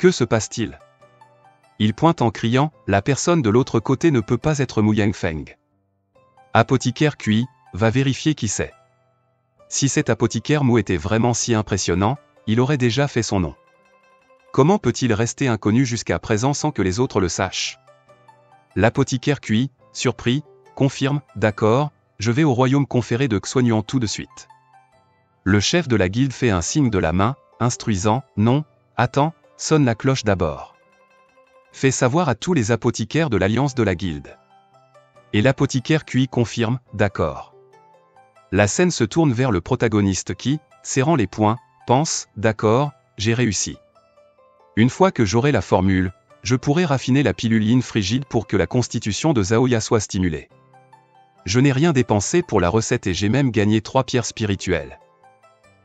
A: Que se passe-t-il? Il pointe en criant, la personne de l'autre côté ne peut pas être Mu Yangfeng. Apothicaire QI, va vérifier qui c'est. Si cet apothicaire Mu était vraiment si impressionnant, il aurait déjà fait son nom. Comment peut-il rester inconnu jusqu'à présent sans que les autres le sachent? L'apothicaire QI, surpris, confirme, d'accord, je vais au royaume conféré de Xuanyuan tout de suite. Le chef de la guilde fait un signe de la main, instruisant, non, attends, sonne la cloche d'abord. Fait savoir à tous les apothicaires de l'alliance de la guilde. Et l'apothicaire QI confirme, d'accord. La scène se tourne vers le protagoniste qui, serrant les poings, pense, d'accord, j'ai réussi. Une fois que j'aurai la formule, je pourrai raffiner la pilule frigide pour que la constitution de Zaoya soit stimulée. Je n'ai rien dépensé pour la recette et j'ai même gagné trois pierres spirituelles.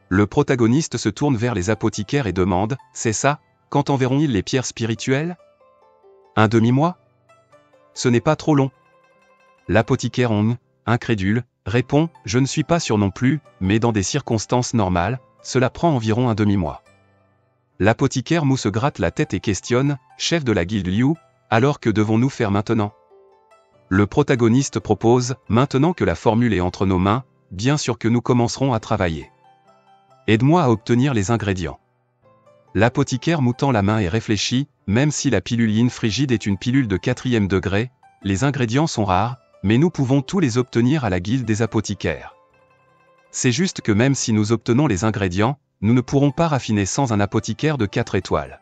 A: Le protagoniste se tourne vers les apothicaires et demande, c'est ça, quand enverront-ils les pierres spirituelles? Un demi-mois Ce n'est pas trop long. L'apothicaire on, incrédule, répond, je ne suis pas sûr non plus, mais dans des circonstances normales, cela prend environ un demi-mois. L'apothicaire Mou se gratte la tête et questionne, chef de la guilde Liu, alors que devons-nous faire maintenant? Le protagoniste propose, maintenant que la formule est entre nos mains, bien sûr que nous commencerons à travailler. Aide-moi à obtenir les ingrédients. L'apothicaire moutant la main et réfléchit, même si la pilule yin frigide est une pilule de quatrième degré, les ingrédients sont rares, mais nous pouvons tous les obtenir à la guilde des apothicaires. C'est juste que même si nous obtenons les ingrédients, nous ne pourrons pas raffiner sans un apothicaire de 4 étoiles.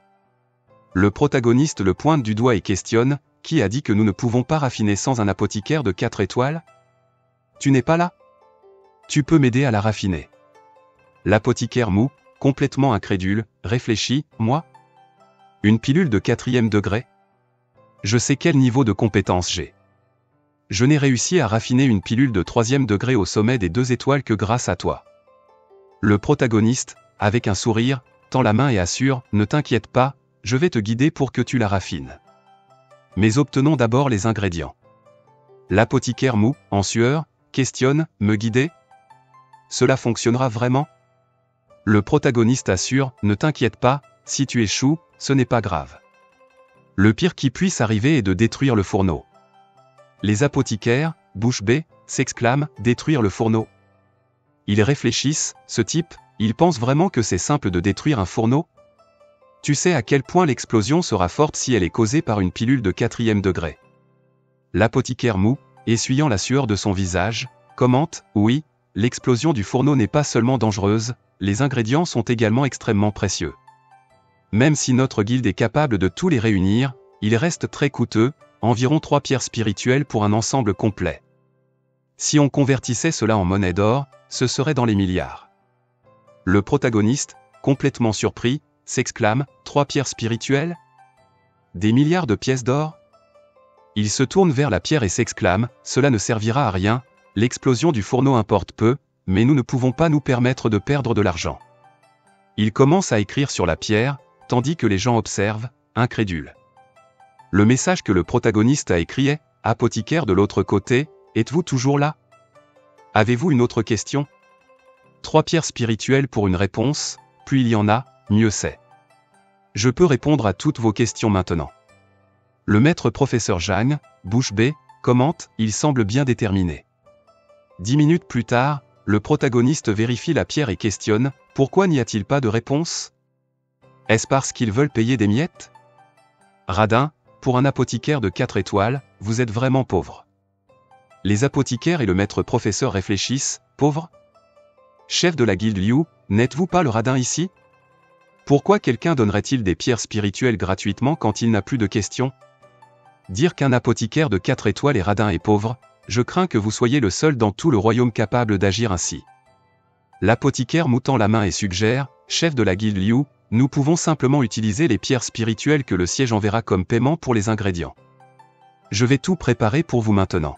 A: Le protagoniste le pointe du doigt et questionne, qui a dit que nous ne pouvons pas raffiner sans un apothicaire de 4 étoiles? Tu n'es pas là? Tu peux m'aider à la raffiner. L'apothicaire mou, complètement incrédule, réfléchit, moi Une pilule de quatrième degré Je sais quel niveau de compétence j'ai. Je n'ai réussi à raffiner une pilule de troisième degré au sommet des deux étoiles que grâce à toi. Le protagoniste, avec un sourire, tend la main et assure, ne t'inquiète pas, je vais te guider pour que tu la raffines. Mais obtenons d'abord les ingrédients. L'apothicaire mou, en sueur, questionne, me guider Cela fonctionnera vraiment? Le protagoniste assure, ne t'inquiète pas, si tu échoues, ce n'est pas grave. Le pire qui puisse arriver est de détruire le fourneau. Les apothicaires, bouche bée, s'exclament, détruire le fourneau. Ils réfléchissent, ce type, il pense vraiment que c'est simple de détruire un fourneau? Tu sais à quel point l'explosion sera forte si elle est causée par une pilule de quatrième degré. L'apothicaire mou, essuyant la sueur de son visage, commente, oui, l'explosion du fourneau n'est pas seulement dangereuse, les ingrédients sont également extrêmement précieux. Même si notre guilde est capable de tous les réunir, il reste très coûteux, environ trois pierres spirituelles pour un ensemble complet. Si on convertissait cela en monnaie d'or, ce serait dans les milliards. Le protagoniste, complètement surpris, s'exclame Trois pierres spirituelles? Des milliards de pièces d'or? Il se tourne vers la pierre et s'exclame Cela ne servira à rien, l'explosion du fourneau importe peu, mais nous ne pouvons pas nous permettre de perdre de l'argent. Il commence à écrire sur la pierre, tandis que les gens observent, incrédules. Le message que le protagoniste a écrit est Apothicaire de l'autre côté, êtes-vous toujours là? Avez-vous une autre question? Trois pierres spirituelles pour une réponse, plus il y en a, mieux c'est. Je peux répondre à toutes vos questions maintenant. Le maître professeur Jeanne, bouche bée, commente, il semble bien déterminé. Dix minutes plus tard, le protagoniste vérifie la pierre et questionne, pourquoi n'y a-t-il pas de réponse? Est-ce parce qu'ils veulent payer des miettes? Radin, pour un apothicaire de 4 étoiles, vous êtes vraiment pauvre. Les apothicaires et le maître professeur réfléchissent, pauvre! Chef de la guilde Liu, n'êtes-vous pas le radin ici? Pourquoi quelqu'un donnerait-il des pierres spirituelles gratuitement quand il n'a plus de questions? Dire qu'un apothicaire de 4 étoiles est radin et pauvre, je crains que vous soyez le seul dans tout le royaume capable d'agir ainsi. L'apothicaire moutant la main et suggère, chef de la guilde Liu, nous pouvons simplement utiliser les pierres spirituelles que le siège enverra comme paiement pour les ingrédients. Je vais tout préparer pour vous maintenant.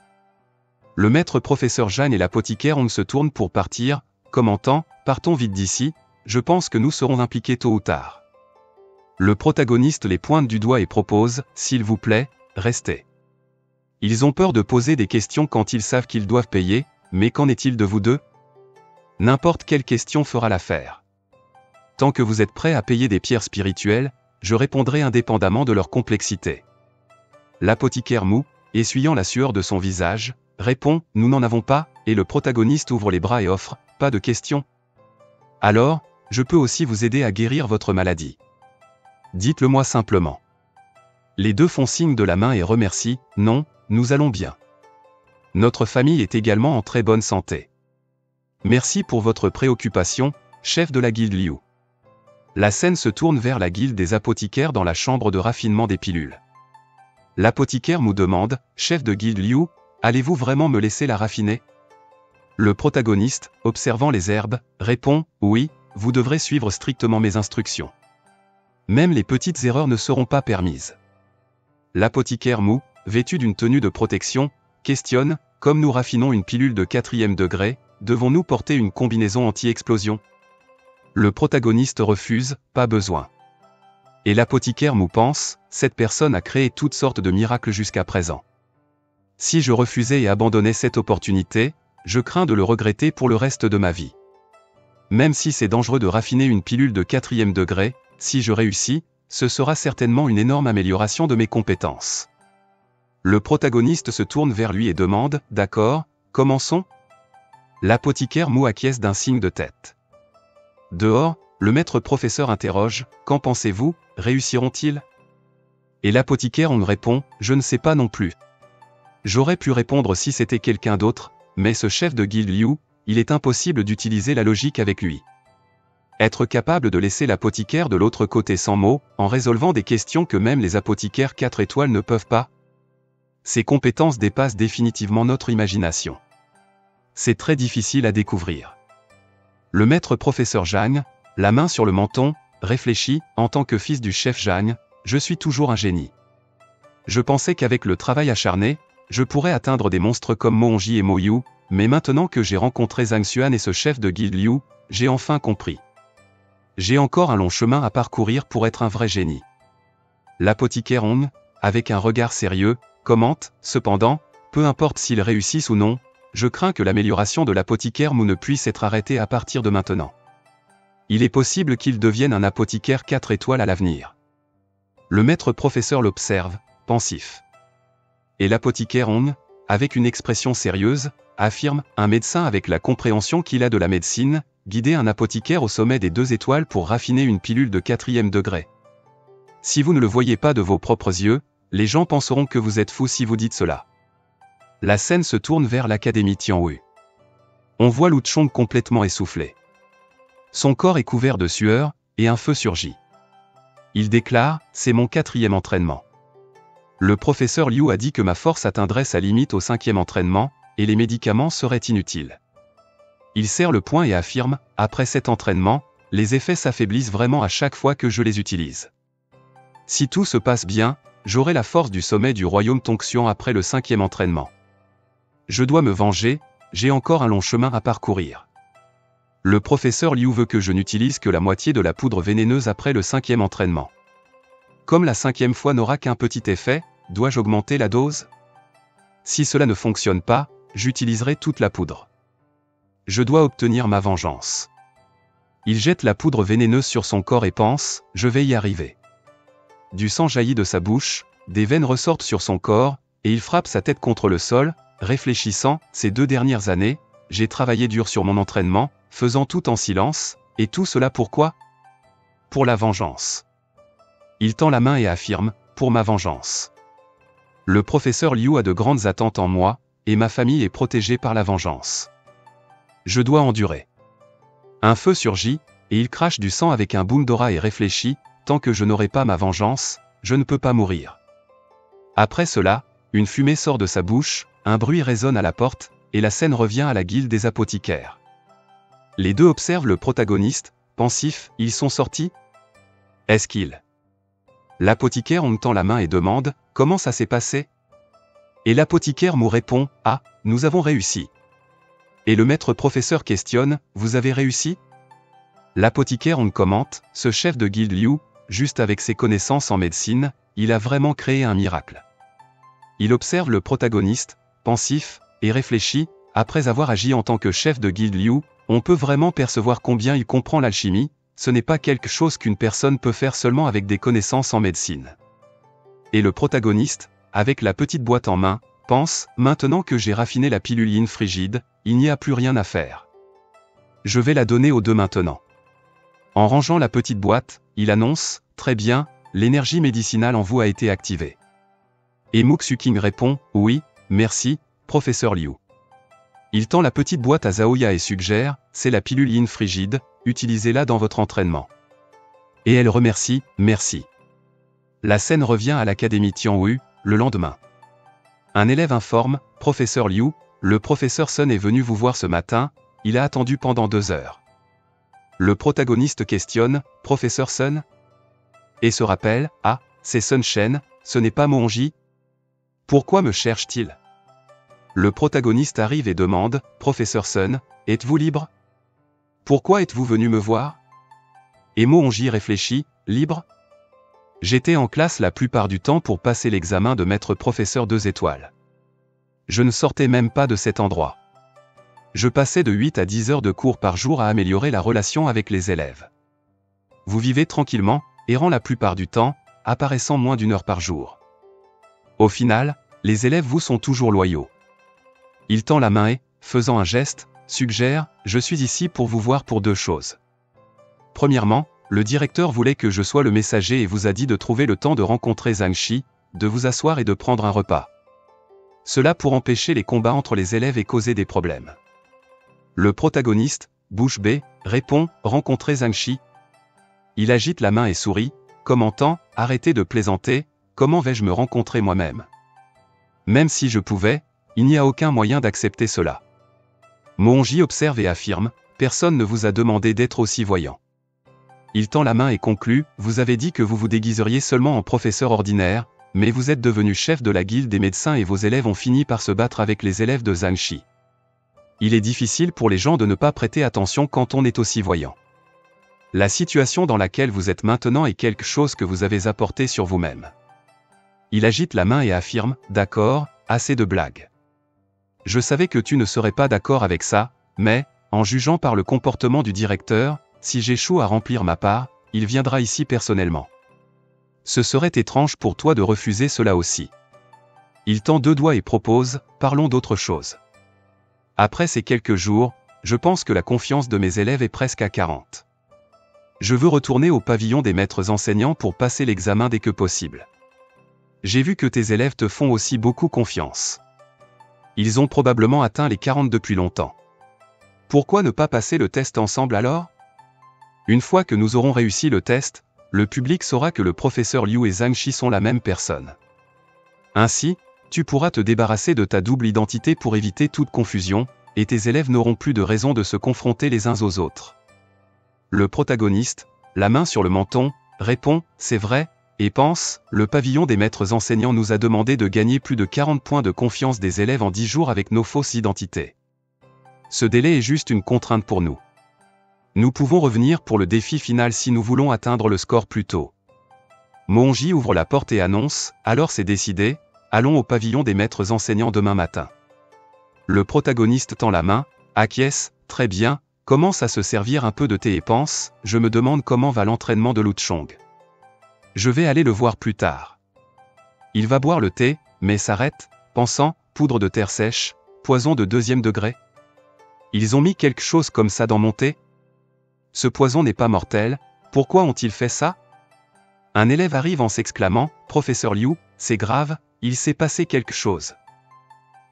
A: Le maître professeur Jeanne et l'apothicaire on se tournent pour partir, commentant, partons vite d'ici, je pense que nous serons impliqués tôt ou tard. Le protagoniste les pointe du doigt et propose, s'il vous plaît, restez. Ils ont peur de poser des questions quand ils savent qu'ils doivent payer, mais qu'en est-il de vous deux? N'importe quelle question fera l'affaire. Tant que vous êtes prêt à payer des pierres spirituelles, je répondrai indépendamment de leur complexité. L'apothicaire mou, essuyant la sueur de son visage, répond Nous n'en avons pas, et le protagoniste ouvre les bras et offre Pas de questions. Alors, je peux aussi vous aider à guérir votre maladie. Dites-le moi simplement. Les deux font signe de la main et remercient Non, nous allons bien. Notre famille est également en très bonne santé. Merci pour votre préoccupation, chef de la guilde Liu. La scène se tourne vers la guilde des apothicaires dans la chambre de raffinement des pilules. L'apothicaire nous demande, chef de guilde Liu, allez-vous vraiment me laisser la raffiner? Le protagoniste, observant les herbes, répond, oui, vous devrez suivre strictement mes instructions. Même les petites erreurs ne seront pas permises. L'apothicaire mou, vêtu d'une tenue de protection, questionne, comme nous raffinons une pilule de quatrième degré, devons-nous porter une combinaison anti-explosion? Le protagoniste refuse, pas besoin. Et l'apothicaire mou pense, cette personne a créé toutes sortes de miracles jusqu'à présent. Si je refusais et abandonnais cette opportunité, je crains de le regretter pour le reste de ma vie. Même si c'est dangereux de raffiner une pilule de quatrième degré, si je réussis, ce sera certainement une énorme amélioration de mes compétences. Le protagoniste se tourne vers lui et demande, D'accord, commençons? L'apothicaire mou acquiesce d'un signe de tête. Dehors, le maître professeur interroge, Qu'en pensez-vous, réussiront-ils? Et l'apothicaire on répond, Je ne sais pas non plus. J'aurais pu répondre si c'était quelqu'un d'autre, mais ce chef de guilde Liu, il est impossible d'utiliser la logique avec lui. Être capable de laisser l'apothicaire de l'autre côté sans mots, en résolvant des questions que même les apothicaires 4 étoiles ne peuvent pas Ces compétences dépassent définitivement notre imagination c'est très difficile à découvrir. Le maître professeur Jagne, la main sur le menton, réfléchit, en tant que fils du chef Jagne, je suis toujours un génie. Je pensais qu'avec le travail acharné, je pourrais atteindre des monstres comme Moonji et Moyu, mais maintenant que j'ai rencontré Zhang Xuan et ce chef de guilde Liu, j'ai enfin compris. J'ai encore un long chemin à parcourir pour être un vrai génie. L'apothicaire Hong, avec un regard sérieux, commente, cependant, peu importe s'ils réussissent ou non, je crains que l'amélioration de l'apothicaire Mou ne puisse être arrêtée à partir de maintenant. Il est possible qu'il devienne un apothicaire 4 étoiles à l'avenir. Le maître professeur l'observe, pensif. Et l'apothicaire Hong, avec une expression sérieuse, affirme, un médecin avec la compréhension qu'il a de la médecine, guider un apothicaire au sommet des deux étoiles pour raffiner une pilule de quatrième degré. Si vous ne le voyez pas de vos propres yeux, les gens penseront que vous êtes fou si vous dites cela la scène se tourne vers l'Académie Tianwu. On voit Lu Chong complètement essoufflé. Son corps est couvert de sueur, et un feu surgit. Il déclare, c'est mon quatrième entraînement. Le professeur Liu a dit que ma force atteindrait sa limite au cinquième entraînement, et les médicaments seraient inutiles. Il serre le poing et affirme, après cet entraînement, les effets s'affaiblissent vraiment à chaque fois que je les utilise. Si tout se passe bien, j'aurai la force du sommet du royaume Tongxian après le cinquième entraînement. Je dois me venger, j'ai encore un long chemin à parcourir. Le professeur Liu veut que je n'utilise que la moitié de la poudre vénéneuse après le cinquième entraînement. Comme la cinquième fois n'aura qu'un petit effet, dois-je augmenter la dose? Si cela ne fonctionne pas, j'utiliserai toute la poudre. Je dois obtenir ma vengeance. Il jette la poudre vénéneuse sur son corps et pense, je vais y arriver. Du sang jaillit de sa bouche, des veines ressortent sur son corps, et il frappe sa tête contre le sol, Réfléchissant, ces deux dernières années, j'ai travaillé dur sur mon entraînement, faisant tout en silence, et tout cela pourquoi? Pour la vengeance. Il tend la main et affirme, pour ma vengeance. Le professeur Liu a de grandes attentes en moi, et ma famille est protégée par la vengeance. Je dois endurer. Un feu surgit, et il crache du sang avec un boom d'aura et réfléchit, tant que je n'aurai pas ma vengeance, je ne peux pas mourir. Après cela, une fumée sort de sa bouche, un bruit résonne à la porte, et la scène revient à la guilde des apothicaires. Les deux observent le protagoniste, pensif, ils sont sortis? Est-ce qu'ils L'apothicaire on tend la main et demande, comment ça s'est passé? Et l'apothicaire mou répond, ah, nous avons réussi. Et le maître professeur questionne, vous avez réussi? L'apothicaire on commente, ce chef de guilde Liu, juste avec ses connaissances en médecine, il a vraiment créé un miracle. Il observe le protagoniste, pensif, et réfléchit, après avoir agi en tant que chef de guilde Liu, on peut vraiment percevoir combien il comprend l'alchimie, ce n'est pas quelque chose qu'une personne peut faire seulement avec des connaissances en médecine. Et le protagoniste, avec la petite boîte en main, pense, maintenant que j'ai raffiné la piluline frigide, il n'y a plus rien à faire. Je vais la donner aux deux maintenant. En rangeant la petite boîte, il annonce, très bien, l'énergie médicinale en vous a été activée. Et Muxuking répond, oui, merci, professeur Liu. Il tend la petite boîte à Zaoya et suggère, c'est la pilule frigide, utilisez-la dans votre entraînement. Et elle remercie, merci. La scène revient à l'académie Tianwu, le lendemain. Un élève informe, professeur Liu, le professeur Sun est venu vous voir ce matin, il a attendu pendant deux heures. Le protagoniste questionne, professeur Sun? Et se rappelle, ah, c'est Sun Shen, ce n'est pas Monji Pourquoi me cherche-t-il? Le protagoniste arrive et demande, professeur Sun, êtes-vous libre? Pourquoi êtes-vous venu me voir? Et Monji réfléchit, libre J'étais en classe la plupart du temps pour passer l'examen de maître professeur deux étoiles. Je ne sortais même pas de cet endroit. Je passais de 8 à 10 heures de cours par jour à améliorer la relation avec les élèves. Vous vivez tranquillement, errant la plupart du temps, apparaissant moins d'une heure par jour. Au final, les élèves vous sont toujours loyaux. Il tend la main et, faisant un geste, suggère, je suis ici pour vous voir pour deux choses. Premièrement, le directeur voulait que je sois le messager et vous a dit de trouver le temps de rencontrer Zhang Shi, de vous asseoir et de prendre un repas. Cela pour empêcher les combats entre les élèves et causer des problèmes. Le protagoniste, bouche bée, répond Rencontrer Zhang Shi. Il agite la main et sourit, commentant Arrêtez de plaisanter, comment vais-je me rencontrer moi-même? Même si je pouvais, il n'y a aucun moyen d'accepter cela. Monji observe et affirme Personne ne vous a demandé d'être aussi voyant. Il tend la main et conclut, vous avez dit que vous vous déguiseriez seulement en professeur ordinaire, mais vous êtes devenu chef de la guilde des médecins et vos élèves ont fini par se battre avec les élèves de Zhang Shi. Il est difficile pour les gens de ne pas prêter attention quand on est aussi voyant. La situation dans laquelle vous êtes maintenant est quelque chose que vous avez apporté sur vous-même. Il agite la main et affirme, d'accord, assez de blagues. Je savais que tu ne serais pas d'accord avec ça, mais, en jugeant par le comportement du directeur, si j'échoue à remplir ma part, il viendra ici personnellement. Ce serait étrange pour toi de refuser cela aussi. Il tend deux doigts et propose, parlons d'autre chose. Après ces quelques jours, je pense que la confiance de mes élèves est presque à 40. Je veux retourner au pavillon des maîtres enseignants pour passer l'examen dès que possible. J'ai vu que tes élèves te font aussi beaucoup confiance. Ils ont probablement atteint les 40 depuis longtemps. Pourquoi ne pas passer le test ensemble alors? Une fois que nous aurons réussi le test, le public saura que le professeur Liu et Zhang Shi sont la même personne. Ainsi, tu pourras te débarrasser de ta double identité pour éviter toute confusion, et tes élèves n'auront plus de raison de se confronter les uns aux autres. Le protagoniste, la main sur le menton, répond, c'est vrai, et pense, le pavillon des maîtres enseignants nous a demandé de gagner plus de 40 points de confiance des élèves en 10 jours avec nos fausses identités. Ce délai est juste une contrainte pour nous. Nous pouvons revenir pour le défi final si nous voulons atteindre le score plus tôt. Monji ouvre la porte et annonce, alors c'est décidé, allons au pavillon des maîtres enseignants demain matin. Le protagoniste tend la main, acquiesce, très bien, commence à se servir un peu de thé et pense, je me demande comment va l'entraînement de Luchong. Je vais aller le voir plus tard. Il va boire le thé, mais s'arrête, pensant, poudre de terre sèche, poison de deuxième degré. Ils ont mis quelque chose comme ça dans mon thé ce poison n'est pas mortel, pourquoi ont-ils fait ça? Un élève arrive en s'exclamant, Professeur Liu, c'est grave, il s'est passé quelque chose.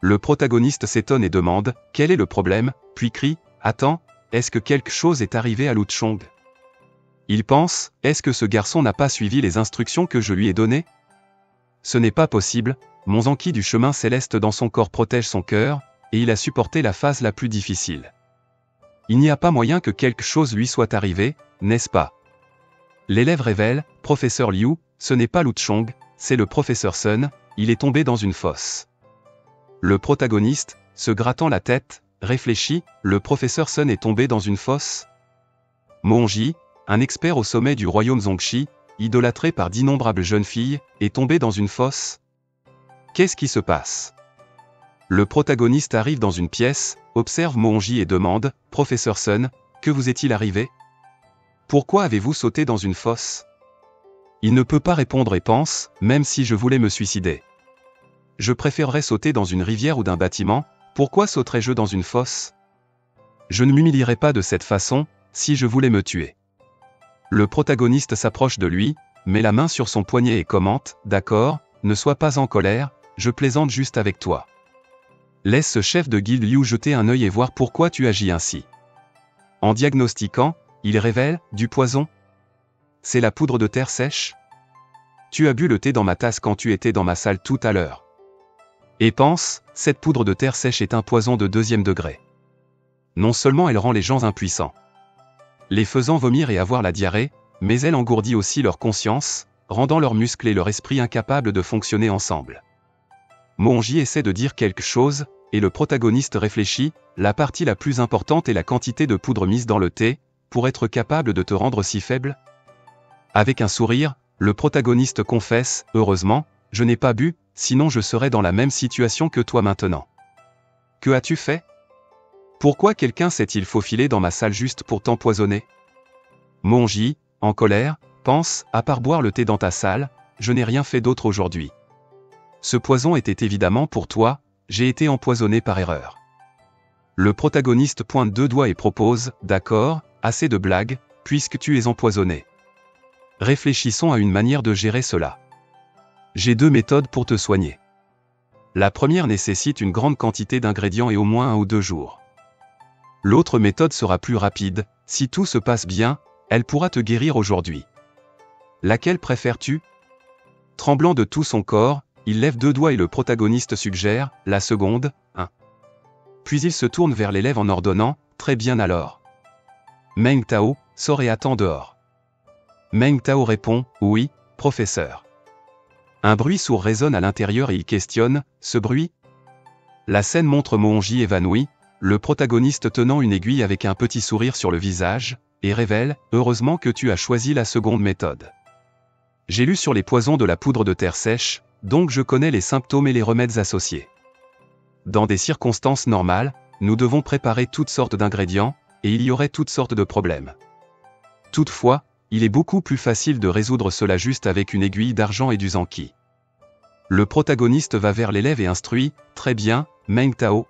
A: Le protagoniste s'étonne et demande, quel est le problème, puis crie, Attends, est-ce que quelque chose est arrivé à Chong? Il pense, est-ce que ce garçon n'a pas suivi les instructions que je lui ai données? Ce n'est pas possible, mon Zanki du chemin céleste dans son corps protège son cœur, et il a supporté la phase la plus difficile. Il n'y a pas moyen que quelque chose lui soit arrivé, n'est-ce pas? L'élève révèle, professeur Liu, ce n'est pas Lu Chong, c'est le professeur Sun, il est tombé dans une fosse. Le protagoniste, se grattant la tête, réfléchit, le professeur Sun est tombé dans une fosse? Monji, un expert au sommet du royaume Zongxi, idolâtré par d'innombrables jeunes filles, est tombé dans une fosse. Qu'est-ce qui se passe? Le protagoniste arrive dans une pièce, observe Monji et demande, Professeur Sun, que vous est-il arrivé? Pourquoi avez-vous sauté dans une fosse? Il ne peut pas répondre et pense, même si je voulais me suicider. Je préférerais sauter dans une rivière ou d'un bâtiment, pourquoi sauterais-je dans une fosse? Je ne m'humilierais pas de cette façon, si je voulais me tuer. Le protagoniste s'approche de lui, met la main sur son poignet et commente, D'accord, ne sois pas en colère, je plaisante juste avec toi. Laisse ce chef de guilde Liu jeter un œil et voir pourquoi tu agis ainsi. En diagnostiquant, il révèle, du poison. C'est la poudre de terre sèche Tu as bu le thé dans ma tasse quand tu étais dans ma salle tout à l'heure. Et pense, cette poudre de terre sèche est un poison de deuxième degré. Non seulement elle rend les gens impuissants, les faisant vomir et avoir la diarrhée, mais elle engourdit aussi leur conscience, rendant leurs muscles et leur esprit incapables de fonctionner ensemble. Monji essaie de dire quelque chose, et le protagoniste réfléchit, la partie la plus importante est la quantité de poudre mise dans le thé, pour être capable de te rendre si faible Avec un sourire, le protagoniste confesse, heureusement, je n'ai pas bu, sinon je serais dans la même situation que toi maintenant. Que as-tu fait? Pourquoi quelqu'un s'est-il faufilé dans ma salle juste pour t'empoisonner? Monji, en colère, pense, à part boire le thé dans ta salle, je n'ai rien fait d'autre aujourd'hui. Ce poison était évidemment pour toi, j'ai été empoisonné par erreur. Le protagoniste pointe deux doigts et propose, d'accord, assez de blagues, puisque tu es empoisonné. Réfléchissons à une manière de gérer cela. J'ai deux méthodes pour te soigner. La première nécessite une grande quantité d'ingrédients et au moins un ou deux jours. L'autre méthode sera plus rapide, si tout se passe bien, elle pourra te guérir aujourd'hui. Laquelle préfères-tu? Tremblant de tout son corps, il lève deux doigts et le protagoniste suggère, la seconde, un. Puis il se tourne vers l'élève en ordonnant, très bien alors. Meng Tao, sort et attend dehors. Meng Tao répond, oui, professeur. Un bruit sourd résonne à l'intérieur et il questionne, ce bruit? La scène montre Moonji évanoui, le protagoniste tenant une aiguille avec un petit sourire sur le visage, et révèle, heureusement que tu as choisi la seconde méthode. J'ai lu sur les poisons de la poudre de terre sèche, donc je connais les symptômes et les remèdes associés. Dans des circonstances normales, nous devons préparer toutes sortes d'ingrédients, et il y aurait toutes sortes de problèmes. Toutefois, il est beaucoup plus facile de résoudre cela juste avec une aiguille d'argent et du zanki. Le protagoniste va vers l'élève et instruit, très bien, Meng Tao.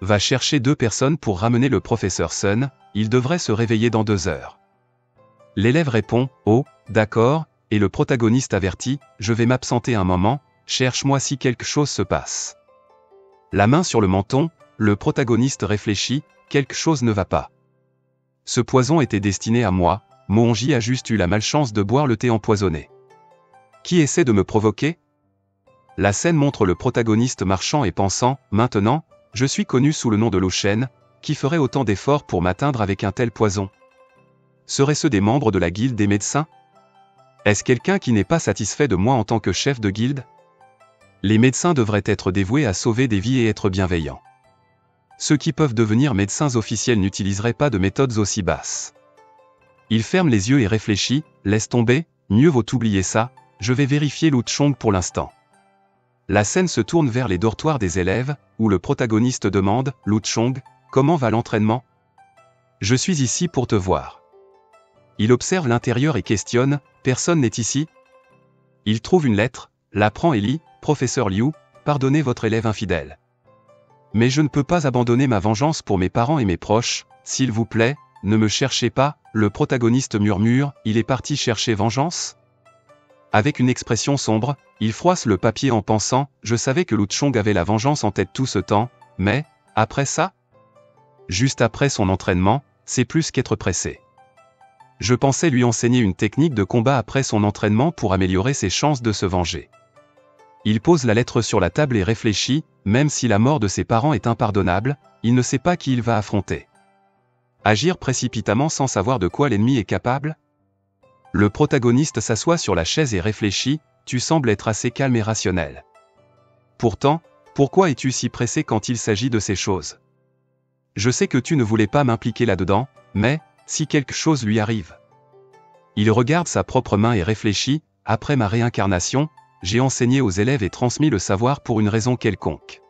A: Va chercher deux personnes pour ramener le professeur Sun, il devrait se réveiller dans deux heures. L'élève répond, oh, d'accord, et le protagoniste avertit, je vais m'absenter un moment, cherche-moi si quelque chose se passe. La main sur le menton, le protagoniste réfléchit, quelque chose ne va pas. Ce poison était destiné à moi, Monji a juste eu la malchance de boire le thé empoisonné. Qui essaie de me provoquer? La scène montre le protagoniste marchant et pensant, maintenant, je suis connu sous le nom de Chen, qui ferait autant d'efforts pour m'atteindre avec un tel poison Seraient-ce des membres de la guilde des médecins? Est-ce quelqu'un qui n'est pas satisfait de moi en tant que chef de guilde? Les médecins devraient être dévoués à sauver des vies et être bienveillants. Ceux qui peuvent devenir médecins officiels n'utiliseraient pas de méthodes aussi basses. Il ferme les yeux et réfléchit, laisse tomber, mieux vaut oublier ça, je vais vérifier Chong pour l'instant. La scène se tourne vers les dortoirs des élèves, où le protagoniste demande, Chong, comment va l'entraînement? Je suis ici pour te voir. Il observe l'intérieur et questionne, personne n'est ici Il trouve une lettre, la prend et lit, Professeur Liu, pardonnez votre élève infidèle. Mais je ne peux pas abandonner ma vengeance pour mes parents et mes proches, s'il vous plaît, ne me cherchez pas, le protagoniste murmure, il est parti chercher vengeance? Avec une expression sombre, il froisse le papier en pensant, je savais que Lu Chong avait la vengeance en tête tout ce temps, mais, après ça? Juste après son entraînement, c'est plus qu'être pressé. Je pensais lui enseigner une technique de combat après son entraînement pour améliorer ses chances de se venger. Il pose la lettre sur la table et réfléchit, même si la mort de ses parents est impardonnable, il ne sait pas qui il va affronter. Agir précipitamment sans savoir de quoi l'ennemi est capable? Le protagoniste s'assoit sur la chaise et réfléchit, tu sembles être assez calme et rationnel. Pourtant, pourquoi es-tu si pressé quand il s'agit de ces choses? Je sais que tu ne voulais pas m'impliquer là-dedans, mais, si quelque chose lui arrive. Il regarde sa propre main et réfléchit, après ma réincarnation, j'ai enseigné aux élèves et transmis le savoir pour une raison quelconque.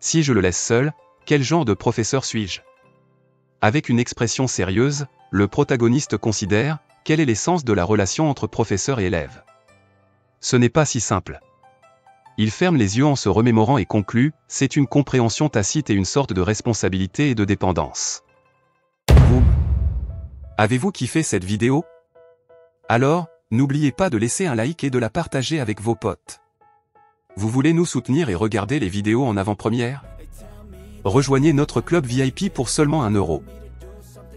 A: Si je le laisse seul, quel genre de professeur suis-je? Avec une expression sérieuse, le protagoniste considère, quel est l'essence de la relation entre professeur et élève Ce n'est pas si simple. Il ferme les yeux en se remémorant et conclut, c'est une compréhension tacite et une sorte de responsabilité et de dépendance. Avez-vous kiffé cette vidéo? Alors, n'oubliez pas de laisser un like et de la partager avec vos potes. Vous voulez nous soutenir et regarder les vidéos en avant-première? Rejoignez notre club VIP pour seulement 1 euro.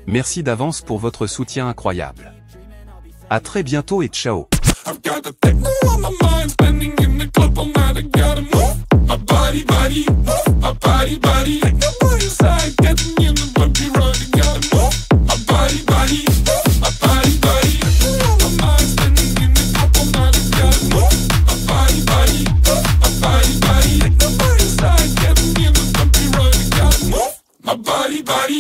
A: Merci d'avance pour votre soutien incroyable. À très bientôt et ciao
B: I've got the techno on my mind, spending in the club all night. I gotta move my body, body, move my body, body. Techno on your side, getting in the bumpy road. I gotta move my body, body, my body, body. Techno on my mind, spending in the club all night. I gotta move my body, body, my body, body. Techno on side, getting in the bumpy road. I gotta move my body, body.